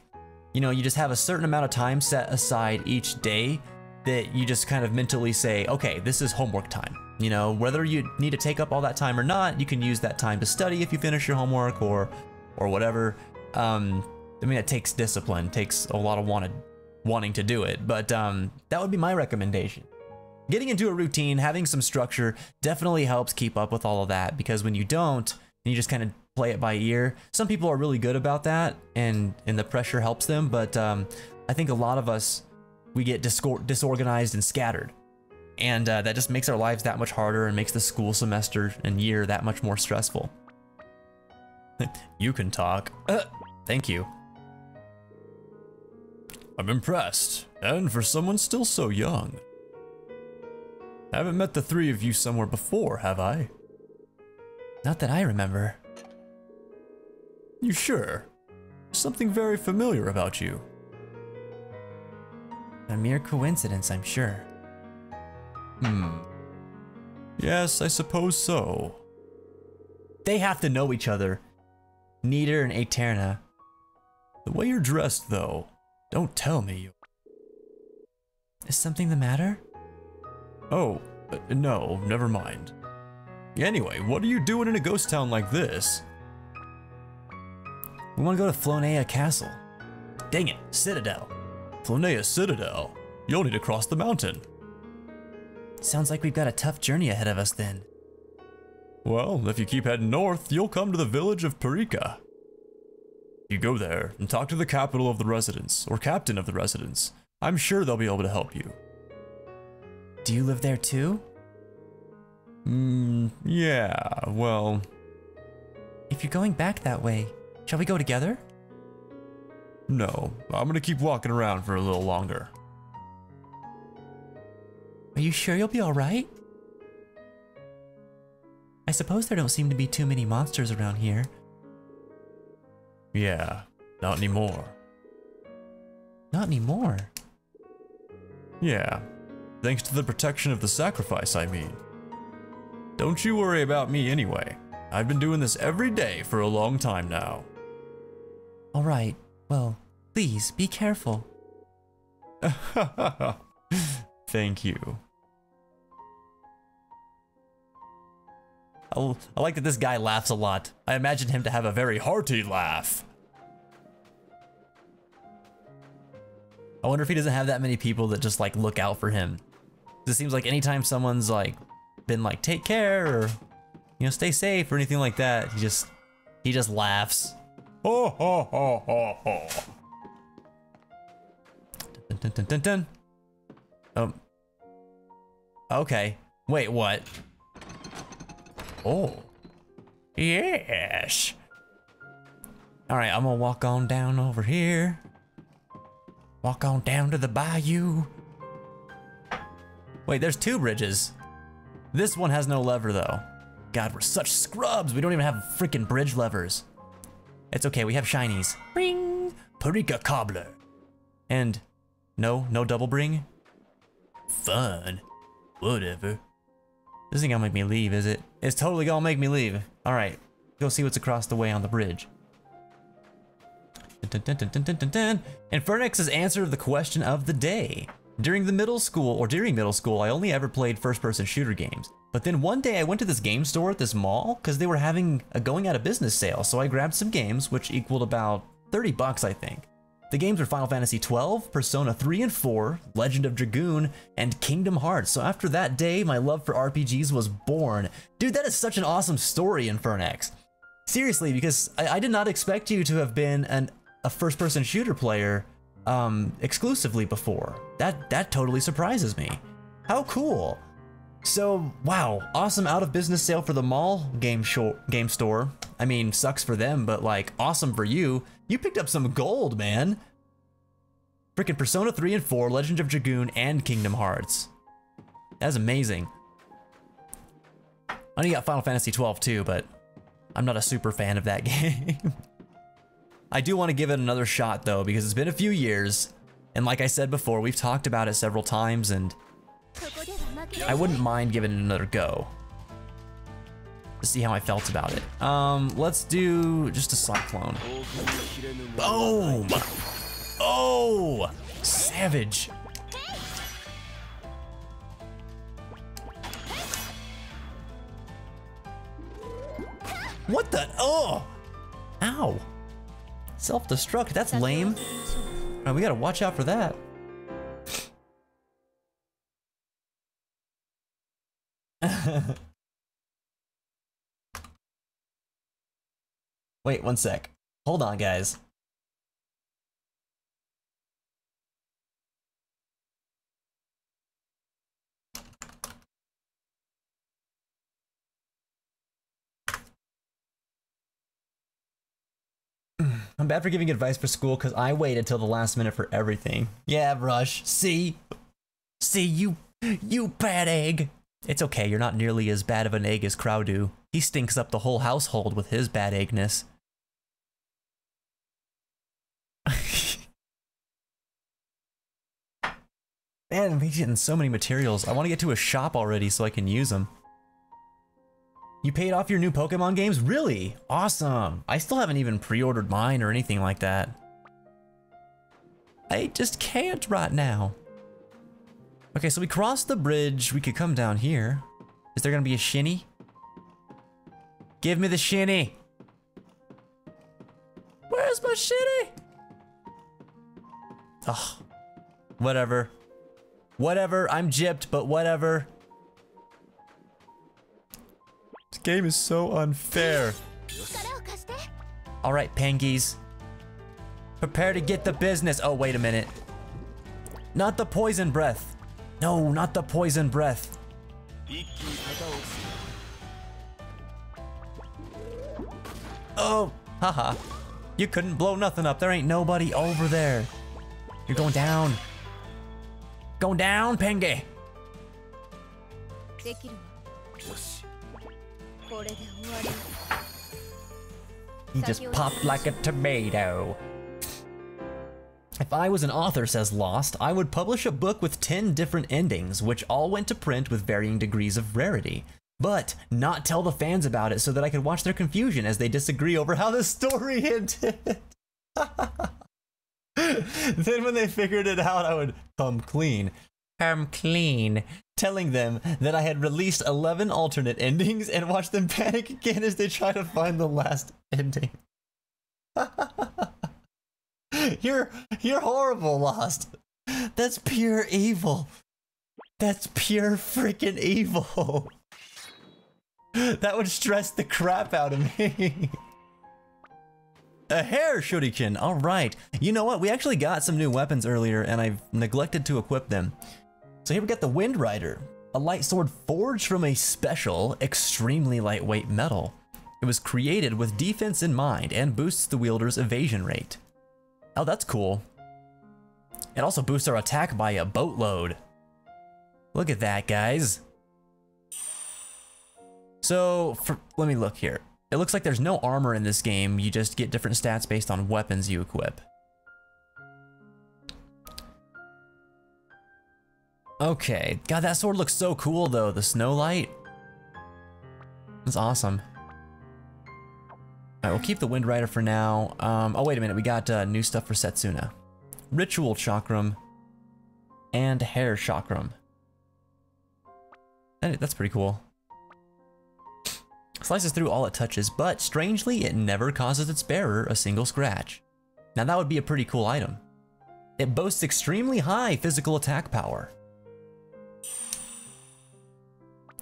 you know, you just have a certain amount of time set aside each day that you just kind of mentally say, okay, this is homework time. You know, whether you need to take up all that time or not, you can use that time to study if you finish your homework or or whatever. Um, I mean, it takes discipline, takes a lot of wanted wanting to do it, but um, that would be my recommendation. Getting into a routine, having some structure definitely helps keep up with all of that because when you don't, and you just kind of play it by ear. Some people are really good about that and and the pressure helps them, but um, I think a lot of us we get disorganized and scattered. And uh, that just makes our lives that much harder and makes the school semester and year that much more stressful. you can talk. Uh, thank you. I'm impressed, and for someone still so young. I Haven't met the three of you somewhere before, have I? Not that I remember. You sure? Something very familiar about you. A mere coincidence, I'm sure. Hmm. Yes, I suppose so. They have to know each other. Nidr and Aeterna. The way you're dressed, though, don't tell me you. Is something the matter? Oh, uh, no, never mind. Anyway, what are you doing in a ghost town like this? We want to go to Flonea Castle. Dang it, Citadel. Flonea Citadel. You'll need to cross the mountain. Sounds like we've got a tough journey ahead of us then. Well, if you keep heading north, you'll come to the village of Parika. You go there and talk to the capital of the residence, or captain of the residence. I'm sure they'll be able to help you. Do you live there too? Hmm, yeah, well, If you're going back that way, shall we go together? no. I'm gonna keep walking around for a little longer. Are you sure you'll be alright? I suppose there don't seem to be too many monsters around here. Yeah, not anymore. Not anymore. Yeah. Thanks to the protection of the sacrifice, I mean. Don't you worry about me anyway. I've been doing this every day for a long time now. All right. Well, please be careful. Thank you. I like that this guy laughs a lot. I imagine him to have a very hearty laugh. I wonder if he doesn't have that many people that just like look out for him. It seems like anytime someone's like been like take care or you know stay safe or anything like that, he just he just laughs. Ho ho ho ho ho. Dun, dun, dun, dun. Um. Okay. Wait, what? Oh. Yes. All right, I'm gonna walk on down over here. Walk on down to the bayou. Wait, there's two bridges. This one has no lever though. God, we're such scrubs. We don't even have freaking bridge levers. It's okay, we have shinies. Ring! Parika Cobbler. And no, no double bring? Fun. Whatever. This ain't gonna make me leave, is it? It's totally gonna make me leave. Alright, go see what's across the way on the bridge. Dun, dun, dun. And Infernex's answer to the question of the day. During the middle school, or during middle school, I only ever played first-person shooter games. But then one day I went to this game store at this mall because they were having a going out of business sale. So I grabbed some games, which equaled about 30 bucks, I think. The games were Final Fantasy XII, Persona 3 and 4, Legend of Dragoon, and Kingdom Hearts. So after that day, my love for RPGs was born. Dude, that is such an awesome story, Infernex. Seriously, because I, I did not expect you to have been an, a first-person shooter player um, exclusively before. That that totally surprises me. How cool! So wow, awesome out of business sale for the mall game game store. I mean, sucks for them, but like awesome for you. You picked up some gold, man. Freaking Persona 3 and 4, Legend of Dragoon, and Kingdom Hearts. That's amazing. I know you got Final Fantasy 12 too, but I'm not a super fan of that game. I do want to give it another shot though, because it's been a few years, and like I said before, we've talked about it several times, and I wouldn't mind giving it another go to see how I felt about it. Um, let's do just a cyclone. Boom! Oh! Savage! What the? Oh! Ow! Self-destruct, that's lame. Alright, we gotta watch out for that. Wait, one sec. Hold on, guys. I'm bad for giving advice for school because I wait until the last minute for everything. Yeah, Rush. See? See, you, you bad egg. It's okay, you're not nearly as bad of an egg as Crowdu. He stinks up the whole household with his bad eggness. Man, I'm getting so many materials. I want to get to a shop already so I can use them. You paid off your new Pokemon games? Really? Awesome. I still haven't even pre-ordered mine or anything like that. I just can't right now. Okay, so we crossed the bridge. We could come down here. Is there gonna be a shinny? Give me the shinny. Where's my shinny? Ugh. Whatever. Whatever. I'm gypped, but whatever. game is so unfair. All right, Pangies. Prepare to get the business. Oh, wait a minute. Not the poison breath. No, not the poison breath. Oh, haha. You couldn't blow nothing up. There ain't nobody over there. You're going down. Going down, Penge. He just popped like a tomato. If I was an author, says Lost, I would publish a book with 10 different endings, which all went to print with varying degrees of rarity. But not tell the fans about it so that I could watch their confusion as they disagree over how the story ended. then when they figured it out, I would come clean. Come clean. Telling them that I had released 11 alternate endings and watch them panic again as they try to find the last ending. you're you're horrible, Lost. That's pure evil. That's pure freaking evil. That would stress the crap out of me. A hair shuriken. All right. You know what? We actually got some new weapons earlier, and I've neglected to equip them. So here we got the Wind Rider, a light sword forged from a special, extremely lightweight metal. It was created with defense in mind and boosts the wielder's evasion rate. Oh, that's cool. It also boosts our attack by a boatload. Look at that, guys. So, for, let me look here. It looks like there's no armor in this game. You just get different stats based on weapons you equip. Okay. God, that sword looks so cool though. The snow light. That's awesome. Alright, we'll keep the Wind Rider for now. Um, oh, wait a minute. We got uh, new stuff for Setsuna. Ritual Chakram and Hair Chakram. That- That's pretty cool. Slices through all it touches, but strangely, it never causes its bearer a single scratch. Now that would be a pretty cool item. It boasts extremely high physical attack power.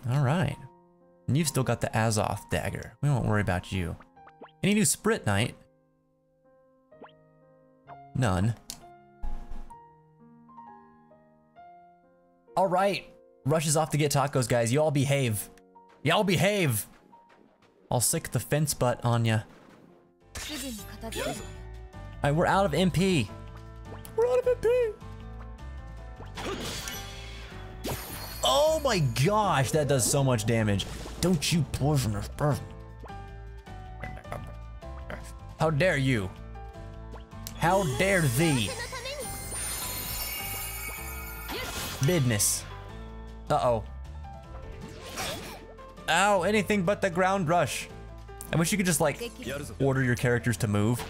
All right. And you've still got the Azoth dagger. We won't worry about you. Any new Spritnite? None. All right. Rushes off to get tacos, guys. Y'all behave. Y'all behave. I'll sick the fence butt on ya. Alright, we're out of MP. We're out of MP. Oh my gosh, that does so much damage. Don't you poisonous person. How dare you? How dare thee? Business. Uh-oh. Ow, anything but the ground rush. I wish you could just like order your characters to move.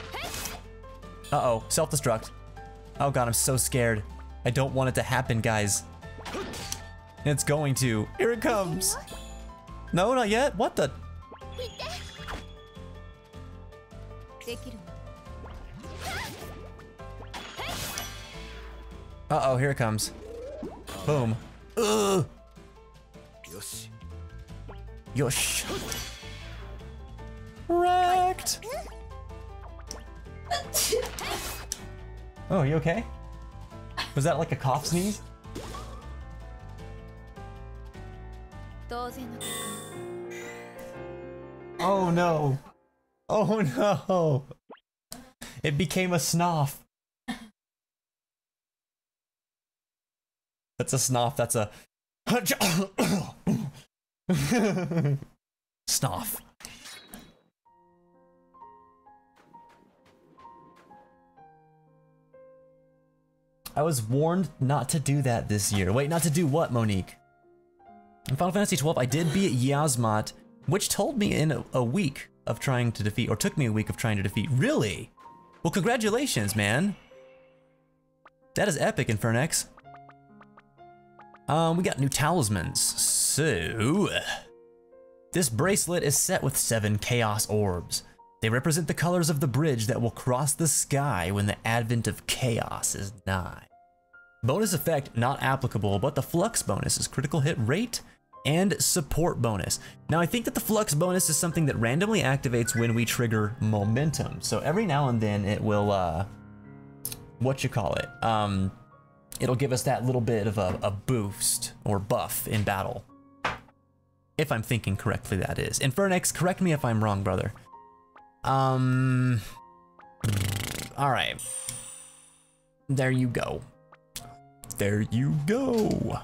Uh-oh, self-destruct. Oh god, I'm so scared. I don't want it to happen, guys. It's going to. Here it comes. No, not yet. What the? Uh-oh, here it comes. Boom. Ugh. Yosh. Wrecked. Oh, you okay? Was that like a cough sneeze? Oh no. Oh no. It became a snoff. That's a snoff. That's a. snoff. I was warned not to do that this year. Wait, not to do what, Monique? In Final Fantasy XII, I did beat Yiazmat, which told me in a, a week of trying to defeat, or took me a week of trying to defeat. Really? Well, congratulations, man. That is epic, Infernex. Um, we got new talismans. So, this bracelet is set with seven chaos orbs. They represent the colors of the bridge that will cross the sky when the advent of chaos is nigh. Bonus effect not applicable, but the flux bonus is critical hit rate and support bonus. Now I think that the flux bonus is something that randomly activates when we trigger momentum. So every now and then it will, uh, what you call it? Um, it'll give us that little bit of a, a boost or buff in battle. If I'm thinking correctly, that is. Infernex, correct me if I'm wrong, brother. Um, all right. There you go. There you go.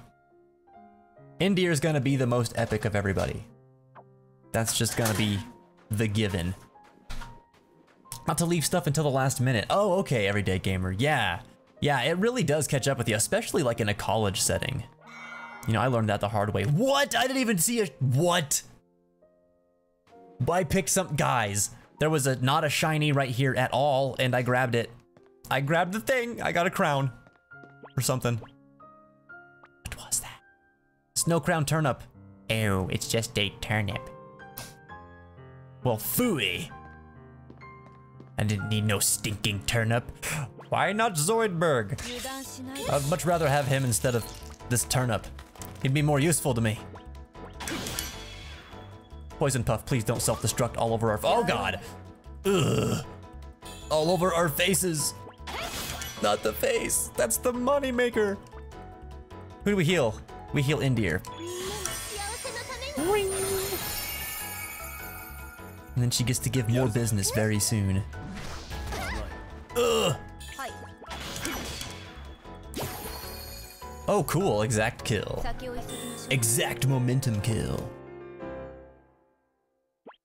Endir is gonna be the most epic of everybody. That's just gonna be the given. Not to leave stuff until the last minute. Oh, okay, everyday gamer. Yeah. Yeah, it really does catch up with you, especially like in a college setting. You know, I learned that the hard way. What? I didn't even see a what? I picked some guys. There was a not a shiny right here at all, and I grabbed it. I grabbed the thing. I got a crown or something. Snow crown turnip. Oh, it's just a turnip. Well, fooey. I didn't need no stinking turnip. Why not Zoidberg? I'd much rather have him instead of this turnip. He'd be more useful to me. Poison Puff, please don't self-destruct all over our- Oh god! Ugh. All over our faces! Not the face, that's the moneymaker! Who do we heal? We heal Endir. And then she gets to give more business very soon. Ugh. Oh, cool. Exact kill. Exact momentum kill.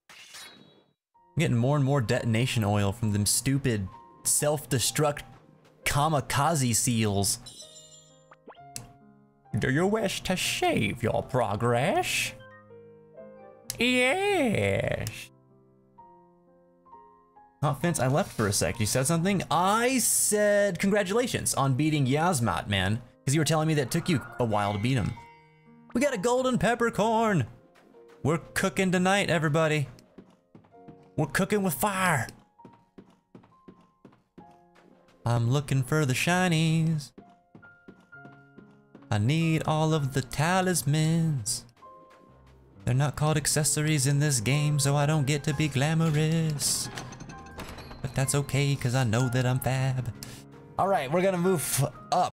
I'm getting more and more detonation oil from them stupid self-destruct kamikaze seals. Do you wish to save your progress? Yes. Oh, Fence, I left for a sec. You said something? I said congratulations on beating Yiazmat, man. Because you were telling me that took you a while to beat him. We got a golden peppercorn. We're cooking tonight, everybody. We're cooking with fire. I'm looking for the shinies. I need all of the talismans. They're not called accessories in this game, so I don't get to be glamorous. But that's okay, because I know that I'm fab. All right, we're gonna move up.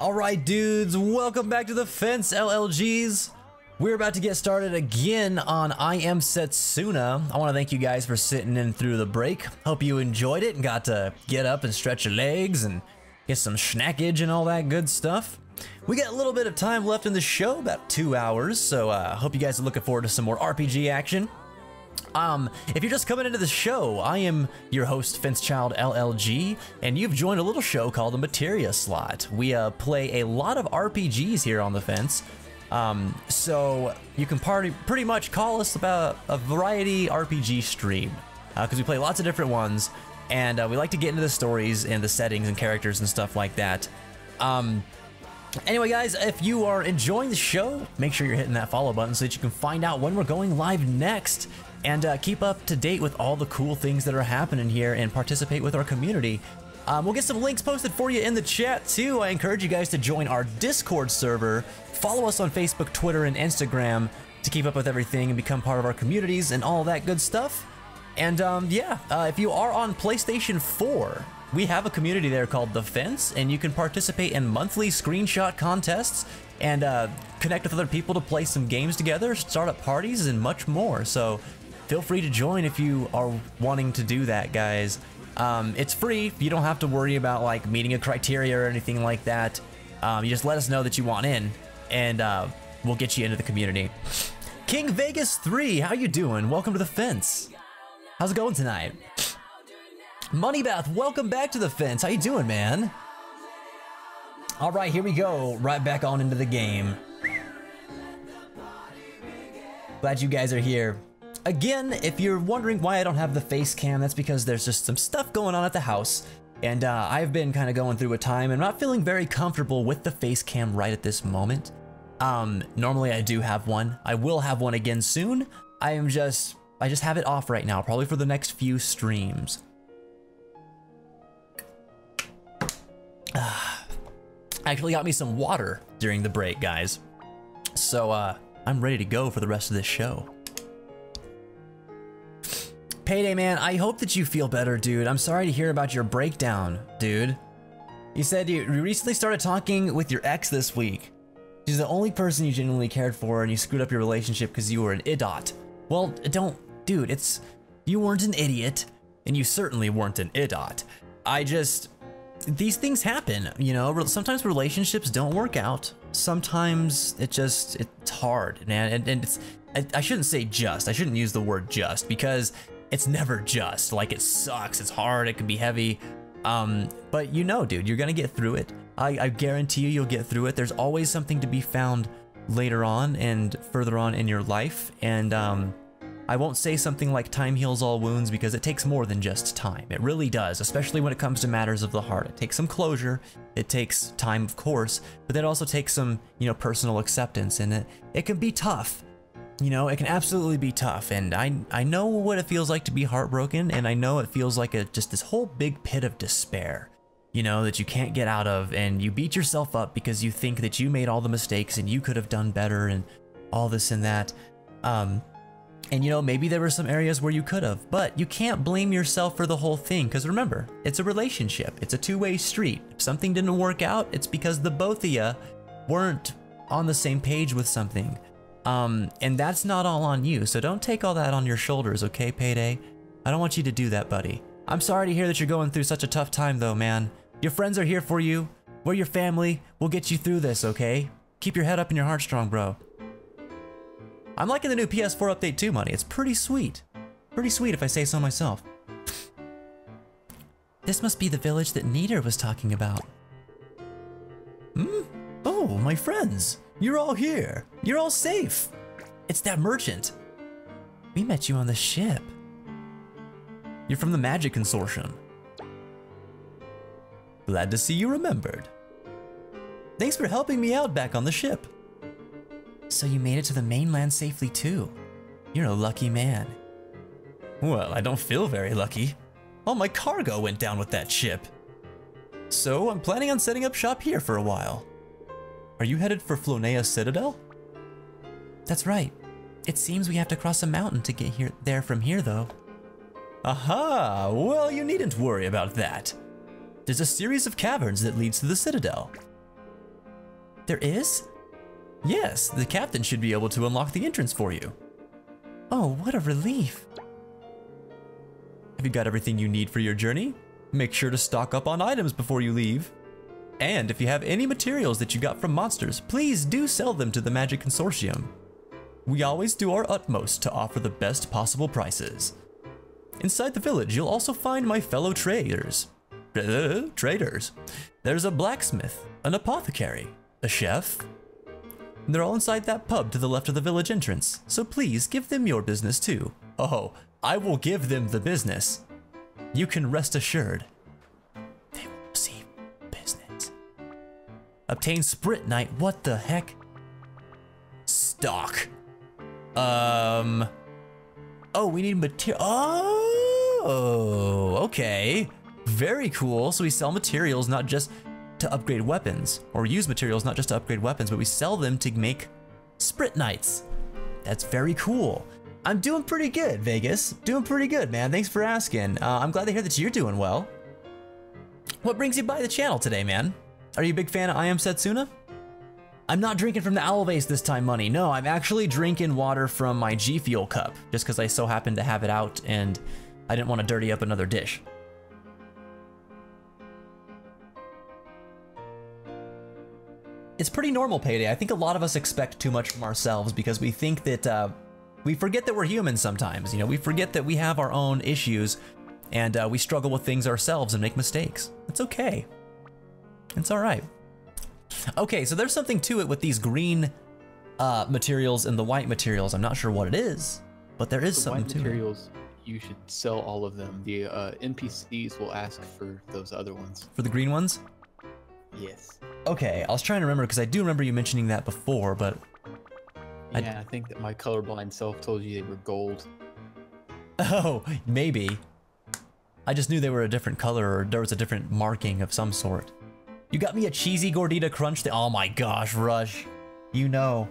All right, dudes, welcome back to the Fence LLGs. We're about to get started again on I Am Setsuna. I want to thank you guys for sitting in through the break. Hope you enjoyed it and got to get up and stretch your legs and get some snackage and all that good stuff. We got a little bit of time left in the show, about two hours, so I uh, hope you guys are looking forward to some more RPG action. Um, if you're just coming into the show, I am your host, Fencechild LLG, and you've joined a little show called the Materia Slot. We uh, play a lot of RPGs here on the Fence. Um, so you can party, pretty much call us about a variety RPG stream because uh, we play lots of different ones, and uh, we like to get into the stories and the settings and characters and stuff like that. Um, Anyway, guys, if you are enjoying the show, make sure you're hitting that follow button so that you can find out when we're going live next and uh, keep up to date with all the cool things that are happening here and participate with our community. Um, we'll get some links posted for you in the chat too. I encourage you guys to join our Discord server. Follow us on Facebook, Twitter, and Instagram to keep up with everything and become part of our communities and all that good stuff. And um, yeah, uh, if you are on PlayStation 4, we have a community there called The Fence, and you can participate in monthly screenshot contests and uh, connect with other people to play some games together, start up parties, and much more. So feel free to join if you are wanting to do that, guys. Um, it's free. You don't have to worry about like meeting a criteria or anything like that. Um, you just let us know that you want in, and uh, we'll get you into the community. King Vegas 3, how you doing? Welcome to the fence. How's it going tonight? Moneybath, welcome back to the fence. How you doing, man? All right, here we go. Right back on into the game. Glad you guys are here. Again, if you're wondering why I don't have the face cam, that's because there's just some stuff going on at the house. And uh, I've been kind of going through a time and not feeling very comfortable with the face cam right at this moment. Um, normally I do have one. I will have one again soon. I am just, I just have it off right now, probably for the next few streams. I actually got me some water during the break, guys. So, uh, I'm ready to go for the rest of this show. Payday, man, I hope that you feel better, dude. I'm sorry to hear about your breakdown, dude. You said you recently started talking with your ex this week. She's the only person you genuinely cared for, and you screwed up your relationship because you were an idiot. Well, don't, dude, it's, you weren't an idiot, and you certainly weren't an idiot. I just, these things happen, you know. Sometimes relationships don't work out. Sometimes it just it's hard, man. And, and it's I, I shouldn't say just. I shouldn't use the word just because it's never just. Like it sucks. It's hard. It can be heavy. Um, but you know, dude, you're gonna get through it. I, I guarantee you, you'll get through it. There's always something to be found later on and further on in your life, and um, I won't say something like time heals all wounds because it takes more than just time. It really does, especially when it comes to matters of the heart. It takes some closure, it takes time, of course, but it also takes some, you know, personal acceptance and it, it can be tough. You know, it can absolutely be tough and I I know what it feels like to be heartbroken and I know it feels like a just this whole big pit of despair. You know, that you can't get out of and you beat yourself up because you think that you made all the mistakes and you could have done better and all this and that. Um, and you know, maybe there were some areas where you could have, but you can't blame yourself for the whole thing because remember, it's a relationship. It's a two-way street. If something didn't work out, it's because the both of you weren't on the same page with something. Um, and that's not all on you, so don't take all that on your shoulders, okay, Payday? I don't want you to do that, buddy. I'm sorry to hear that you're going through such a tough time though, man. Your friends are here for you. We're your family. We'll get you through this, okay? Keep your head up and your heart strong, bro. I'm liking the new PS4 update too, Money. It's pretty sweet. Pretty sweet if I say so myself. This must be the village that Nidr was talking about. Hmm? Oh, my friends. You're all here. You're all safe. It's that merchant. We met you on the ship. You're from the Magic Consortium. Glad to see you remembered. Thanks for helping me out back on the ship. So you made it to the mainland safely too. You're a lucky man. Well, I don't feel very lucky. All my cargo went down with that ship. So I'm planning on setting up shop here for a while. Are you headed for Flonea Citadel? That's right. It seems we have to cross a mountain to get here there from here though. Aha! Well, you needn't worry about that. There's a series of caverns that leads to the Citadel. There is? Yes, the captain should be able to unlock the entrance for you. Oh, what a relief. Have you got everything you need for your journey? Make sure to stock up on items before you leave. And if you have any materials that you got from monsters, please do sell them to the Magic Consortium. We always do our utmost to offer the best possible prices. Inside the village, you'll also find my fellow traders. Uh, traders. There's a blacksmith, an apothecary, a chef. They're all inside that pub to the left of the village entrance, so please give them your business too. Oh, I will give them the business. You can rest assured. Obtain Spritnite, what the heck? Stock. Um. Oh, we need material. Oh, okay. Very cool. So we sell materials not just to upgrade weapons, or use materials not just to upgrade weapons, but we sell them to make Spritnites. That's very cool. I'm doing pretty good, Vegas. Doing pretty good, man. Thanks for asking. Uh, I'm glad to hear that you're doing well. What brings you by the channel today, man? Are you a big fan of I Am Setsuna? I'm not drinking from the owl vase this time, money. No, I'm actually drinking water from my G Fuel cup, just because I so happened to have it out and I didn't want to dirty up another dish. It's pretty normal payday. I think a lot of us expect too much from ourselves because we think that uh, we forget that we're human sometimes. You know, we forget that we have our own issues and uh, we struggle with things ourselves and make mistakes. It's okay. It's all right. Okay, so there's something to it with these green uh, materials and the white materials. I'm not sure what it is, but there is The something white to it. materials, you should sell all of them. The uh, NPCs will ask for those other ones. For the green ones? Yes. Okay, I was trying to remember because I do remember you mentioning that before, but I- Yeah, I, think that my colorblind self told you they were gold. oh, maybe. I just knew they were a different color or there was a different marking of some sort. You got me a cheesy gordita crunch. Oh my gosh, Rush. You know.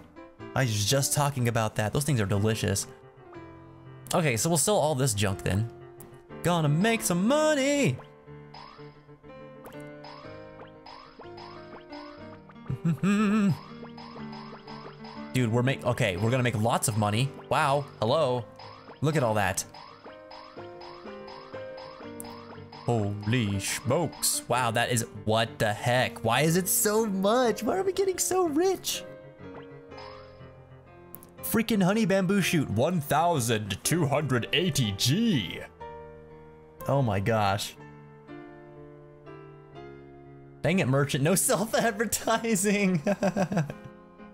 I was just talking about that. Those things are delicious. Okay, so we'll sell all this junk then. Gonna make some money! Dude, we're make okay, we're gonna make lots of money. Wow, hello. Look at all that. Holy smokes. Wow, that is what the heck? Why is it so much? Why are we getting so rich? Freaking honey bamboo shoot, 1280G. Oh my gosh. Dang it, merchant, no self-advertising.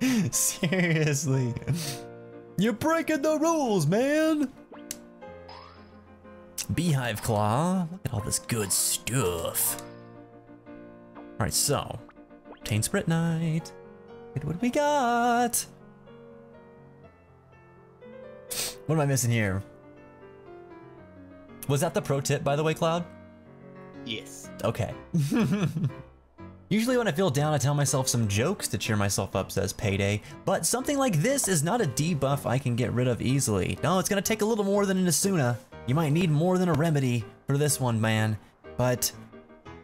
Seriously. You're breaking the rules, man. Beehive Claw. Look at all this good stuff. Alright, so. Obtain Spritnite. Wait, what do we got? What am I missing here? Was that the pro tip, by the way, Cloud? Yes. Okay. Usually when I feel down, I tell myself some jokes to cheer myself up, says Payday. But something like this is not a debuff I can get rid of easily. No, it's gonna take a little more than an Asuna. You might need more than a remedy for this one, man. But,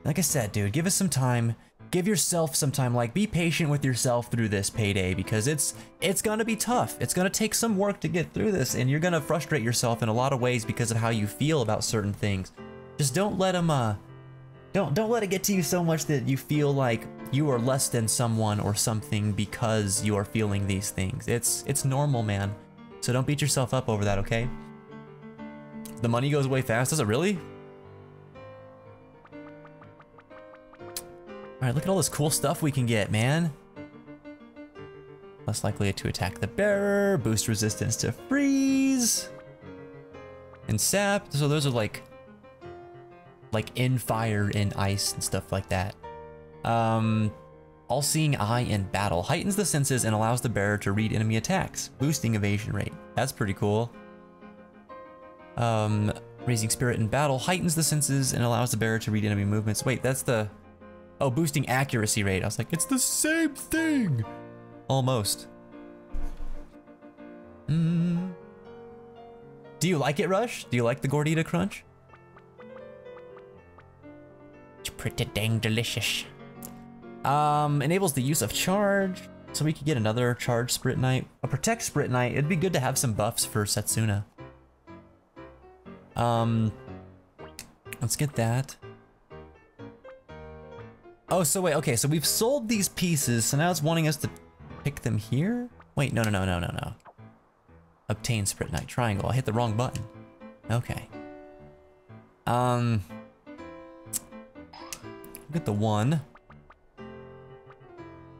like I said, dude, give us some time. Give yourself some time, like be patient with yourself through this payday because it's it's gonna be tough. It's gonna take some work to get through this and you're gonna frustrate yourself in a lot of ways because of how you feel about certain things. Just don't let them uh don't don't let it get to you so much that you feel like you are less than someone or something because you are feeling these things. It's it's normal, man. So don't beat yourself up over that, okay? The money goes away fast. Does it really? All right, look at all this cool stuff we can get, man. Less likely to attack the bearer, boost resistance to freeze, and sap. So those are like like in fire, in ice, and stuff like that. Um, all-seeing eye in battle heightens the senses and allows the bearer to read enemy attacks, boosting evasion rate. That's pretty cool. Um, raising spirit in battle heightens the senses and allows the bearer to read enemy movements. Wait, that's the oh, boosting accuracy rate. I was like, it's the same thing, almost. Mm. Do you like it, Rush? Do you like the Gordita Crunch? It's pretty dang delicious. Um, enables the use of charge, so we could get another charge Spritnite. A protect Spritnite. It'd be good to have some buffs for Setsuna. Um, let's get that. Oh, so wait, okay, so we've sold these pieces, so now it's wanting us to pick them here? Wait, no, no, no, no, no, no. Obtain Spritnite Triangle. I hit the wrong button. Okay. Um, get the one.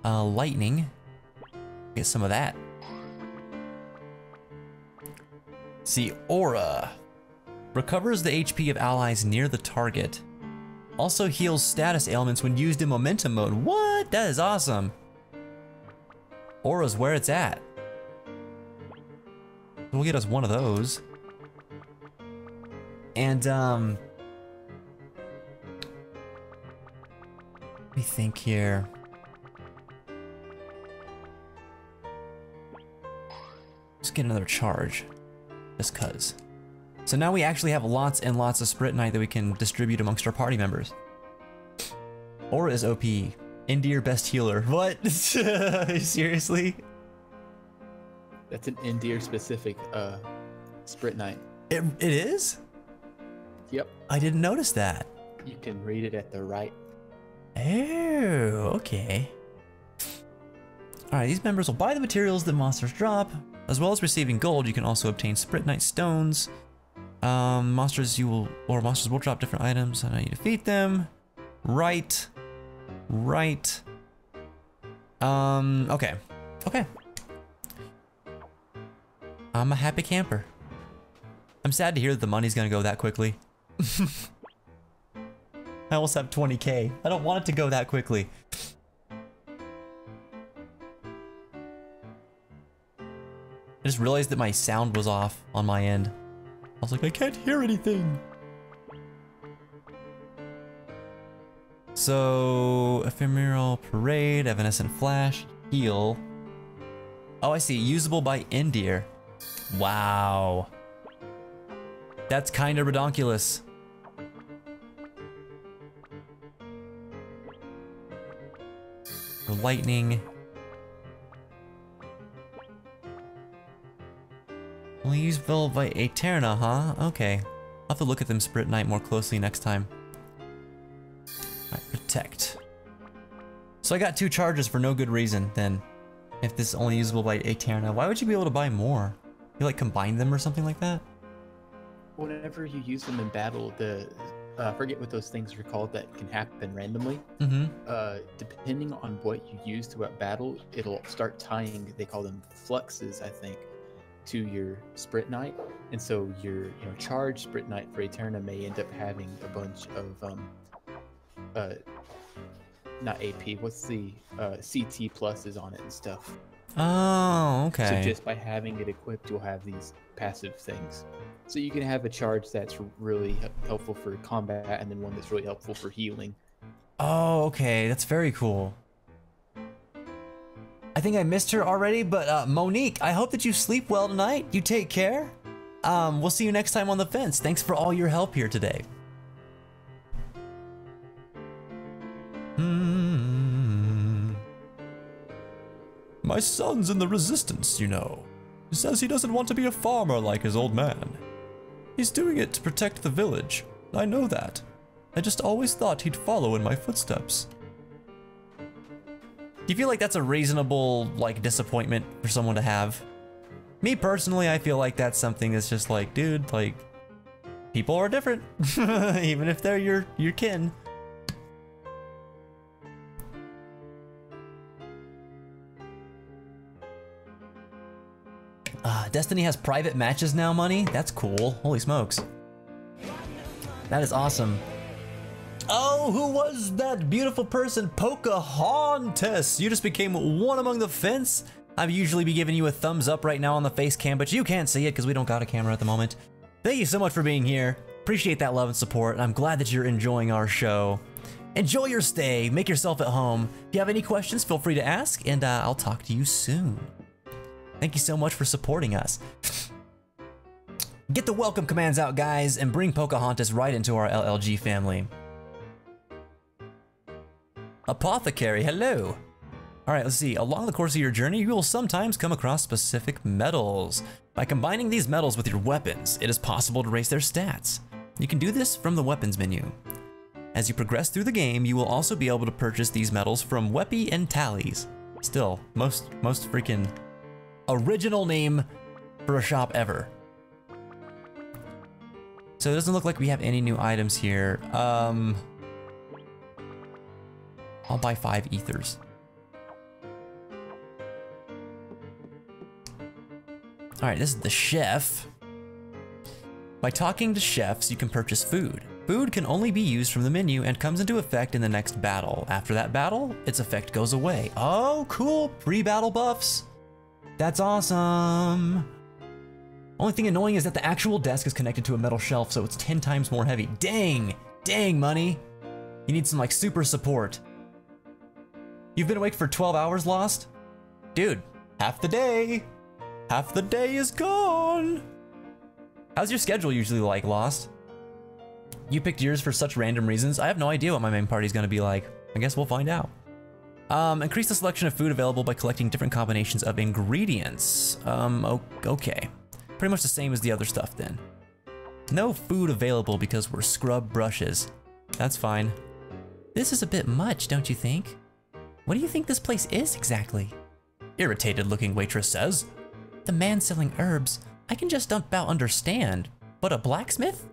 Uh, lightning. Get some of that. See, aura. Recovers the HP of allies near the target. Also heals status ailments when used in momentum mode. What? That is awesome. Aura's where it's at. We'll get us one of those. And, um... Let me think here. Let's get another charge. Just cuz. So now we actually have lots and lots of Spritnite that we can distribute amongst our party members. Aura is OP. Endir best healer. What? Seriously? That's an Endir specific uh, Spritnite. It, it is? Yep. I didn't notice that. You can read it at the right. Oh, okay. Alright, these members will buy the materials that monsters drop. As well as receiving gold, you can also obtain Spritnite stones. Um, monsters you will, or monsters will drop different items and how you defeat them. Right. Right. Um, okay. Okay. I'm a happy camper. I'm sad to hear that the money's gonna go that quickly. I almost have 20k. I don't want it to go that quickly. I just realized that my sound was off on my end. I was like, I can't hear anything. So, Ephemeral Parade, Evanescent Flash, Heal. Oh, I see. Usable by Endir. Wow. That's kind of redonkulous. Lightning. Veil by Aeterna, huh? Okay. I'll have to look at them Spritnite more closely next time. Alright, protect. So I got two charges for no good reason, then. If this is only usable by Aeterna. Why would you be able to buy more? You like combine them or something like that? Whenever you use them in battle, the uh, I forget what those things are called that can happen randomly. Mm-hmm. Uh, depending on what you use throughout battle, it'll start tying. They call them fluxes, I think, to your Spritnite, and so your you know charge Spritnite for Aeterna may end up having a bunch of um, uh, not AP. What's the uh, CT pluses on it and stuff. Oh, okay. So just by having it equipped, you'll have these passive things. So you can have a charge that's really helpful for combat, and then one that's really helpful for healing. Oh, okay. That's very cool. I think I missed her already, but uh, Monique, I hope that you sleep well tonight. You take care. Um, we'll see you next time on the fence. Thanks for all your help here today. Hmm. My son's in the resistance, you know. He says he doesn't want to be a farmer like his old man. He's doing it to protect the village. I know that. I just always thought he'd follow in my footsteps. Do you feel like that's a reasonable like disappointment for someone to have? Me personally, I feel like that's something that's just like, dude, like people are different, even if they're your your kin. Uh, Destiny has private matches now, money? That's cool. Holy smokes. That is awesome. Oh, who was that beautiful person? Pocahontas! You just became one among the fence? I'd usually be giving you a thumbs up right now on the face cam, but you can't see it because we don't got a camera at the moment. Thank you so much for being here. Appreciate that love and support, and I'm glad that you're enjoying our show. Enjoy your stay, make yourself at home. If you have any questions, feel free to ask, and uh, I'll talk to you soon. Thank you so much for supporting us. Get the welcome commands out, guys, and bring Pocahontas right into our LLG family. Apothecary, hello. All right, let's see. Along the course of your journey, you will sometimes come across specific metals. By combining these metals with your weapons, it is possible to raise their stats. You can do this from the weapons menu. As you progress through the game, you will also be able to purchase these metals from Weppy and Tallies. Still, most most freaking original name for a shop ever. So it doesn't look like we have any new items here. Um, I'll buy five ethers. All right, this is the chef. By talking to chefs, you can purchase food. Food can only be used from the menu and comes into effect in the next battle. After that battle, its effect goes away. Oh, cool, pre-battle buffs. That's awesome. Only thing annoying is that the actual desk is connected to a metal shelf, so it's 10 times more heavy. Dang, dang, money. You need some like super support. You've been awake for 12 hours, Lost? Dude, half the day. Half the day is gone. How's your schedule usually like, Lost? You picked yours for such random reasons. I have no idea what my main party's gonna be like. I guess we'll find out. Um, increase the selection of food available by collecting different combinations of ingredients. Um, okay. Pretty much the same as the other stuff then. No food available because we're scrub brushes. That's fine. This is a bit much, don't you think? What do you think this place is exactly? Irritated looking waitress says. The man selling herbs, I can just about understand, but a blacksmith?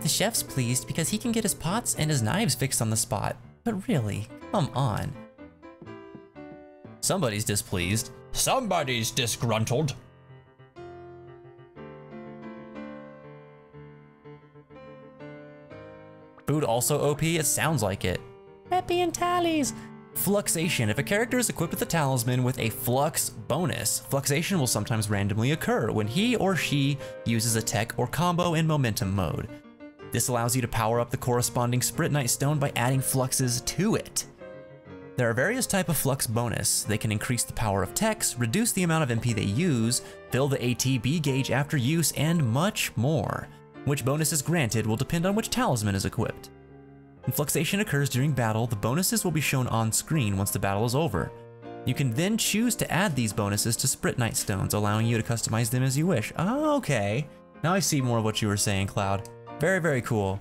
The chef's pleased because he can get his pots and his knives fixed on the spot. But really, come on. Somebody's displeased. Somebody's disgruntled. Food also OP? It sounds like it. Happy and tallies! Fluxation. If a character is equipped with a talisman with a flux bonus, fluxation will sometimes randomly occur when he or she uses a tech or combo in momentum mode. This allows you to power up the corresponding Spritnite stone by adding fluxes to it. There are various type of flux bonus. They can increase the power of techs, reduce the amount of MP they use, fill the ATB gauge after use, and much more. Which bonus is granted will depend on which talisman is equipped. When fluxation occurs during battle, the bonuses will be shown on screen once the battle is over. You can then choose to add these bonuses to Spritnite stones, allowing you to customize them as you wish. Oh, okay. Now I see more of what you were saying, Cloud. Very, very cool.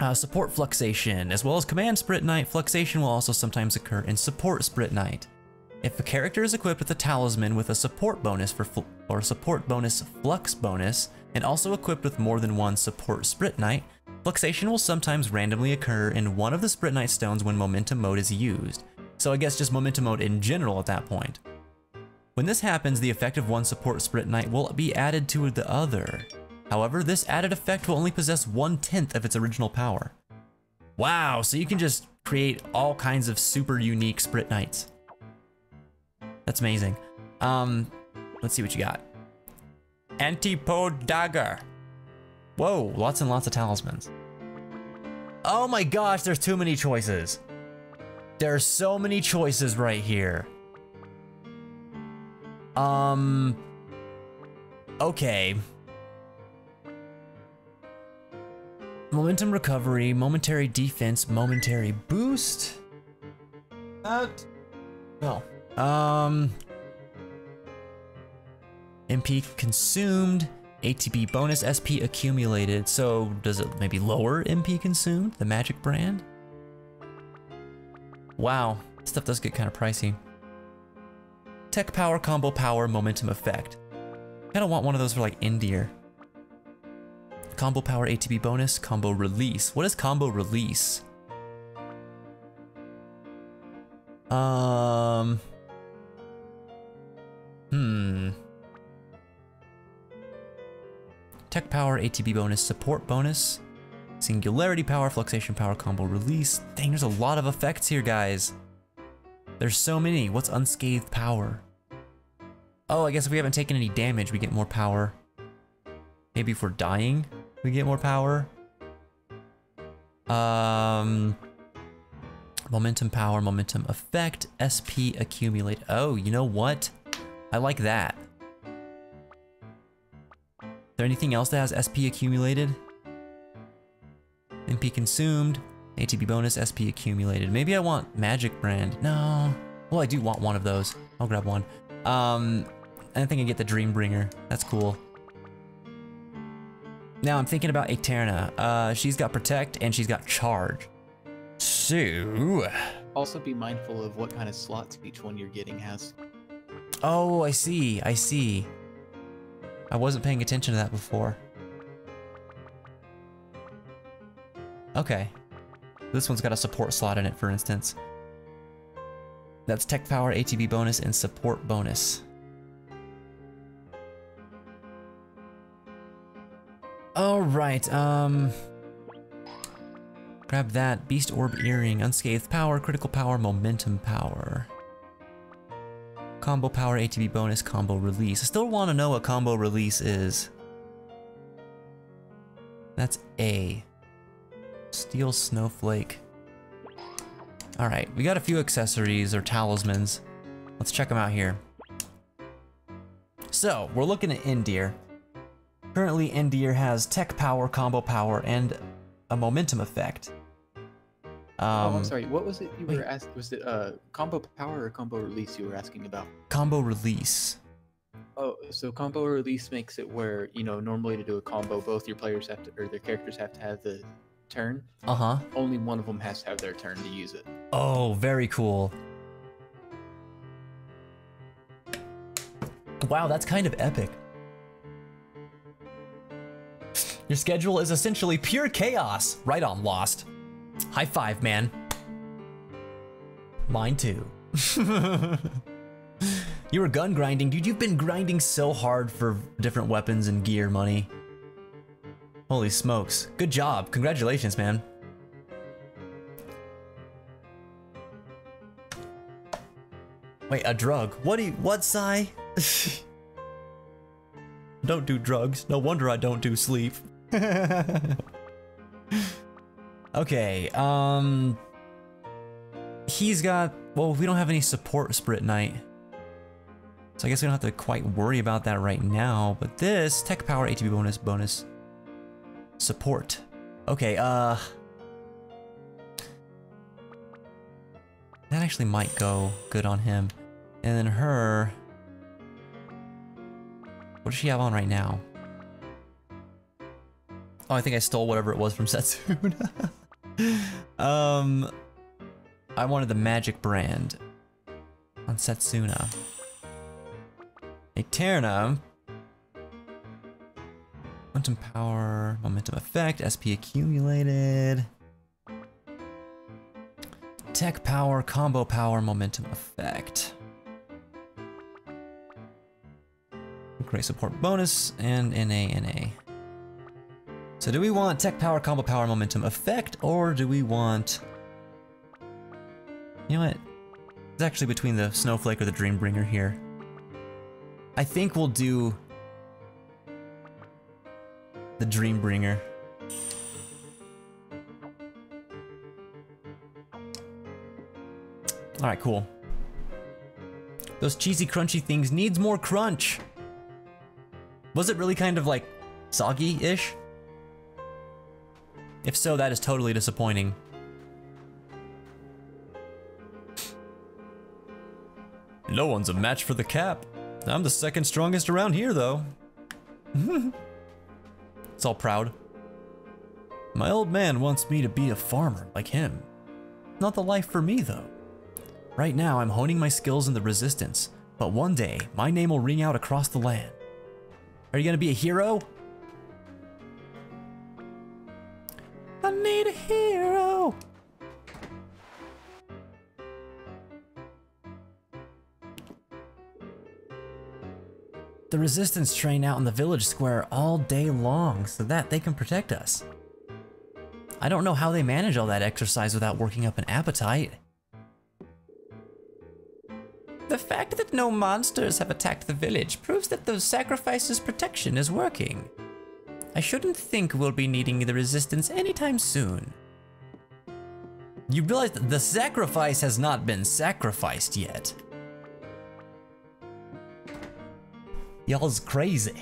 Uh, support Fluxation. As well as Command Spritnite, Fluxation will also sometimes occur in Support Spritnite. If a character is equipped with a talisman with a support bonus for or support bonus flux bonus, and also equipped with more than one support Spritnite, Fluxation will sometimes randomly occur in one of the Spritnite stones when momentum mode is used. So I guess just momentum mode in general at that point. When this happens, the effect of one support Spritnite will be added to the other. However, this added effect will only possess one-tenth of its original power. Wow, so you can just create all kinds of super unique Spritnites. That's amazing. Um, let's see what you got. Antipode Dagger. Whoa, lots and lots of talismans. Oh my gosh, there's too many choices. There's so many choices right here. Um, okay. Momentum recovery, momentary defense, momentary boost. That. No. Um. MP consumed, ATB bonus SP accumulated. So does it maybe lower MP consumed, the magic brand? Wow, stuff does get kind of pricey. Tech power, combo power, momentum effect. I don't want one of those for like Endir. Combo power ATB bonus, combo release. What is combo release? Um. Hmm. Tech power, ATB bonus, support bonus, singularity power, fluxation power, combo release. Dang, there's a lot of effects here, guys. There's so many. What's unscathed power? Oh, I guess if we haven't taken any damage, we get more power. Maybe if we're dying, we get more power. Um, momentum power, momentum effect, SP accumulate. Oh, you know what? I like that. There anything else that has SP accumulated? MP consumed, ATB bonus, SP accumulated. Maybe I want Magic Brand. No. Well, I do want one of those. I'll grab one. Um, I think I get the Dreambringer. That's cool. Now I'm thinking about Aeterna. Uh, she's got Protect and she's got Charge. So, Also, be mindful of what kind of slots each one you're getting has. oh, I see. I see. I wasn't paying attention to that before. Okay. This one's got a support slot in it, for instance. That's tech power, ATB bonus, and support bonus. All right, um... Grab that. Beast Orb Earring, Unscathed Power, Critical Power, Momentum Power. Combo Power, ATB bonus, Combo Release. I still want to know what Combo Release is. That's A. Steel Snowflake. Alright, we got a few accessories or talismans. Let's check them out here. So, we're looking at Endir. Currently, Endir has Tech Power, Combo Power, and a Momentum effect. Oh, Um, I'm sorry. What was it you wait. were asking? Was it uh, combo power or combo release you were asking about? Combo Release. Oh, so combo release makes it where you know normally to do a combo, both your players have to or their characters have to have the turn. Uh-huh. Only one of them has to have their turn to use it. Oh, very cool. Wow, that's kind of epic. Your schedule is essentially pure chaos. Right on, Lost. High five, man. Mine too. you were gun grinding, dude. You've been grinding so hard for different weapons and gear money. Holy smokes. Good job. Congratulations, man. Wait, a drug? What do you, what, Psy? don't do drugs. No wonder I don't do sleep. okay, um... He's got, well, we don't have any support Spritnite. So I guess we don't have to quite worry about that right now. But this, Tech Power ATB bonus, bonus, support. Okay, uh... That actually might go good on him. And then her... What does she have on right now? Oh, I think I stole whatever it was from Setsuna. um, I wanted the magic brand on Setsuna. Aeterna. Momentum power, momentum effect, SP accumulated. Tech power, combo power, momentum effect. Great support bonus and NA NA. So do we want tech power, combo power, momentum effect, or do we want... You know what? It's actually between the Snowflake or the Dreambringer here. I think we'll do... The Dreambringer. Alright, cool. Those cheesy crunchy things needs more crunch! Was it really kind of like soggy-ish? If so, that is totally disappointing. No one's a match for the cap. I'm the second strongest around here, though. it's all proud. My old man wants me to be a farmer like him. Not the life for me, though. Right now, I'm honing my skills in the resistance, but one day, my name will ring out across the land. Are you gonna be a hero? Need a hero. The resistance train out in the village square all day long so that they can protect us. I don't know how they manage all that exercise without working up an appetite. The fact that no monsters have attacked the village proves that the sacrifice's protection is working. I shouldn't think we'll be needing the resistance anytime soon. You realize that the sacrifice has not been sacrificed yet. Y'all's crazy.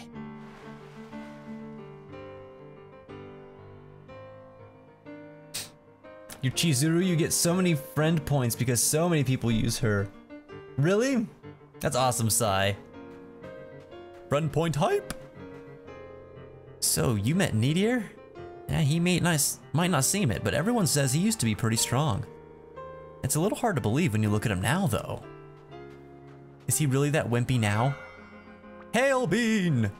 Your Chizuru, you get so many friend points because so many people use her. Really? That's awesome, Sai. Friend point hype. So you met Nidr? Yeah, he may not, might not seem it, but everyone says he used to be pretty strong. It's a little hard to believe when you look at him now, though. Is he really that wimpy now? Hail Bean!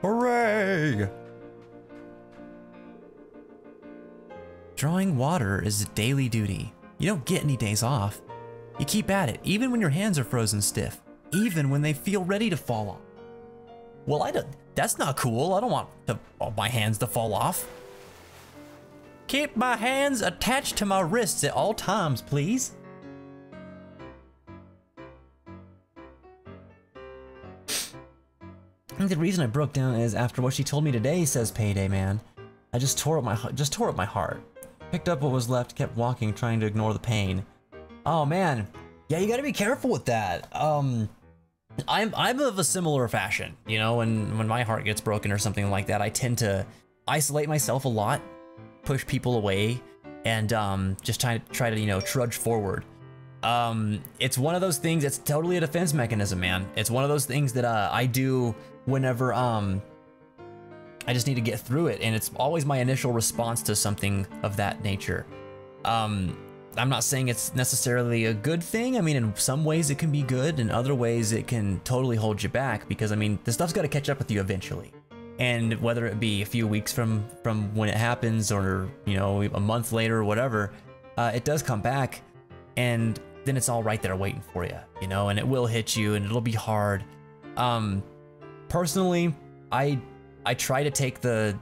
Hooray! Drawing water is a daily duty. You don't get any days off. You keep at it, even when your hands are frozen stiff, even when they feel ready to fall off. Well, I don't. That's not cool. I don't want oh, my hands to fall off. Keep my hands attached to my wrists at all times, please. I think the reason I broke down is after what she told me today, says Payday Man. I just tore up my just tore up my heart. Picked up what was left, kept walking, trying to ignore the pain. Oh man, yeah, you gotta be careful with that. Um, I'm I'm of a similar fashion, you know. When when my heart gets broken or something like that, I tend to isolate myself a lot, push people away, and um, just try to try to you know trudge forward. Um, it's one of those things. It's totally a defense mechanism, man. It's one of those things that uh, I do whenever um, I just need to get through it, and it's always my initial response to something of that nature. Um, I'm not saying it's necessarily a good thing. I mean, in some ways it can be good, in other ways it can totally hold you back because I mean, the stuff's got to catch up with you eventually. And whether it be a few weeks from from when it happens or, you know, a month later or whatever, uh, it does come back and then it's all right there waiting for you, you know, and it will hit you and it'll be hard. Um personally, I I try to take the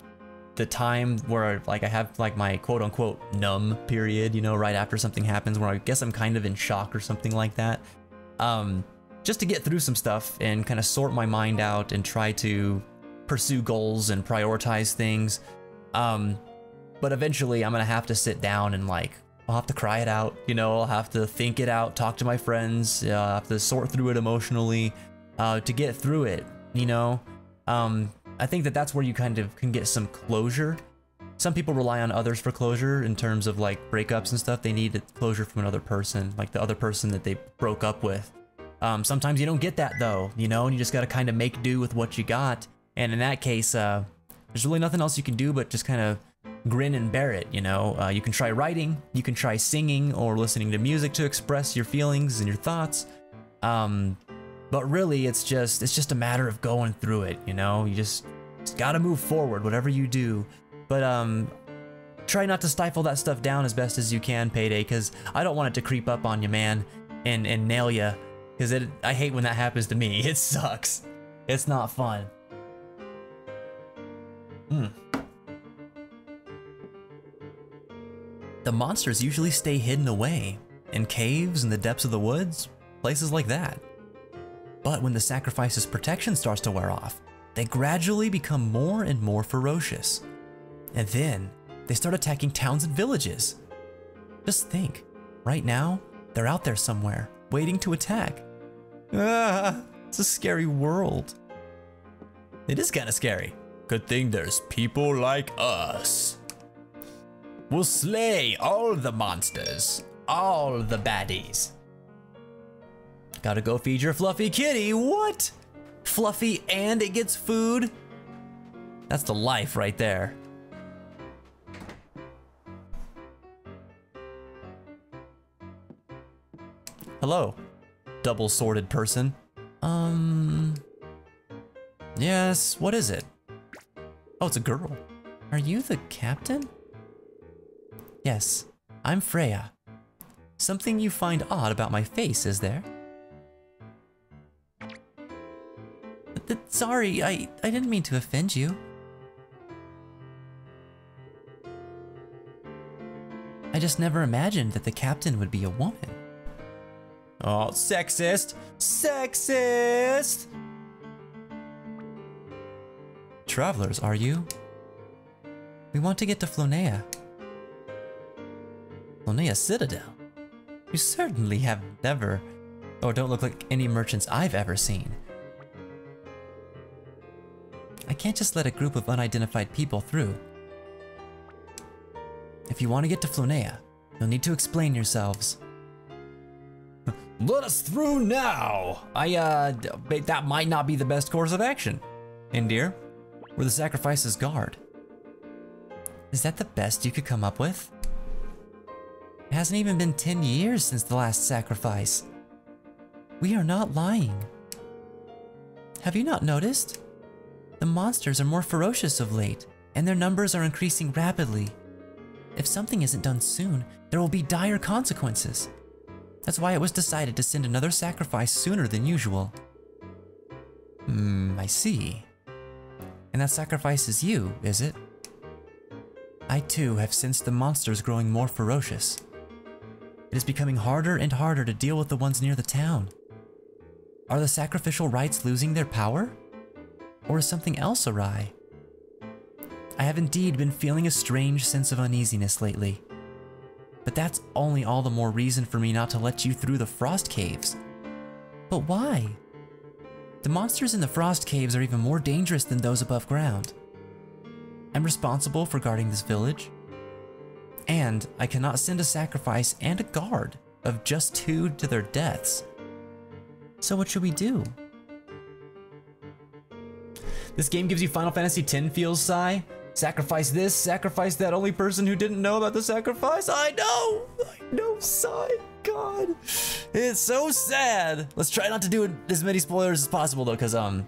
the time where like I have like my quote unquote numb period, you know, right after something happens where I guess I'm kind of in shock or something like that. Um, just to get through some stuff and kind of sort my mind out and try to pursue goals and prioritize things. Um, but eventually I'm gonna have to sit down and like, I'll have to cry it out, you know, I'll have to think it out, talk to my friends, uh, I'll have to sort through it emotionally uh, to get through it, you know? Um, I think that that's where you kind of can get some closure. Some people rely on others for closure in terms of like breakups and stuff. They need closure from another person, like the other person that they broke up with. Um, sometimes you don't get that though, you know, and you just got to kind of make do with what you got. And in that case, uh, there's really nothing else you can do but just kind of grin and bear it, you know. Uh, you can try writing, you can try singing or listening to music to express your feelings and your thoughts. Um, but really, it's just it's just a matter of going through it, you know. You just, just gotta move forward, whatever you do. But um, try not to stifle that stuff down as best as you can, payday, because I don't want it to creep up on you, man, and and nail you. Because it, I hate when that happens to me. It sucks. It's not fun. Hmm. The monsters usually stay hidden away in caves in the depths of the woods, places like that. But when the sacrifice's protection starts to wear off, they gradually become more and more ferocious. And then they start attacking towns and villages. Just think, right now, they're out there somewhere, waiting to attack. Ah, it's a scary world. It is kind of scary. Good thing there's people like us. We'll slay all the monsters, all the baddies, Gotta go feed your fluffy kitty. What? Fluffy and it gets food? That's the life right there. Hello, double sorted person. Um. Yes, what is it? Oh, it's a girl. Are you the captain? Yes, I'm Freya. Something you find odd about my face, is there? Sorry, I, I didn't mean to offend you. I just never imagined that the captain would be a woman. Oh, sexist! Sexist! Travelers, are you? We want to get to Flonea. Flonea Citadel? You certainly have never, or don't look like any merchants I've ever seen. I can't just let a group of unidentified people through. If you want to get to Flonea, you'll need to explain yourselves. Let us through now! I, uh, that might not be the best course of action. Endir, where the sacrifices guard. Is that the best you could come up with? It hasn't even been 10 years since the last sacrifice. We are not lying. Have you not noticed? The monsters are more ferocious of late, and their numbers are increasing rapidly. If something isn't done soon, there will be dire consequences. That's why it was decided to send another sacrifice sooner than usual. Hmm, I see. And that sacrifice is you, is it? I too have sensed the monsters growing more ferocious. It is becoming harder and harder to deal with the ones near the town. Are the sacrificial rites losing their power? Or is something else awry? I have indeed been feeling a strange sense of uneasiness lately. But that's only all the more reason for me not to let you through the frost caves. But why? The monsters in the frost caves are even more dangerous than those above ground. I'm responsible for guarding this village. And I cannot send a sacrifice and a guard of just two to their deaths. So what should we do? This game gives you Final Fantasy X feels, Sai. Sacrifice this, sacrifice that only person who didn't know about the sacrifice. I know, I know, Sai. God, it's so sad. Let's try not to do as many spoilers as possible though, because um,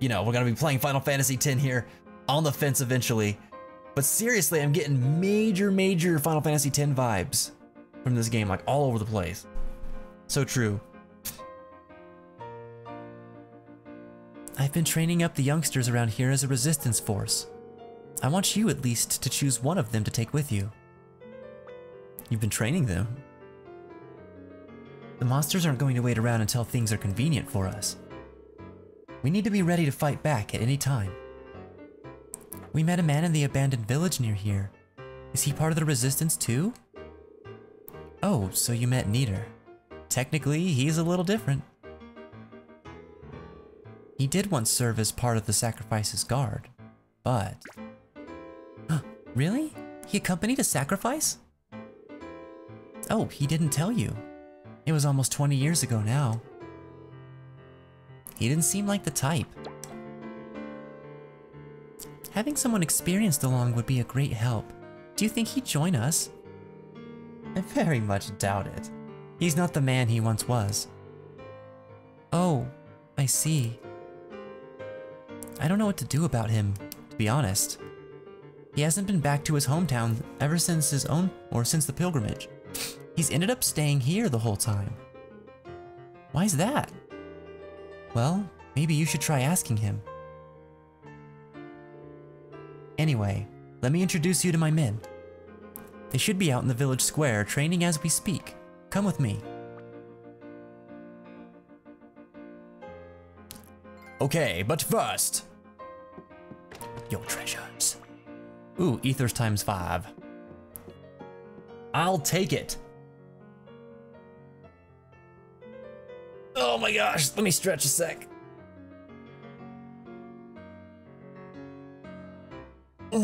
you know, we're gonna be playing Final Fantasy X here on the fence eventually. But seriously, I'm getting major, major Final Fantasy X vibes from this game, like all over the place. So true. I've been training up the youngsters around here as a resistance force. I want you at least to choose one of them to take with you. You've been training them? The monsters aren't going to wait around until things are convenient for us. We need to be ready to fight back at any time. We met a man in the abandoned village near here. Is he part of the resistance too? Oh, so you met Nidr. Technically, he's a little different. He did once serve as part of the sacrifice's guard, but... really? He accompanied a sacrifice? Oh, he didn't tell you. It was almost 20 years ago now. He didn't seem like the type. Having someone experienced along would be a great help. Do you think he'd join us? I very much doubt it. He's not the man he once was. Oh, I see. I don't know what to do about him, to be honest. He hasn't been back to his hometown ever since his own, or since the pilgrimage. He's ended up staying here the whole time. Why's that? Well, maybe you should try asking him. Anyway, let me introduce you to my men. They should be out in the village square training as we speak. Come with me. Okay, but first, your treasures. Ooh, ethers times five. I'll take it. Oh my gosh, let me stretch a sec.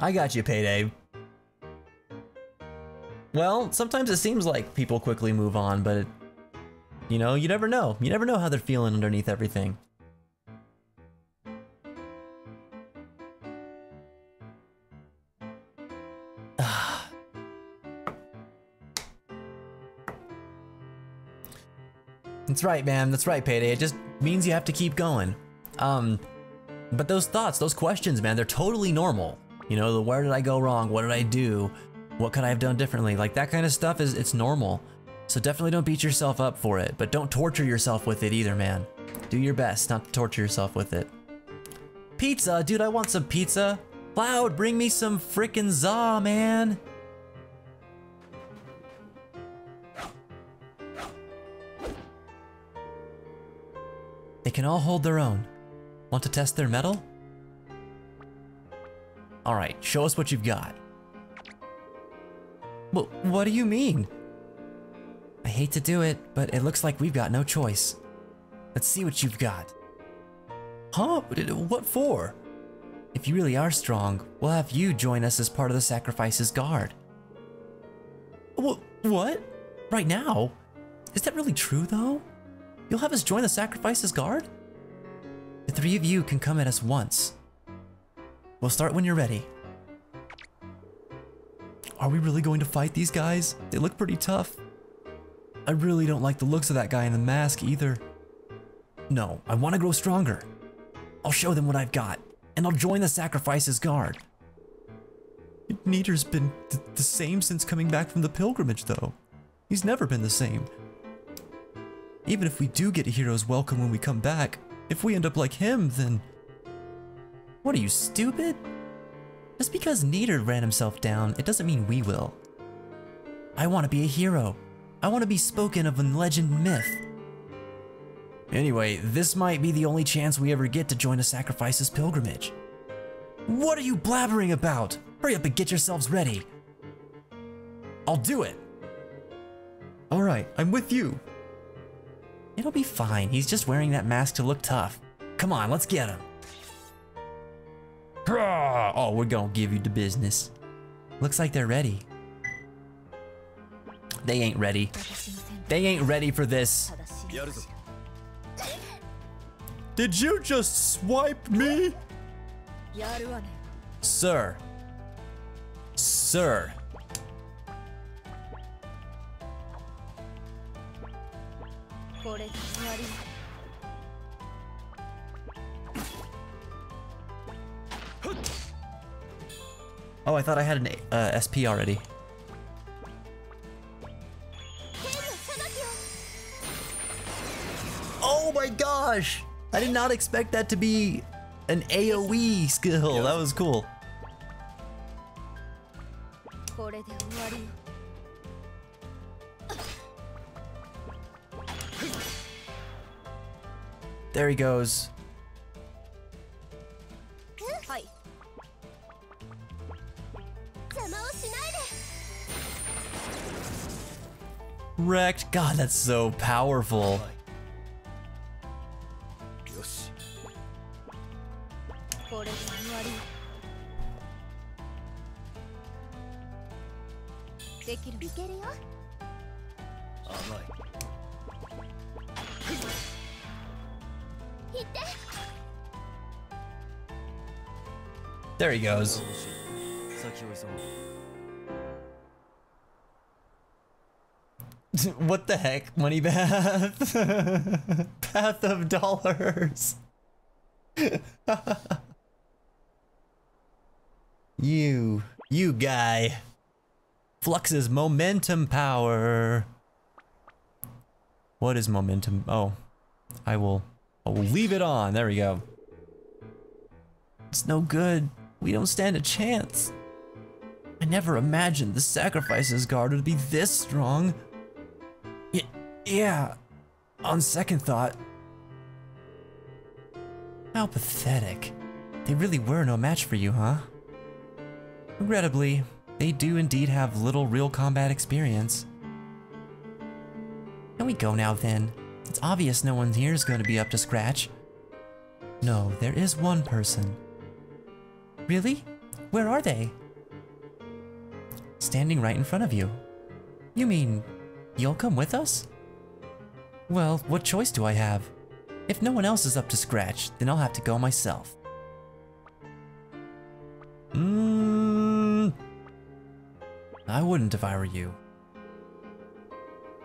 I got you, Payday. Well, sometimes it seems like people quickly move on, but, it, you know, you never know. You never know how they're feeling underneath everything. That's right, man. That's right, Payday. It just means you have to keep going. Um, but those thoughts, those questions, man, they're totally normal. You know, the where did I go wrong? What did I do? What could I have done differently? Like that kind of stuff is it's normal. So definitely don't beat yourself up for it, but don't torture yourself with it either, man. Do your best not to torture yourself with it. Pizza, dude, I want some pizza. Cloud, bring me some frickin' za, man. They can all hold their own. Want to test their metal? Alright, show us what you've got. Well, what do you mean? I hate to do it, but it looks like we've got no choice. Let's see what you've got. Huh? What for? If you really are strong, we'll have you join us as part of the sacrifice's guard. What? What? Right now? Is that really true though? You'll have us join the sacrifice's guard? The three of you can come at us once. We'll start when you're ready. Are we really going to fight these guys? They look pretty tough. I really don't like the looks of that guy in the mask either. No, I want to grow stronger. I'll show them what I've got, and I'll join the sacrifice's guard. Nidr's been th the same since coming back from the pilgrimage, though. He's never been the same. Even if we do get a hero's welcome when we come back, if we end up like him, then. What are you, stupid? Just because Nidr ran himself down, it doesn't mean we will. I want to be a hero. I want to be spoken of in legend myth. Anyway, this might be the only chance we ever get to join a sacrifice's pilgrimage. What are you blabbering about? Hurry up and get yourselves ready. I'll do it. Alright, I'm with you. It'll be fine. He's just wearing that mask to look tough. Come on, let's get him. Oh, we're gonna give you the business. Looks like they're ready. They ain't ready. They ain't ready for this. Did you just swipe me? Sir. Sir. Oh, I thought I had an uh, SP already. Oh my gosh! I did not expect that to be an AoE skill. That was cool. There he goes. effect. God, that's so powerful. There he goes. what the heck, Money Bath? Path of dollars. you, you guy. Flux's momentum power. What is momentum? Oh, I will, I will leave it on. There we go. It's no good. We don't stand a chance. I never imagined the sacrifices guard would be this strong. Yeah, on second thought. How pathetic. They really were no match for you, huh? Regrettably, they do indeed have little real combat experience. Can we go now then? It's obvious no one here is going to be up to scratch. No, there is one person. Really? Where are they? Standing right in front of you. You mean You'll come with us? Well, what choice do I have? If no one else is up to scratch, then I'll have to go myself. Mmm. I wouldn't if I were you.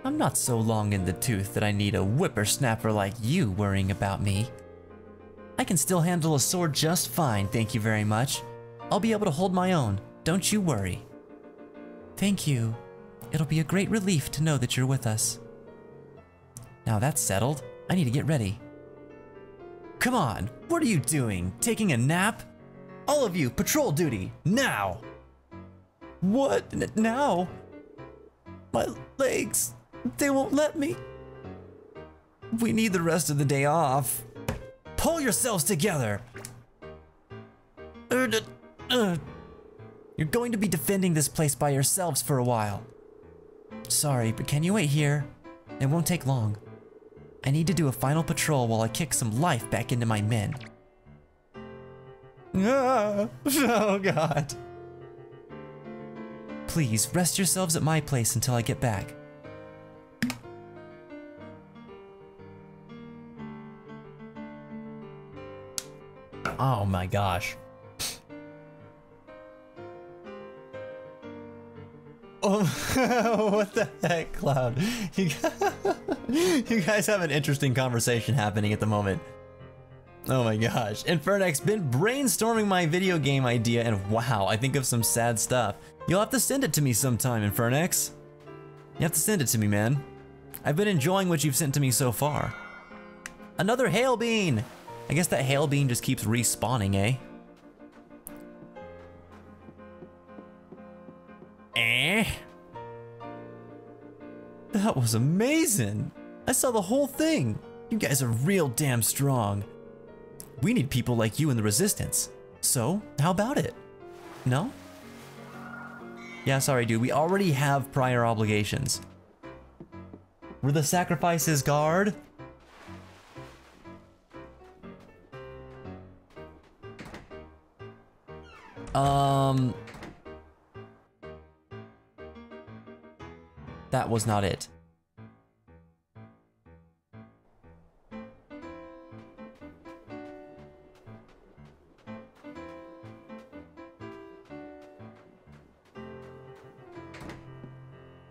I'm not so long in the tooth that I need a whippersnapper like you worrying about me. I can still handle a sword just fine, thank you very much. I'll be able to hold my own, don't you worry. Thank you. It'll be a great relief to know that you're with us. Now that's settled, I need to get ready. Come on, what are you doing? Taking a nap? All of you, patrol duty, now! What? N- now? My legs, they won't let me. We need the rest of the day off. Pull yourselves together! Er, d- uh. You're going to be defending this place by yourselves for a while. Sorry, but can you wait here? It won't take long. I need to do a final patrol while I kick some life back into my men. Ah, oh god. Please, rest yourselves at my place until I get back. Oh my gosh. Oh, what the heck, Cloud? You, you guys have an interesting conversation happening at the moment. Oh my gosh. Infernex been brainstorming my video game idea and wow, I think of some sad stuff. You'll have to send it to me sometime, Infernex. You have to send it to me, man. I've been enjoying what you've sent to me so far. Another hail bean! I guess that hail bean just keeps respawning, eh? Eh? That was amazing! I saw the whole thing! You guys are real damn strong. We need people like you in the Resistance. So, how about it? No? Yeah, sorry, dude. We already have prior obligations. We're the Sacrifices Guard. Um. That was not it.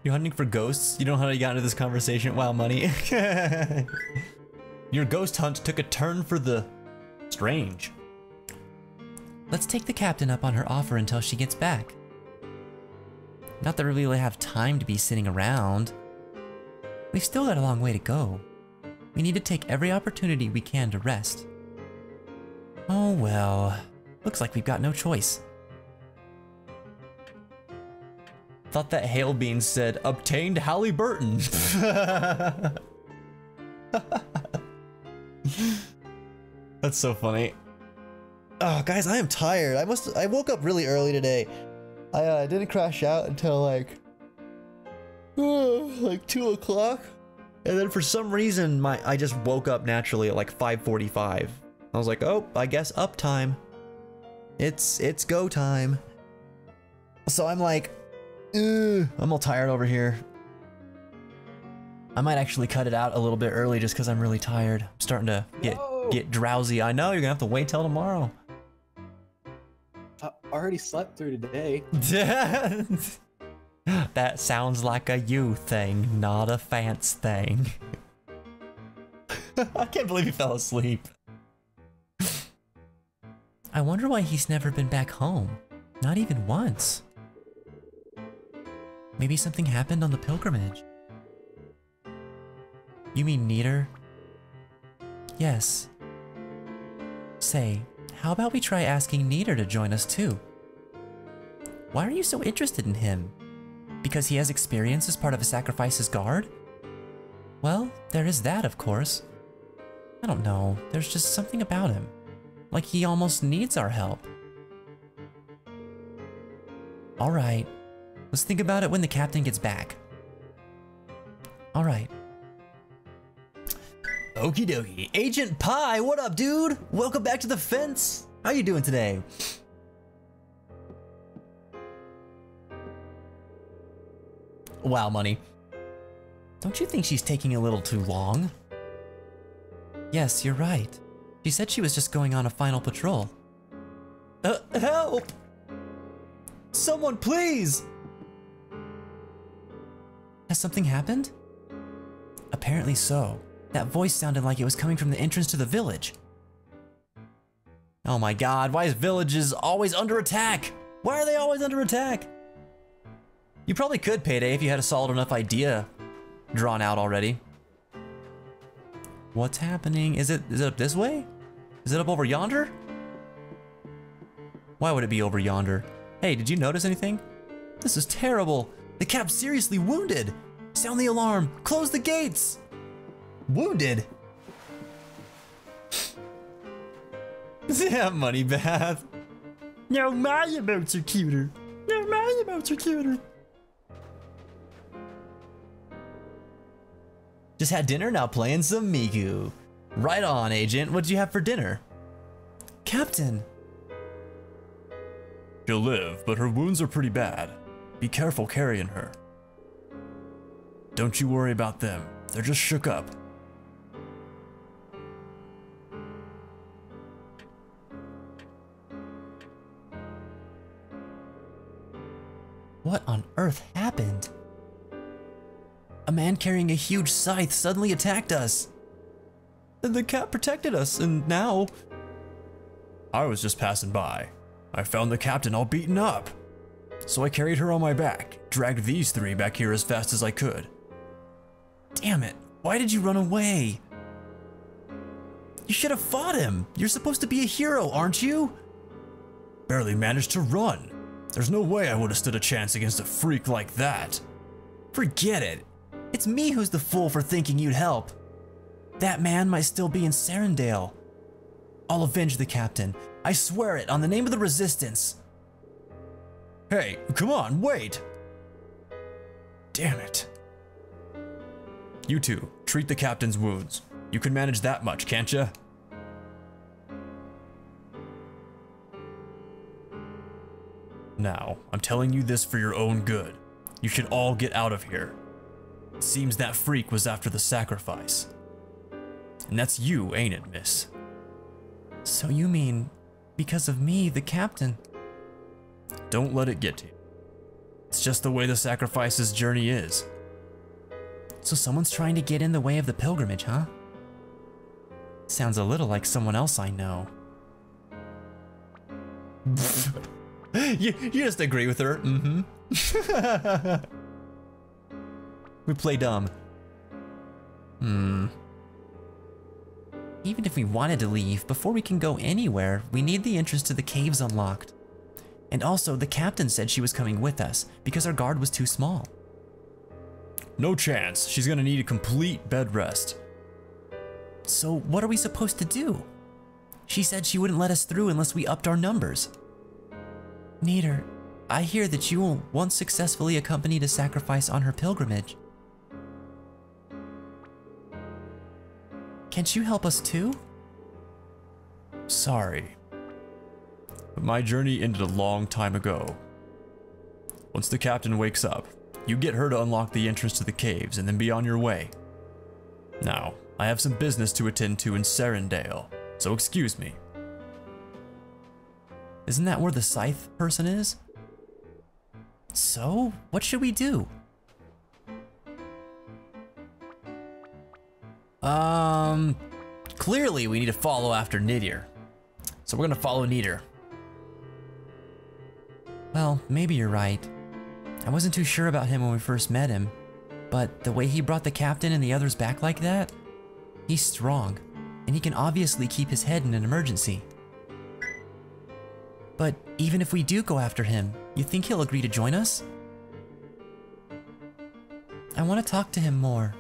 You're hunting for ghosts? You don't know how you got into this conversation? Wow, money. Your ghost hunt took a turn for the strange. Let's take the captain up on her offer until she gets back. Not that we really have time to be sitting around. We've still got a long way to go. We need to take every opportunity we can to rest. Oh well, looks like we've got no choice. Thought that hail bean said obtained Halliburton. That's so funny. Oh, guys, I am tired. I must. I woke up really early today. I uh, didn't crash out until like, like two o'clock, and then for some reason, my I just woke up naturally at like 5:45. I was like, oh, I guess up time. It's it's go time. So I'm like, Ugh, I'm all tired over here. I might actually cut it out a little bit early just because I'm really tired. I'm starting to get No. get drowsy. I know you're gonna have to wait till tomorrow. I already slept through today. that sounds like a you thing, not a Fence thing. I can't believe he fell asleep. I wonder why he's never been back home. Not even once. Maybe something happened on the pilgrimage. You mean Nidr? Yes. Say, how about we try asking Nidr to join us too? Why are you so interested in him? Because he has experience as part of a sacrifice's guard? Well, there is that, of course. I don't know, there's just something about him. Like he almost needs our help. Alright, let's think about it when the captain gets back. Alright, Okie dokie. Agent Pie, what up, dude? Welcome back to the fence. How you doing today? Wow, money. don't you think she's taking a little too long? Yes, you're right. She said she was just going on a final patrol. Uh, help! Someone, please! Has something happened? Apparently so. That voice sounded like it was coming from the entrance to the village. Oh my god, why is villages always under attack? Why are they always under attack? You probably could, Payday, if you had a solid enough idea drawn out already. What's happening? Is it is it up this way? Is it up over yonder? Why would it be over yonder? Hey, did you notice anything? This is terrible. The cap's seriously wounded. Sound the alarm. Close the gates. Wounded. yeah, money bath. No, my emotes are cuter. No, my emotes are cuter. Just had dinner, now playing some Miku. Right on, agent. What'd you have for dinner? Captain! She'll live, but her wounds are pretty bad. Be careful carrying her. Don't you worry about them. They're just shook up. What on earth happened? A man carrying a huge scythe suddenly attacked us. The cat protected us, and now. I was just passing by. I found the captain all beaten up. So I carried her on my back, dragged these three back here as fast as I could. Damn it, why did you run away? You should have fought him. You're supposed to be a hero, aren't you? Barely managed to run. There's no way I would have stood a chance against a freak like that. Forget it. It's me who's the fool for thinking you'd help. That man might still be in Serendale. I'll avenge the captain. I swear it on the name of the Resistance. Hey, come on, wait! Damn it. You two, treat the captain's wounds. You can manage that much, can't ya? Now, I'm telling you this for your own good. You should all get out of here. It seems that freak was after the sacrifice. And that's you, ain't it, miss? So you mean, because of me, the captain? Don't let it get to you. It's just the way the sacrifice's journey is. So someone's trying to get in the way of the pilgrimage, huh? Sounds a little like someone else I know. you, you just agree with her. Mm-hmm. we play dumb. Hmm. Even if we wanted to leave, before we can go anywhere, we need the entrance to the caves unlocked. And also, the captain said she was coming with us, because our guard was too small. No chance. She's gonna need a complete bed rest. So what are we supposed to do? She said she wouldn't let us through unless we upped our numbers. Nidr, I hear that you once successfully accompanied a sacrifice on her pilgrimage. Can't you help us too? Sorry. But my journey ended a long time ago. Once the captain wakes up, you get her to unlock the entrance to the caves and then be on your way. Now, I have some business to attend to in Serendale, so excuse me. Isn't that where the scythe person is? So, what should we do? Um, clearly we need to follow after Nidr. So we're gonna follow Nidr. Well, maybe you're right. I wasn't too sure about him when we first met him, but the way he brought the captain and the others back like that, he's strong, and he can obviously keep his head in an emergency. But even if we do go after him, you think he'll agree to join us? I want to talk to him more.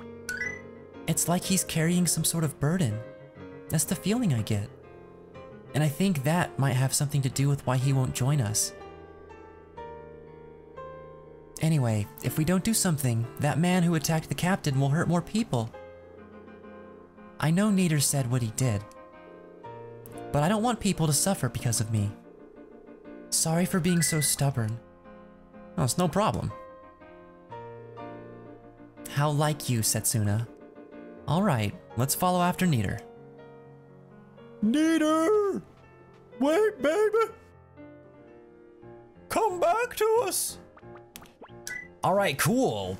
It's like he's carrying some sort of burden. That's the feeling I get. And I think that might have something to do with why he won't join us. Anyway, if we don't do something, that man who attacked the captain will hurt more people. I know Nidr said what he did, but I don't want people to suffer because of me. Sorry for being so stubborn. Oh, it's no problem. How like you, Setsuna. Alright, let's follow after Nidr. Nidr! Wait, baby! Come back to us! All right, cool.